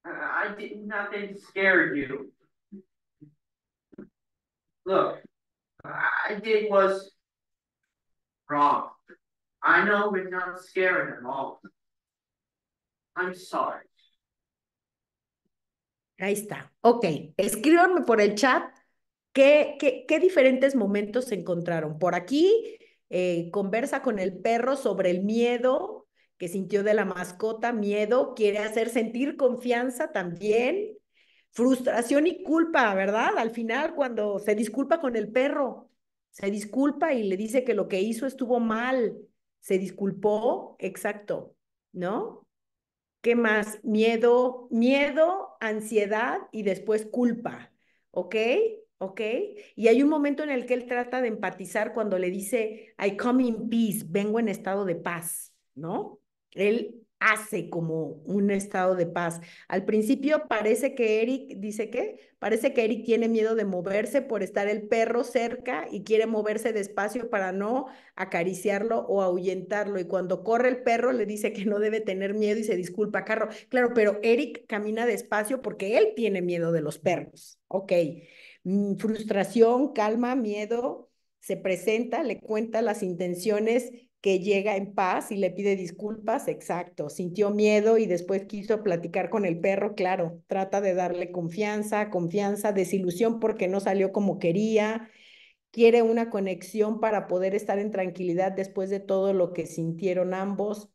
I did nothing to scare you. Look, I did was wrong. I know we're not scaring them all. I'm sorry. Ahí está. Ok, escríbanme por el chat qué, qué, qué diferentes momentos se encontraron. Por aquí, eh, conversa con el perro sobre el miedo que sintió de la mascota, miedo, quiere hacer sentir confianza también, frustración y culpa, ¿verdad? Al final, cuando se disculpa con el perro, se disculpa y le dice que lo que hizo estuvo mal, se disculpó, exacto, ¿no? ¿Qué más? Miedo, miedo, ansiedad y después culpa, ¿ok? ¿Ok? Y hay un momento en el que él trata de empatizar cuando le dice, I come in peace, vengo en estado de paz, ¿no? Él hace como un estado de paz. Al principio parece que Eric, dice que, parece que Eric tiene miedo de moverse por estar el perro cerca y quiere moverse despacio para no acariciarlo o ahuyentarlo. Y cuando corre el perro le dice que no debe tener miedo y se disculpa, Carro. Claro, pero Eric camina despacio porque él tiene miedo de los perros. Ok. Mm, frustración, calma, miedo, se presenta, le cuenta las intenciones que llega en paz y le pide disculpas, exacto, sintió miedo y después quiso platicar con el perro, claro, trata de darle confianza, confianza, desilusión porque no salió como quería, quiere una conexión para poder estar en tranquilidad después de todo lo que sintieron ambos,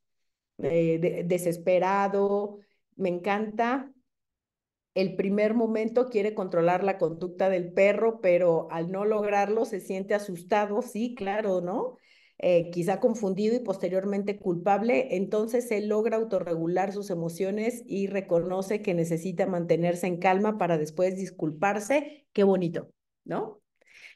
eh, desesperado, me encanta. El primer momento quiere controlar la conducta del perro, pero al no lograrlo se siente asustado, sí, claro, ¿no? Eh, quizá confundido y posteriormente culpable, entonces él logra autorregular sus emociones y reconoce que necesita mantenerse en calma para después disculparse. Qué bonito, ¿no?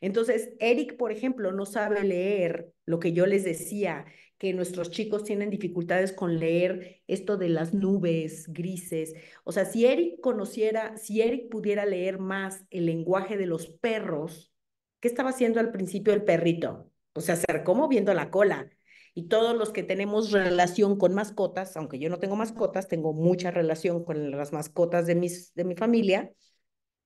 Entonces, Eric, por ejemplo, no sabe leer lo que yo les decía, que nuestros chicos tienen dificultades con leer esto de las nubes grises. O sea, si Eric conociera, si Eric pudiera leer más el lenguaje de los perros, ¿qué estaba haciendo al principio el perrito? Pues se acercó moviendo la cola. Y todos los que tenemos relación con mascotas, aunque yo no tengo mascotas, tengo mucha relación con las mascotas de, mis, de mi familia,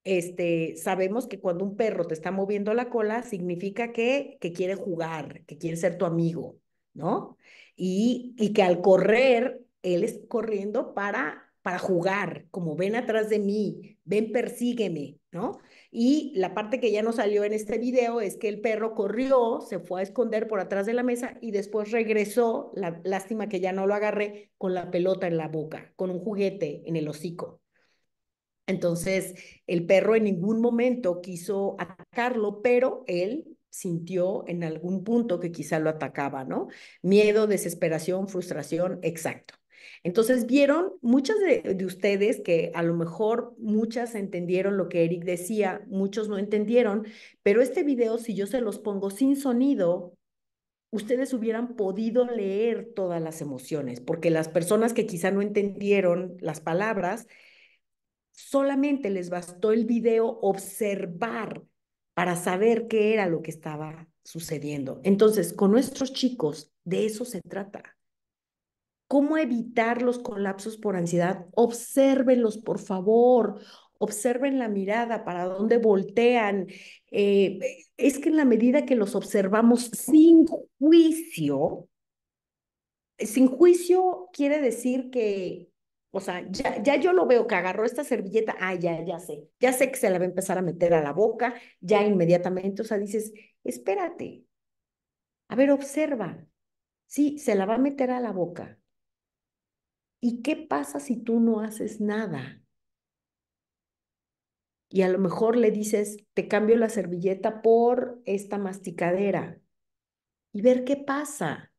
este, sabemos que cuando un perro te está moviendo la cola, significa que, que quiere jugar, que quiere ser tu amigo, ¿no? Y, y que al correr, él es corriendo para, para jugar, como ven atrás de mí, ven, persígueme, ¿no? Y la parte que ya no salió en este video es que el perro corrió, se fue a esconder por atrás de la mesa y después regresó, la lástima que ya no lo agarré, con la pelota en la boca, con un juguete en el hocico. Entonces, el perro en ningún momento quiso atacarlo, pero él sintió en algún punto que quizá lo atacaba, ¿no? Miedo, desesperación, frustración, exacto. Entonces vieron muchas de, ustedes que a lo mejor muchas entendieron lo que Eric decía, muchos no entendieron, pero este video si yo se los pongo sin sonido, ustedes hubieran podido leer todas las emociones, porque las personas que quizá no entendieron las palabras, solamente les bastó el video observar para saber qué era lo que estaba sucediendo. Entonces, con nuestros chicos, de eso se trata ¿Cómo evitar los colapsos por ansiedad? Obsérvenlos, por favor. Observen la mirada, para dónde voltean. Eh, es que en la medida que los observamos sin juicio, sin juicio quiere decir que, o sea, ya, ya yo lo veo que agarró esta servilleta, ah, ya, ya sé, ya sé que se la va a empezar a meter a la boca, ya inmediatamente, o sea, dices, espérate, a ver, observa, sí, se la va a meter a la boca, ¿Y qué pasa si tú no haces nada? Y a lo mejor le dices, te cambio la servilleta por esta masticadera y ver qué pasa.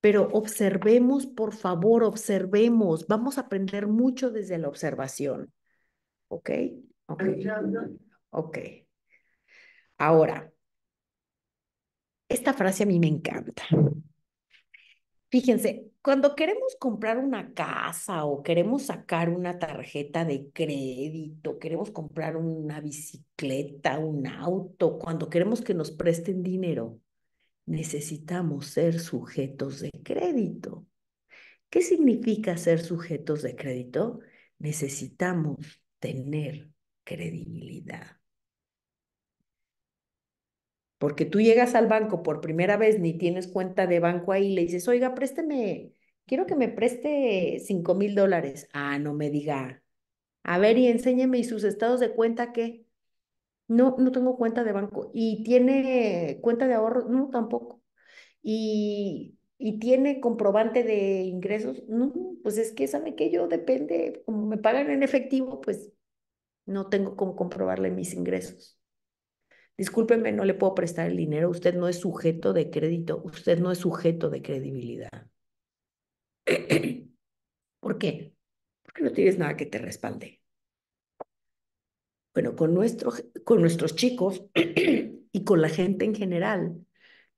Pero observemos, por favor, observemos. Vamos a aprender mucho desde la observación. ¿Ok? Ok. Ok. Ahora, esta frase a mí me encanta. Fíjense, cuando queremos comprar una casa o queremos sacar una tarjeta de crédito, queremos comprar una bicicleta, un auto, cuando queremos que nos presten dinero, necesitamos ser sujetos de crédito. ¿Qué significa ser sujetos de crédito? Necesitamos tener credibilidad. Porque tú llegas al banco por primera vez, ni tienes cuenta de banco ahí, le dices, oiga, présteme, quiero que me preste cinco mil dólares. Ah, no me diga. A ver, y enséñeme y sus estados de cuenta qué. No, no tengo cuenta de banco. ¿Y tiene cuenta de ahorro? No, tampoco. ¿Y, y tiene comprobante de ingresos? No, pues es que sabe que yo depende, como me pagan en efectivo, pues no tengo cómo comprobarle mis ingresos. Discúlpeme, no le puedo prestar el dinero. Usted no es sujeto de crédito. Usted no es sujeto de credibilidad. ¿Por qué? Porque no tienes nada que te respalde. Bueno, con, nuestro, con nuestros chicos y con la gente en general,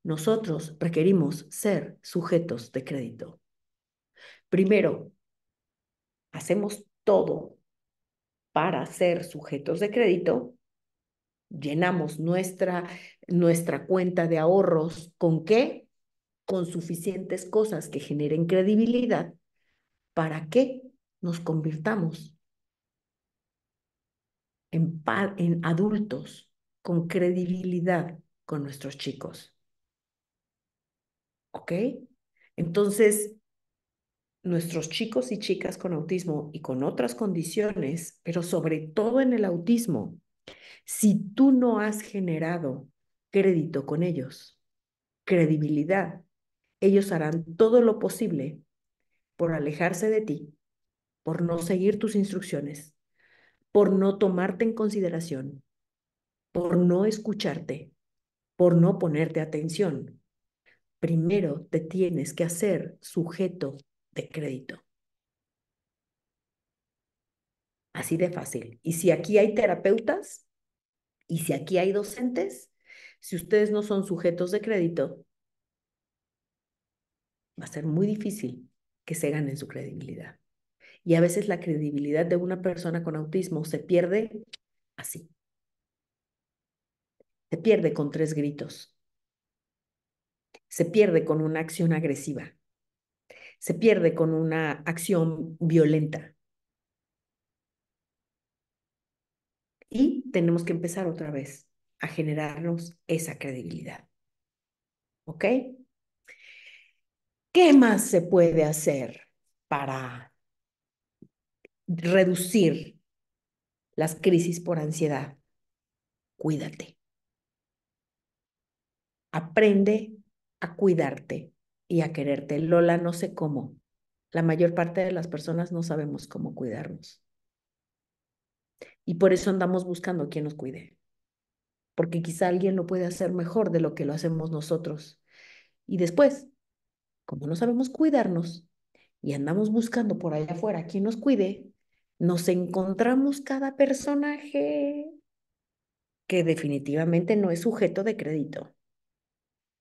nosotros requerimos ser sujetos de crédito. Primero, hacemos todo para ser sujetos de crédito llenamos nuestra, nuestra cuenta de ahorros con qué? Con suficientes cosas que generen credibilidad para que nos convirtamos en, en adultos con credibilidad con nuestros chicos. ¿Ok? Entonces, nuestros chicos y chicas con autismo y con otras condiciones, pero sobre todo en el autismo, si tú no has generado crédito con ellos, credibilidad, ellos harán todo lo posible por alejarse de ti, por no seguir tus instrucciones, por no tomarte en consideración, por no escucharte, por no ponerte atención. Primero te tienes que hacer sujeto de crédito. Así de fácil. Y si aquí hay terapeutas, y si aquí hay docentes, si ustedes no son sujetos de crédito, va a ser muy difícil que se ganen su credibilidad. Y a veces la credibilidad de una persona con autismo se pierde así. Se pierde con tres gritos. Se pierde con una acción agresiva. Se pierde con una acción violenta. Y tenemos que empezar otra vez a generarnos esa credibilidad. ¿Ok? ¿Qué más se puede hacer para reducir las crisis por ansiedad? Cuídate. Aprende a cuidarte y a quererte. Lola, no sé cómo. La mayor parte de las personas no sabemos cómo cuidarnos. Y por eso andamos buscando quien nos cuide. Porque quizá alguien lo puede hacer mejor de lo que lo hacemos nosotros. Y después, como no sabemos cuidarnos y andamos buscando por allá afuera quien nos cuide, nos encontramos cada personaje que definitivamente no es sujeto de crédito.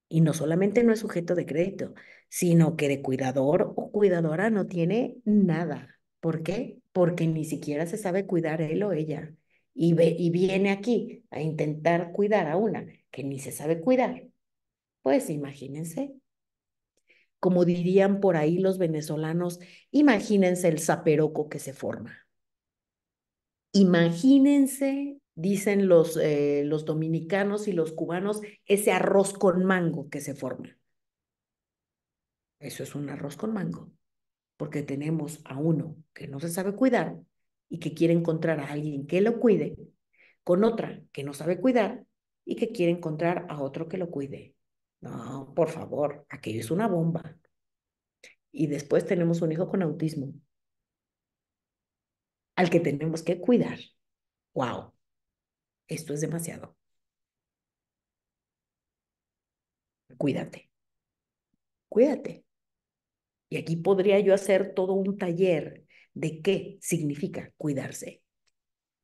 Y no solamente no es sujeto de crédito, sino que de cuidador o cuidadora no tiene nada. ¿Por qué? Porque ni siquiera se sabe cuidar él o ella. Y, ve, y viene aquí a intentar cuidar a una que ni se sabe cuidar. Pues imagínense. Como dirían por ahí los venezolanos, imagínense el zaperoco que se forma. Imagínense, dicen los, eh, los dominicanos y los cubanos, ese arroz con mango que se forma. Eso es un arroz con mango porque tenemos a uno que no se sabe cuidar y que quiere encontrar a alguien que lo cuide, con otra que no sabe cuidar y que quiere encontrar a otro que lo cuide. No, por favor, aquello es una bomba. Y después tenemos un hijo con autismo al que tenemos que cuidar. ¡Wow! Esto es demasiado. Cuídate. Cuídate. Y aquí podría yo hacer todo un taller de qué significa cuidarse,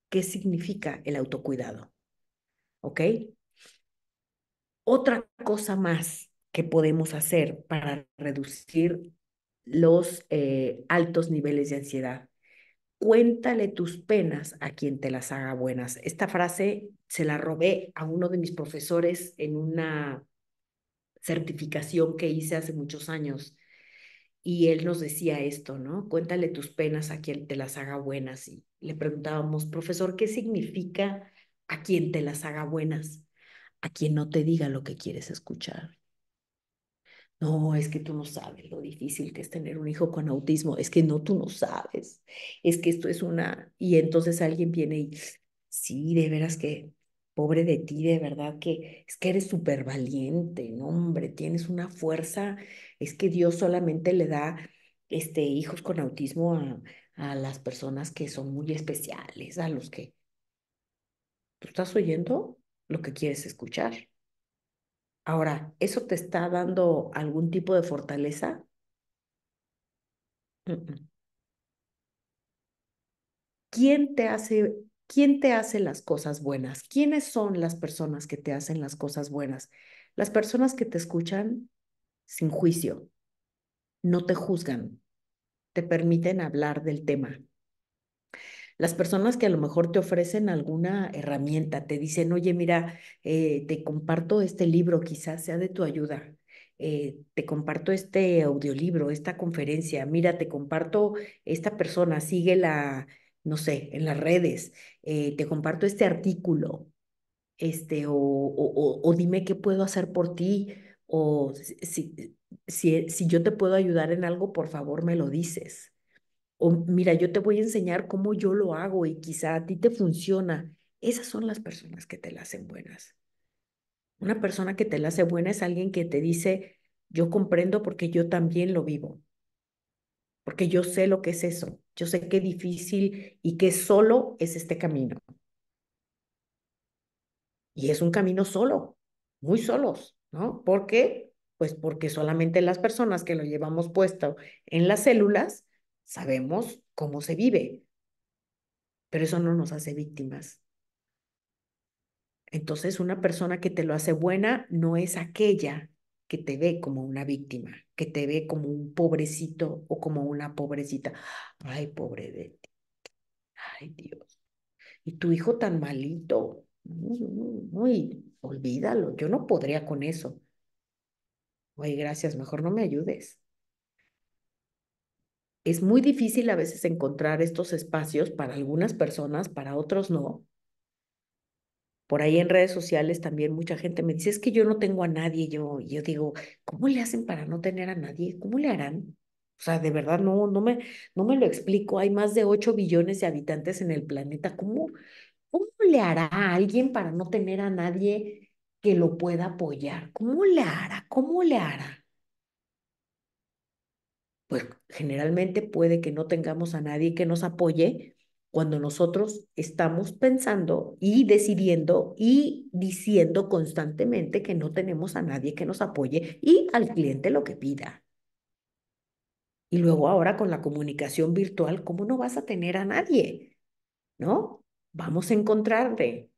qué significa el autocuidado. ¿Ok? Otra cosa más que podemos hacer para reducir los eh, altos niveles de ansiedad. Cuéntale tus penas a quien te las haga buenas. Esta frase se la robé a uno de mis profesores en una certificación que hice hace muchos años y él nos decía esto, ¿no? Cuéntale tus penas a quien te las haga buenas. Y le preguntábamos, profesor, ¿qué significa a quien te las haga buenas? A quien no te diga lo que quieres escuchar. No, es que tú no sabes lo difícil que es tener un hijo con autismo. Es que no, tú no sabes. Es que esto es una... Y entonces alguien viene y, sí, de veras que, pobre de ti, de verdad que es que eres súper valiente, no, hombre, tienes una fuerza. Es que Dios solamente le da este, hijos con autismo a, a las personas que son muy especiales, a los que... ¿Tú estás oyendo lo que quieres escuchar? Ahora, ¿eso te está dando algún tipo de fortaleza? ¿Quién te hace, quién te hace las cosas buenas? ¿Quiénes son las personas que te hacen las cosas buenas? Las personas que te escuchan sin juicio, no te juzgan, te permiten hablar del tema. Las personas que a lo mejor te ofrecen alguna herramienta, te dicen, oye, mira, eh, te comparto este libro, quizás sea de tu ayuda. Eh, te comparto este audiolibro, esta conferencia, mira, te comparto esta persona, síguela, no sé, en las redes, eh, te comparto este artículo, este, o, o, o, dime qué puedo hacer por ti, o si, si, si yo te puedo ayudar en algo, por favor me lo dices. O mira, yo te voy a enseñar cómo yo lo hago y quizá a ti te funciona. Esas son las personas que te la hacen buenas. Una persona que te la hace buena es alguien que te dice, yo comprendo porque yo también lo vivo. Porque yo sé lo que es eso. Yo sé qué difícil y qué solo es este camino. Y es un camino solo, muy solos, ¿no? ¿Por qué? Pues porque solamente las personas que lo llevamos puesto en las células sabemos cómo se vive, pero eso no nos hace víctimas. Entonces, una persona que te lo hace buena no es aquella que te ve como una víctima, que te ve como un pobrecito o como una pobrecita. Ay, pobre de ti. Ay, Dios. Y tu hijo tan malito. Olvídalo. Yo no podría con eso. Ay, gracias. Mejor no me ayudes es muy difícil a veces encontrar estos espacios para algunas personas, para otros no. Por ahí en redes sociales también mucha gente me dice, es que yo no tengo a nadie. Yo, yo digo, ¿cómo le hacen para no tener a nadie? ¿Cómo le harán? O sea, de verdad no, no, me, no me lo explico. Hay más de 8 billones de habitantes en el planeta. ¿Cómo, ¿Cómo le hará a alguien para no tener a nadie que lo pueda apoyar? ¿Cómo le hará? ¿Cómo le hará? pues generalmente puede que no tengamos a nadie que nos apoye cuando nosotros estamos pensando y decidiendo y diciendo constantemente que no tenemos a nadie que nos apoye y al cliente lo que pida. Y luego ahora con la comunicación virtual, ¿cómo no vas a tener a nadie? ¿No? Vamos a encontrarte.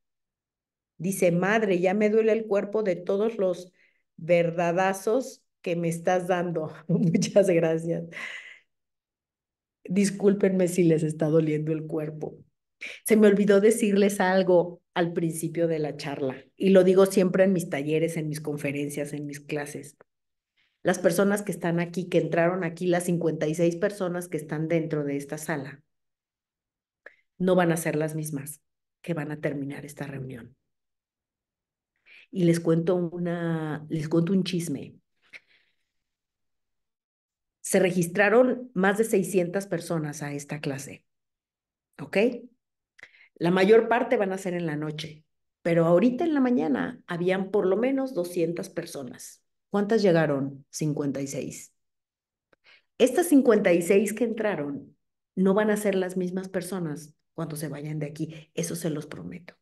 Dice, madre, ya me duele el cuerpo de todos los verdadazos que me estás dando. Muchas gracias. Discúlpenme si les está doliendo el cuerpo. Se me olvidó decirles algo al principio de la charla y lo digo siempre en mis talleres, en mis conferencias, en mis clases. Las personas que están aquí, que entraron aquí, las 56 personas que están dentro de esta sala, no van a ser las mismas que van a terminar esta reunión. Y les cuento una, les cuento un chisme se registraron más de 600 personas a esta clase. ¿Ok? La mayor parte van a ser en la noche, pero ahorita en la mañana habían por lo menos 200 personas. ¿Cuántas llegaron? 56. Estas 56 que entraron no van a ser las mismas personas cuando se vayan de aquí, eso se los prometo.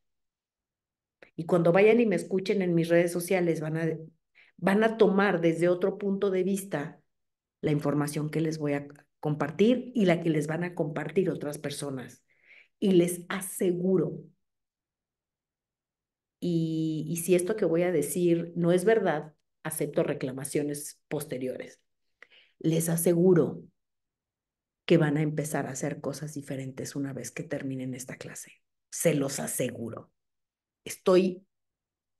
Y cuando vayan y me escuchen en mis redes sociales, van a, van a tomar desde otro punto de vista la información que les voy a compartir y la que les van a compartir otras personas. Y les aseguro, y, y si esto que voy a decir no es verdad, acepto reclamaciones posteriores. Les aseguro que van a empezar a hacer cosas diferentes una vez que terminen esta clase. Se los aseguro. Estoy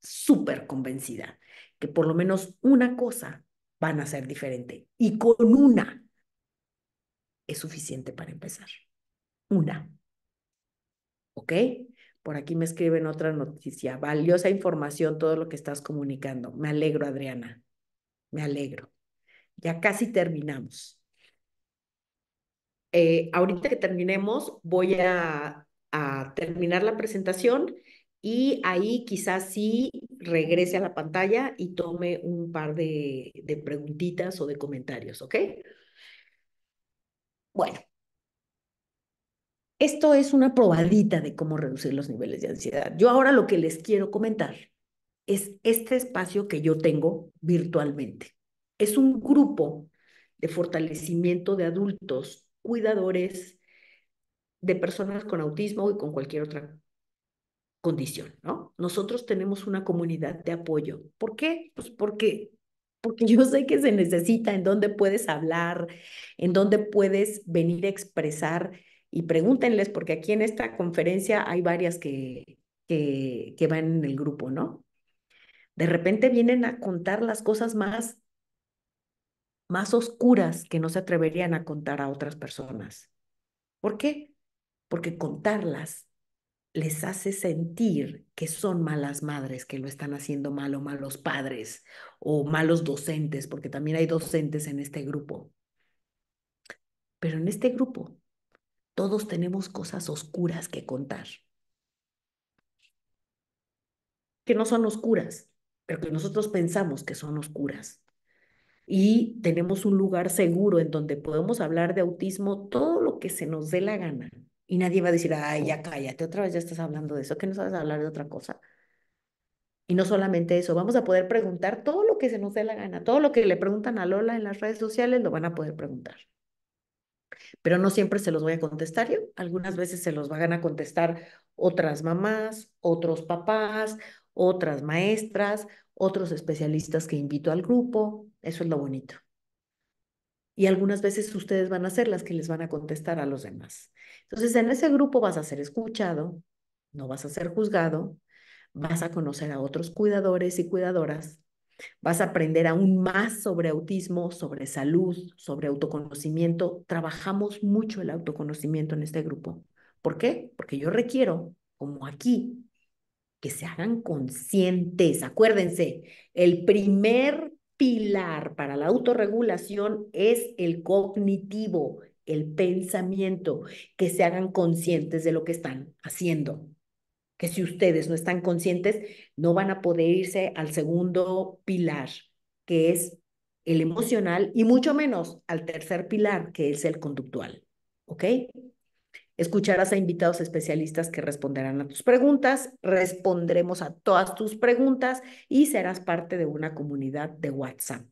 súper convencida que por lo menos una cosa van a ser diferente. Y con una es suficiente para empezar. Una. ¿Ok? Por aquí me escriben otra noticia. Valiosa información, todo lo que estás comunicando. Me alegro, Adriana. Me alegro. Ya casi terminamos. Eh, ahorita que terminemos, voy a, terminar la presentación y ahí quizás sí regrese a la pantalla y tome un par de, de preguntitas o de comentarios, ¿ok? Bueno, esto es una probadita de cómo reducir los niveles de ansiedad. Yo ahora lo que les quiero comentar es este espacio que yo tengo virtualmente. Es un grupo de fortalecimiento de adultos, cuidadores, de personas con autismo y con cualquier otra condición, ¿no? Nosotros tenemos una comunidad de apoyo. ¿Por qué? Pues porque, porque yo sé que se necesita en dónde puedes hablar, en dónde puedes venir a expresar y pregúntenles, porque aquí en esta conferencia hay varias que, que, que van en el grupo, ¿no? De repente vienen a contar las cosas más, más oscuras que no se atreverían a contar a otras personas. ¿Por qué? Porque contarlas les hace sentir que son malas madres que lo están haciendo mal o malos padres o malos docentes, porque también hay docentes en este grupo. Pero en este grupo todos tenemos cosas oscuras que contar. Que no son oscuras, pero que nosotros pensamos que son oscuras. Y tenemos un lugar seguro en donde podemos hablar de autismo todo lo que se nos dé la gana y nadie va a decir, ay, ya cállate, otra vez ya estás hablando de eso, que no sabes hablar de otra cosa. Y no solamente eso, vamos a poder preguntar todo lo que se nos dé la gana, todo lo que le preguntan a Lola en las redes sociales lo van a poder preguntar. Pero no siempre se los voy a contestar yo, algunas veces se los van a contestar otras mamás, otros papás, otras maestras, otros especialistas que invito al grupo, eso es lo bonito. Y algunas veces ustedes van a ser las que les van a contestar a los demás. Entonces, en ese grupo vas a ser escuchado, no vas a ser juzgado, vas a conocer a otros cuidadores y cuidadoras, vas a aprender aún más sobre autismo, sobre salud, sobre autoconocimiento. Trabajamos mucho el autoconocimiento en este grupo. ¿Por qué? Porque yo requiero, como aquí, que se hagan conscientes. Acuérdense, el primer pilar para la autorregulación es el cognitivo, el pensamiento, que se hagan conscientes de lo que están haciendo. Que si ustedes no están conscientes, no van a poder irse al segundo pilar, que es el emocional, y mucho menos al tercer pilar, que es el conductual. ¿Ok? Escucharás a invitados especialistas que responderán a tus preguntas, respondremos a todas tus preguntas y serás parte de una comunidad de WhatsApp.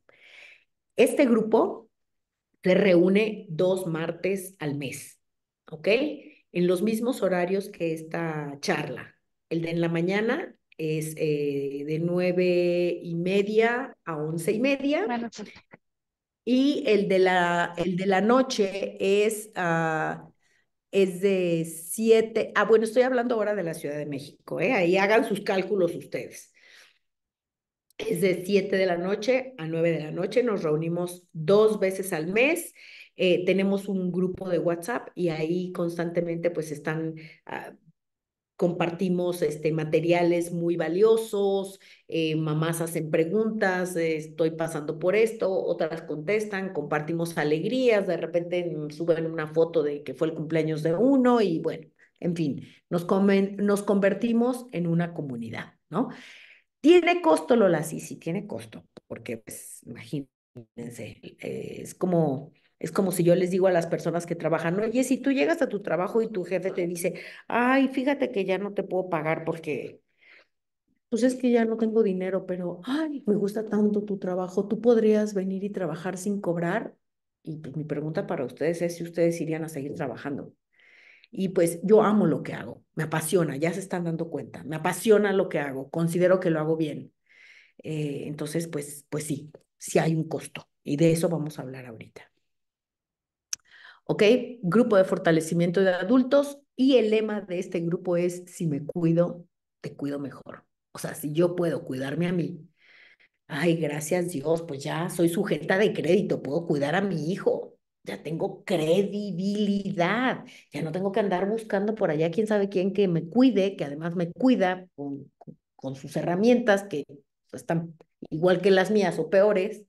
Este grupo se reúne dos martes al mes, ¿ok? En los mismos horarios que esta charla. El de en la mañana es eh, de nueve y media a once y media. Y el de la, el de la noche es, uh, es de siete. Ah, bueno, estoy hablando ahora de la Ciudad de México, ¿eh? Ahí hagan sus cálculos ustedes es de 7 de la noche a 9 de la noche. Nos reunimos dos veces al mes. Eh, tenemos un grupo de WhatsApp y ahí constantemente pues están, uh, compartimos este, materiales muy valiosos, eh, mamás hacen preguntas, eh, estoy pasando por esto, otras contestan, compartimos alegrías, de repente suben una foto de que fue el cumpleaños de uno y bueno, en fin, nos, comen, nos convertimos en una comunidad, ¿no? ¿Tiene costo, Lola? Sí, sí, tiene costo, porque pues imagínense, eh, es como, es como si yo les digo a las personas que trabajan, oye, si tú llegas a tu trabajo y tu jefe te dice, ay, fíjate que ya no te puedo pagar porque, pues es que ya no tengo dinero, pero, ay, me gusta tanto tu trabajo, tú podrías venir y trabajar sin cobrar. Y pues mi pregunta para ustedes es si ustedes irían a seguir trabajando. Y pues yo amo lo que hago, me apasiona, ya se están dando cuenta, me apasiona lo que hago, considero que lo hago bien. Eh, entonces, pues, pues sí, sí hay un costo y de eso vamos a hablar ahorita. ¿Ok? Grupo de fortalecimiento de adultos y el lema de este grupo es, si me cuido, te cuido mejor. O sea, si yo puedo cuidarme a mí, ay, gracias Dios, pues ya soy sujeta de crédito, puedo cuidar a mi hijo, ya tengo credibilidad, ya no tengo que andar buscando por allá quién sabe quién que me cuide, que además me cuida con, con sus herramientas que están igual que las mías o peores,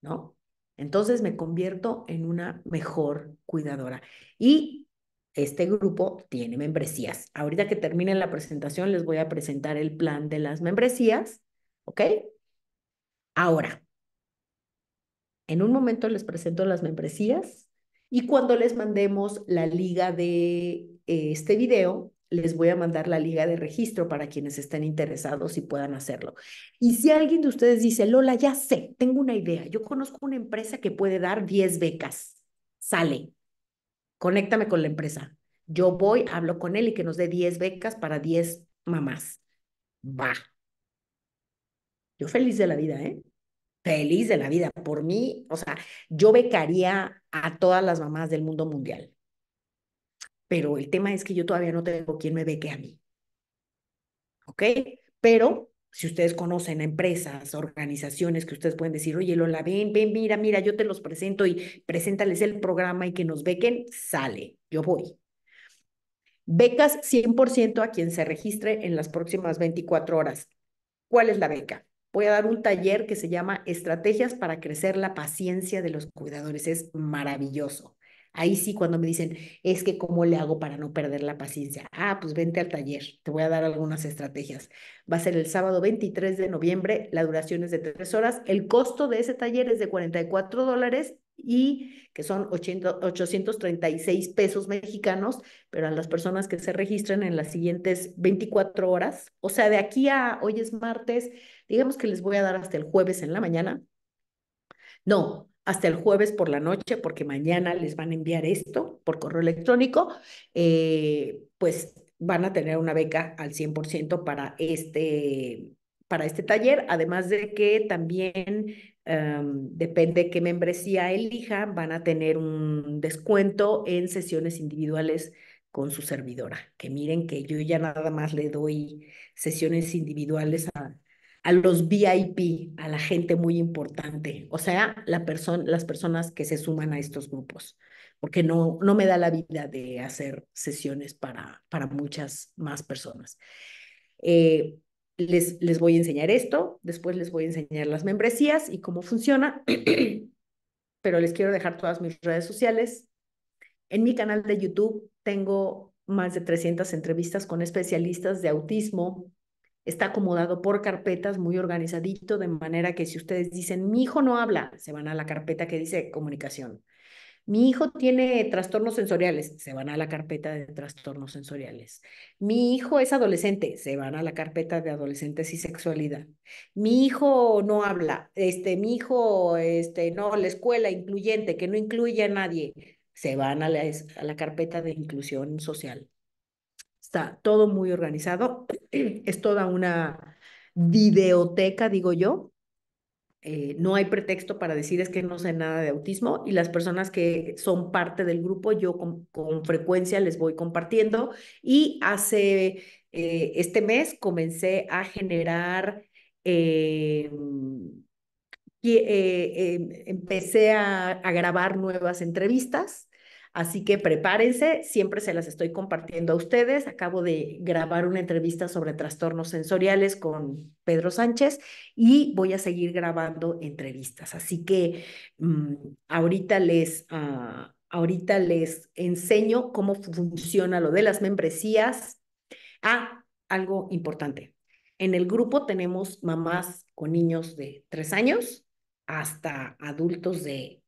¿no? Entonces me convierto en una mejor cuidadora. Y este grupo tiene membresías. Ahorita que termine la presentación les voy a presentar el plan de las membresías, ¿ok? Ahora, en un momento les presento las membresías y cuando les mandemos la liga de eh, este video, les voy a mandar la liga de registro para quienes estén interesados y puedan hacerlo. Y si alguien de ustedes dice, Lola, ya sé, tengo una idea, yo conozco una empresa que puede dar 10 becas, sale, conéctame con la empresa. Yo voy, hablo con él y que nos dé 10 becas para 10 mamás. Va. Yo feliz de la vida, ¿eh? Feliz de la vida. Por mí, o sea, yo becaría a todas las mamás del mundo mundial pero el tema es que yo todavía no tengo quien me beque a mí. ¿Ok? Pero si ustedes conocen a empresas, organizaciones que ustedes pueden decir, oye, Lola, ven, ven, mira, mira, yo te los presento y preséntales el programa y que nos bequen, sale, yo voy. Becas 100% a quien se registre en las próximas 24 horas. ¿Cuál es la beca? Voy a dar un taller que se llama Estrategias para crecer la paciencia de los cuidadores. Es maravilloso. Ahí sí, cuando me dicen, es que cómo le hago para no perder la paciencia. Ah, pues vente al taller, te voy a dar algunas estrategias. Va a ser el sábado 23 de noviembre, la duración es de tres horas. El costo de ese taller es de 44 dólares y que son 836 pesos mexicanos, pero a las personas que se registren en las siguientes 24 horas, o sea, de aquí a hoy es martes, digamos que les voy a dar hasta el jueves en la mañana. No, hasta el jueves por la noche, porque mañana les van a enviar esto por correo electrónico, eh, pues van a tener una beca al 100% para este, para este taller, además de que también um, depende qué membresía elijan, van a tener un descuento en sesiones individuales con su servidora. Que miren que yo ya nada más le doy sesiones individuales a, a los VIP, a la gente muy importante, o sea, la las personas que se suman a estos grupos, porque no, no me da la vida de hacer sesiones para, para muchas más personas. Eh, les, les voy a enseñar esto, después les voy a enseñar las membresías y cómo funciona, pero les quiero dejar todas mis redes sociales. En mi canal de YouTube tengo más de 300 entrevistas con especialistas de autismo, está acomodado por carpetas, muy organizadito, de manera que si ustedes dicen, mi hijo no habla, se van a la carpeta que dice comunicación. Mi hijo tiene trastornos sensoriales, se van a la carpeta de trastornos sensoriales. Mi hijo es adolescente, se van a la carpeta de adolescentes y sexualidad. Mi hijo no habla, este, mi hijo, este, no, la escuela incluyente, que no incluye a nadie, se van a la, a la carpeta de inclusión social. Está todo muy organizado. Es toda una videoteca, digo yo. Eh, no hay pretexto para decir es que no sé nada de autismo y las personas que son parte del grupo yo con, frecuencia les voy compartiendo y hace eh, este mes comencé a generar eh, empecé a, a, grabar nuevas entrevistas Así que prepárense, siempre se las estoy compartiendo a ustedes. Acabo de grabar una entrevista sobre trastornos sensoriales con Pedro Sánchez y voy a seguir grabando entrevistas. Así que mm, ahorita les... Ah, ahorita les enseño cómo funciona lo de las membresías. Ah, algo importante. En el grupo tenemos mamás con niños de tres años hasta adultos de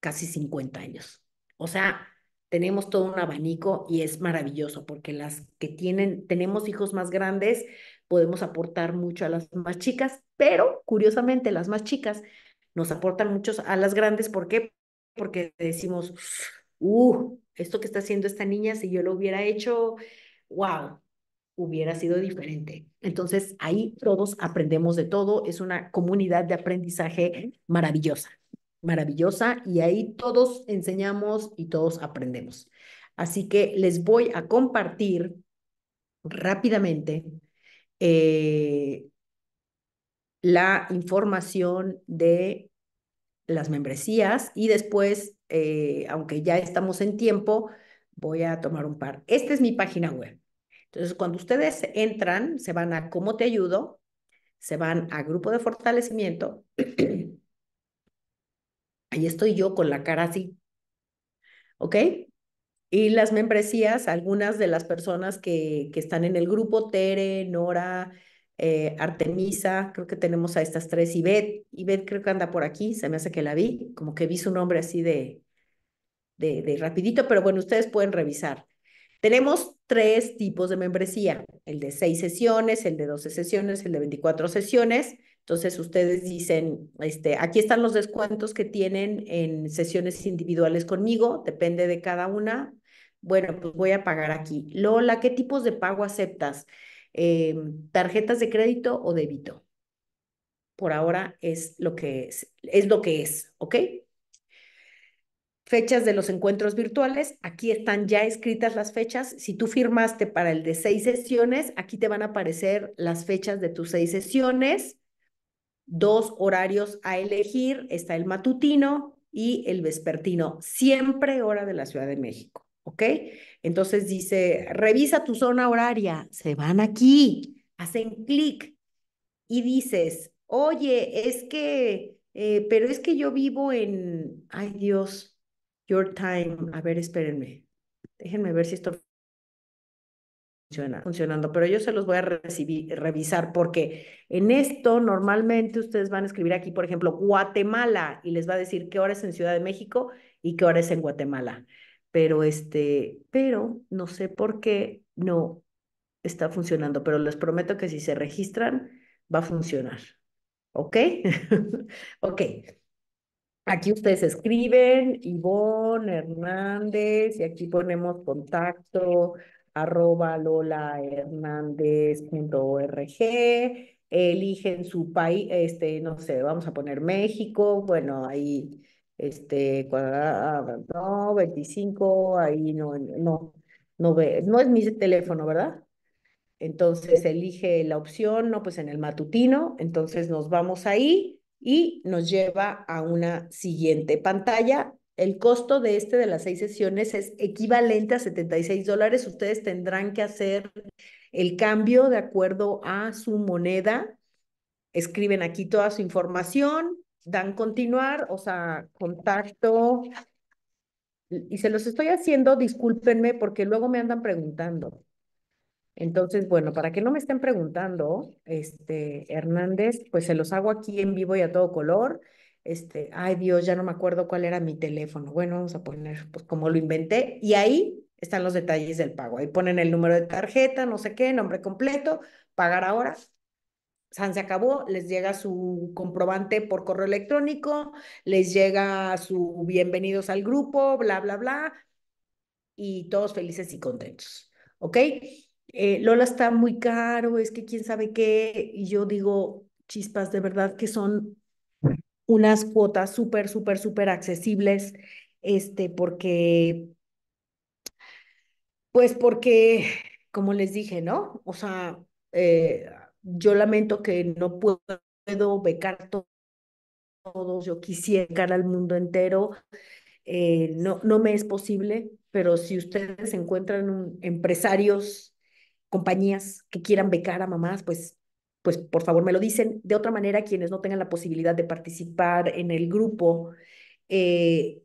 casi 50 años. O sea, tenemos todo un abanico y es maravilloso porque las que tienen, tenemos hijos más grandes, podemos aportar mucho a las más chicas, pero curiosamente las más chicas nos aportan mucho a las grandes. ¿Por qué? Porque decimos, uh, esto que está haciendo esta niña, si yo lo hubiera hecho, wow, hubiera sido diferente. Entonces ahí todos aprendemos de todo, es una comunidad de aprendizaje maravillosa maravillosa y ahí todos enseñamos y todos aprendemos. Así que les voy a compartir rápidamente eh, la información de las membresías y después, eh, aunque ya estamos en tiempo, voy a tomar un par. Esta es mi página web. Entonces, cuando ustedes entran, se van a ¿Cómo te ayudo? Se van a Grupo de Fortalecimiento. Ahí estoy yo con la cara así. ¿Ok? Y las membresías, algunas de las personas que, que están en el grupo, Tere, Nora, eh, Artemisa, creo que tenemos a estas tres, Ivette, Ivette creo que anda por aquí, se me hace que la vi, como que vi su nombre así de, de, de rapidito, pero bueno, ustedes pueden revisar. Tenemos tres tipos de membresía, el de seis sesiones, el de 12 sesiones, el de 24 sesiones. Entonces ustedes dicen, este, aquí están los descuentos que tienen en sesiones individuales conmigo, depende de cada una. Bueno, pues voy a pagar aquí. Lola, ¿qué tipos de pago aceptas? Eh, tarjetas de crédito o débito. Por ahora es lo que es, es lo que es, ¿ok? Fechas de los encuentros virtuales, aquí están ya escritas las fechas. Si tú firmaste para el de seis sesiones, aquí te van a aparecer las fechas de tus seis sesiones, dos horarios a elegir, está el matutino y el vespertino, siempre hora de la Ciudad de México. ¿ok? Entonces dice, revisa tu zona horaria, se van aquí, hacen clic y dices, oye, es que, eh, pero es que yo vivo en, ay Dios, your time, a ver, espérenme, déjenme ver si esto funcionando, pero yo se los voy a revisar porque en esto normalmente ustedes van a escribir aquí, por ejemplo, Guatemala y les va a decir qué hora es en Ciudad de México y qué hora es en Guatemala pero este, pero no sé por qué no está funcionando, pero les prometo que si se registran va a funcionar. ¿Ok? ok. Aquí ustedes escriben Ivonne Hernández y aquí ponemos contacto arroba lolahernández.org. Eligen su país, este, no sé, vamos a poner México. Bueno, ahí este, no, 25, ahí no, no, no ve, no es mi teléfono, ¿verdad? Entonces elige la opción, no, pues en el matutino, entonces nos vamos ahí y nos lleva a una siguiente pantalla. El costo de este de las seis sesiones es equivalente a 76 dólares. Ustedes tendrán que hacer el cambio de acuerdo a su moneda. Escriben aquí toda su información, dan continuar, o sea, contacto. Y se los estoy haciendo, discúlpenme, porque luego me andan preguntando. Entonces, bueno, para que no me estén preguntando, este, Hernández, pues se los hago aquí en vivo y a todo color. Este, ay Dios, ya no me acuerdo cuál era mi teléfono. Bueno, vamos a poner, pues como lo inventé, y ahí están los detalles del pago. Ahí ponen el número de tarjeta, no sé qué, nombre completo, pagar ahora, San se acabó, les llega su comprobante por correo electrónico, les llega su bienvenidos al grupo, bla, bla, bla, y todos felices y contentos, ¿ok? Eh, Lola está muy caro, es que quién sabe qué, y yo digo, chispas, de verdad que son unas cuotas súper, súper, súper accesibles, este, porque, pues porque, como les dije, ¿no? O sea, eh, yo lamento que no puedo becar todos, yo quisiera becar al mundo entero, eh, no, no me es posible, pero si ustedes encuentran empresarios, compañías que quieran becar a mamás, pues, pues por favor me lo dicen. De otra manera, quienes no tengan la posibilidad de participar en el grupo, eh,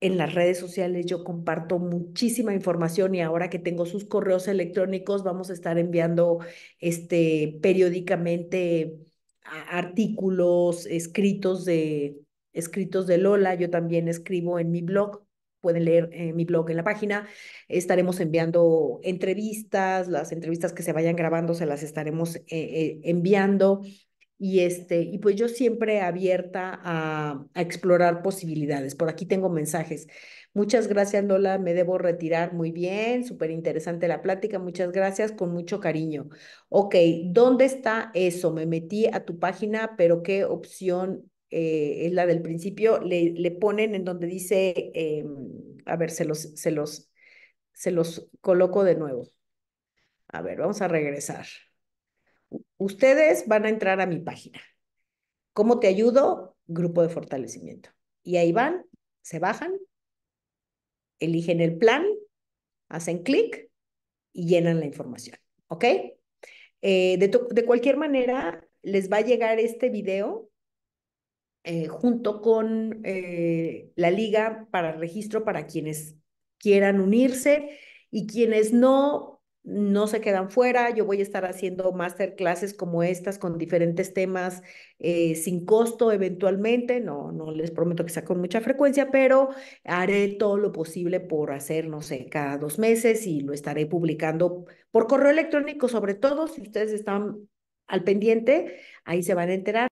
en las redes sociales yo comparto muchísima información y ahora que tengo sus correos electrónicos vamos a estar enviando este periódicamente artículos escritos de escritos de Lola, yo también escribo en mi blog, pueden leer eh, mi blog en la página, estaremos enviando entrevistas, las entrevistas que se vayan grabando se las estaremos eh, eh, enviando y, este, y pues yo siempre abierta a, explorar posibilidades. Por aquí tengo mensajes. Muchas gracias, Lola. Me debo retirar. Muy bien, súper interesante la plática. Muchas gracias, con mucho cariño. Ok, ¿dónde está eso? Me metí a tu página, pero ¿qué opción eh, es la del principio? Le, le ponen en donde dice, eh, a ver, se los, se, los, se los coloco de nuevo. A ver, vamos a regresar. Ustedes van a entrar a mi página. ¿Cómo te ayudo? grupo de fortalecimiento. Y ahí van, se bajan, eligen el plan, hacen clic y llenan la información, ¿ok? Eh, de, cualquier manera, les va a llegar este video eh, junto con eh, la liga para registro para quienes quieran unirse y quienes no, no se quedan fuera. Yo voy a estar haciendo masterclasses como estas con diferentes temas eh, sin costo eventualmente. No, no les prometo que sea con mucha frecuencia, pero haré todo lo posible por hacer, no sé, cada dos meses y lo estaré publicando por correo electrónico, sobre todo si ustedes están al pendiente, ahí se van a enterar.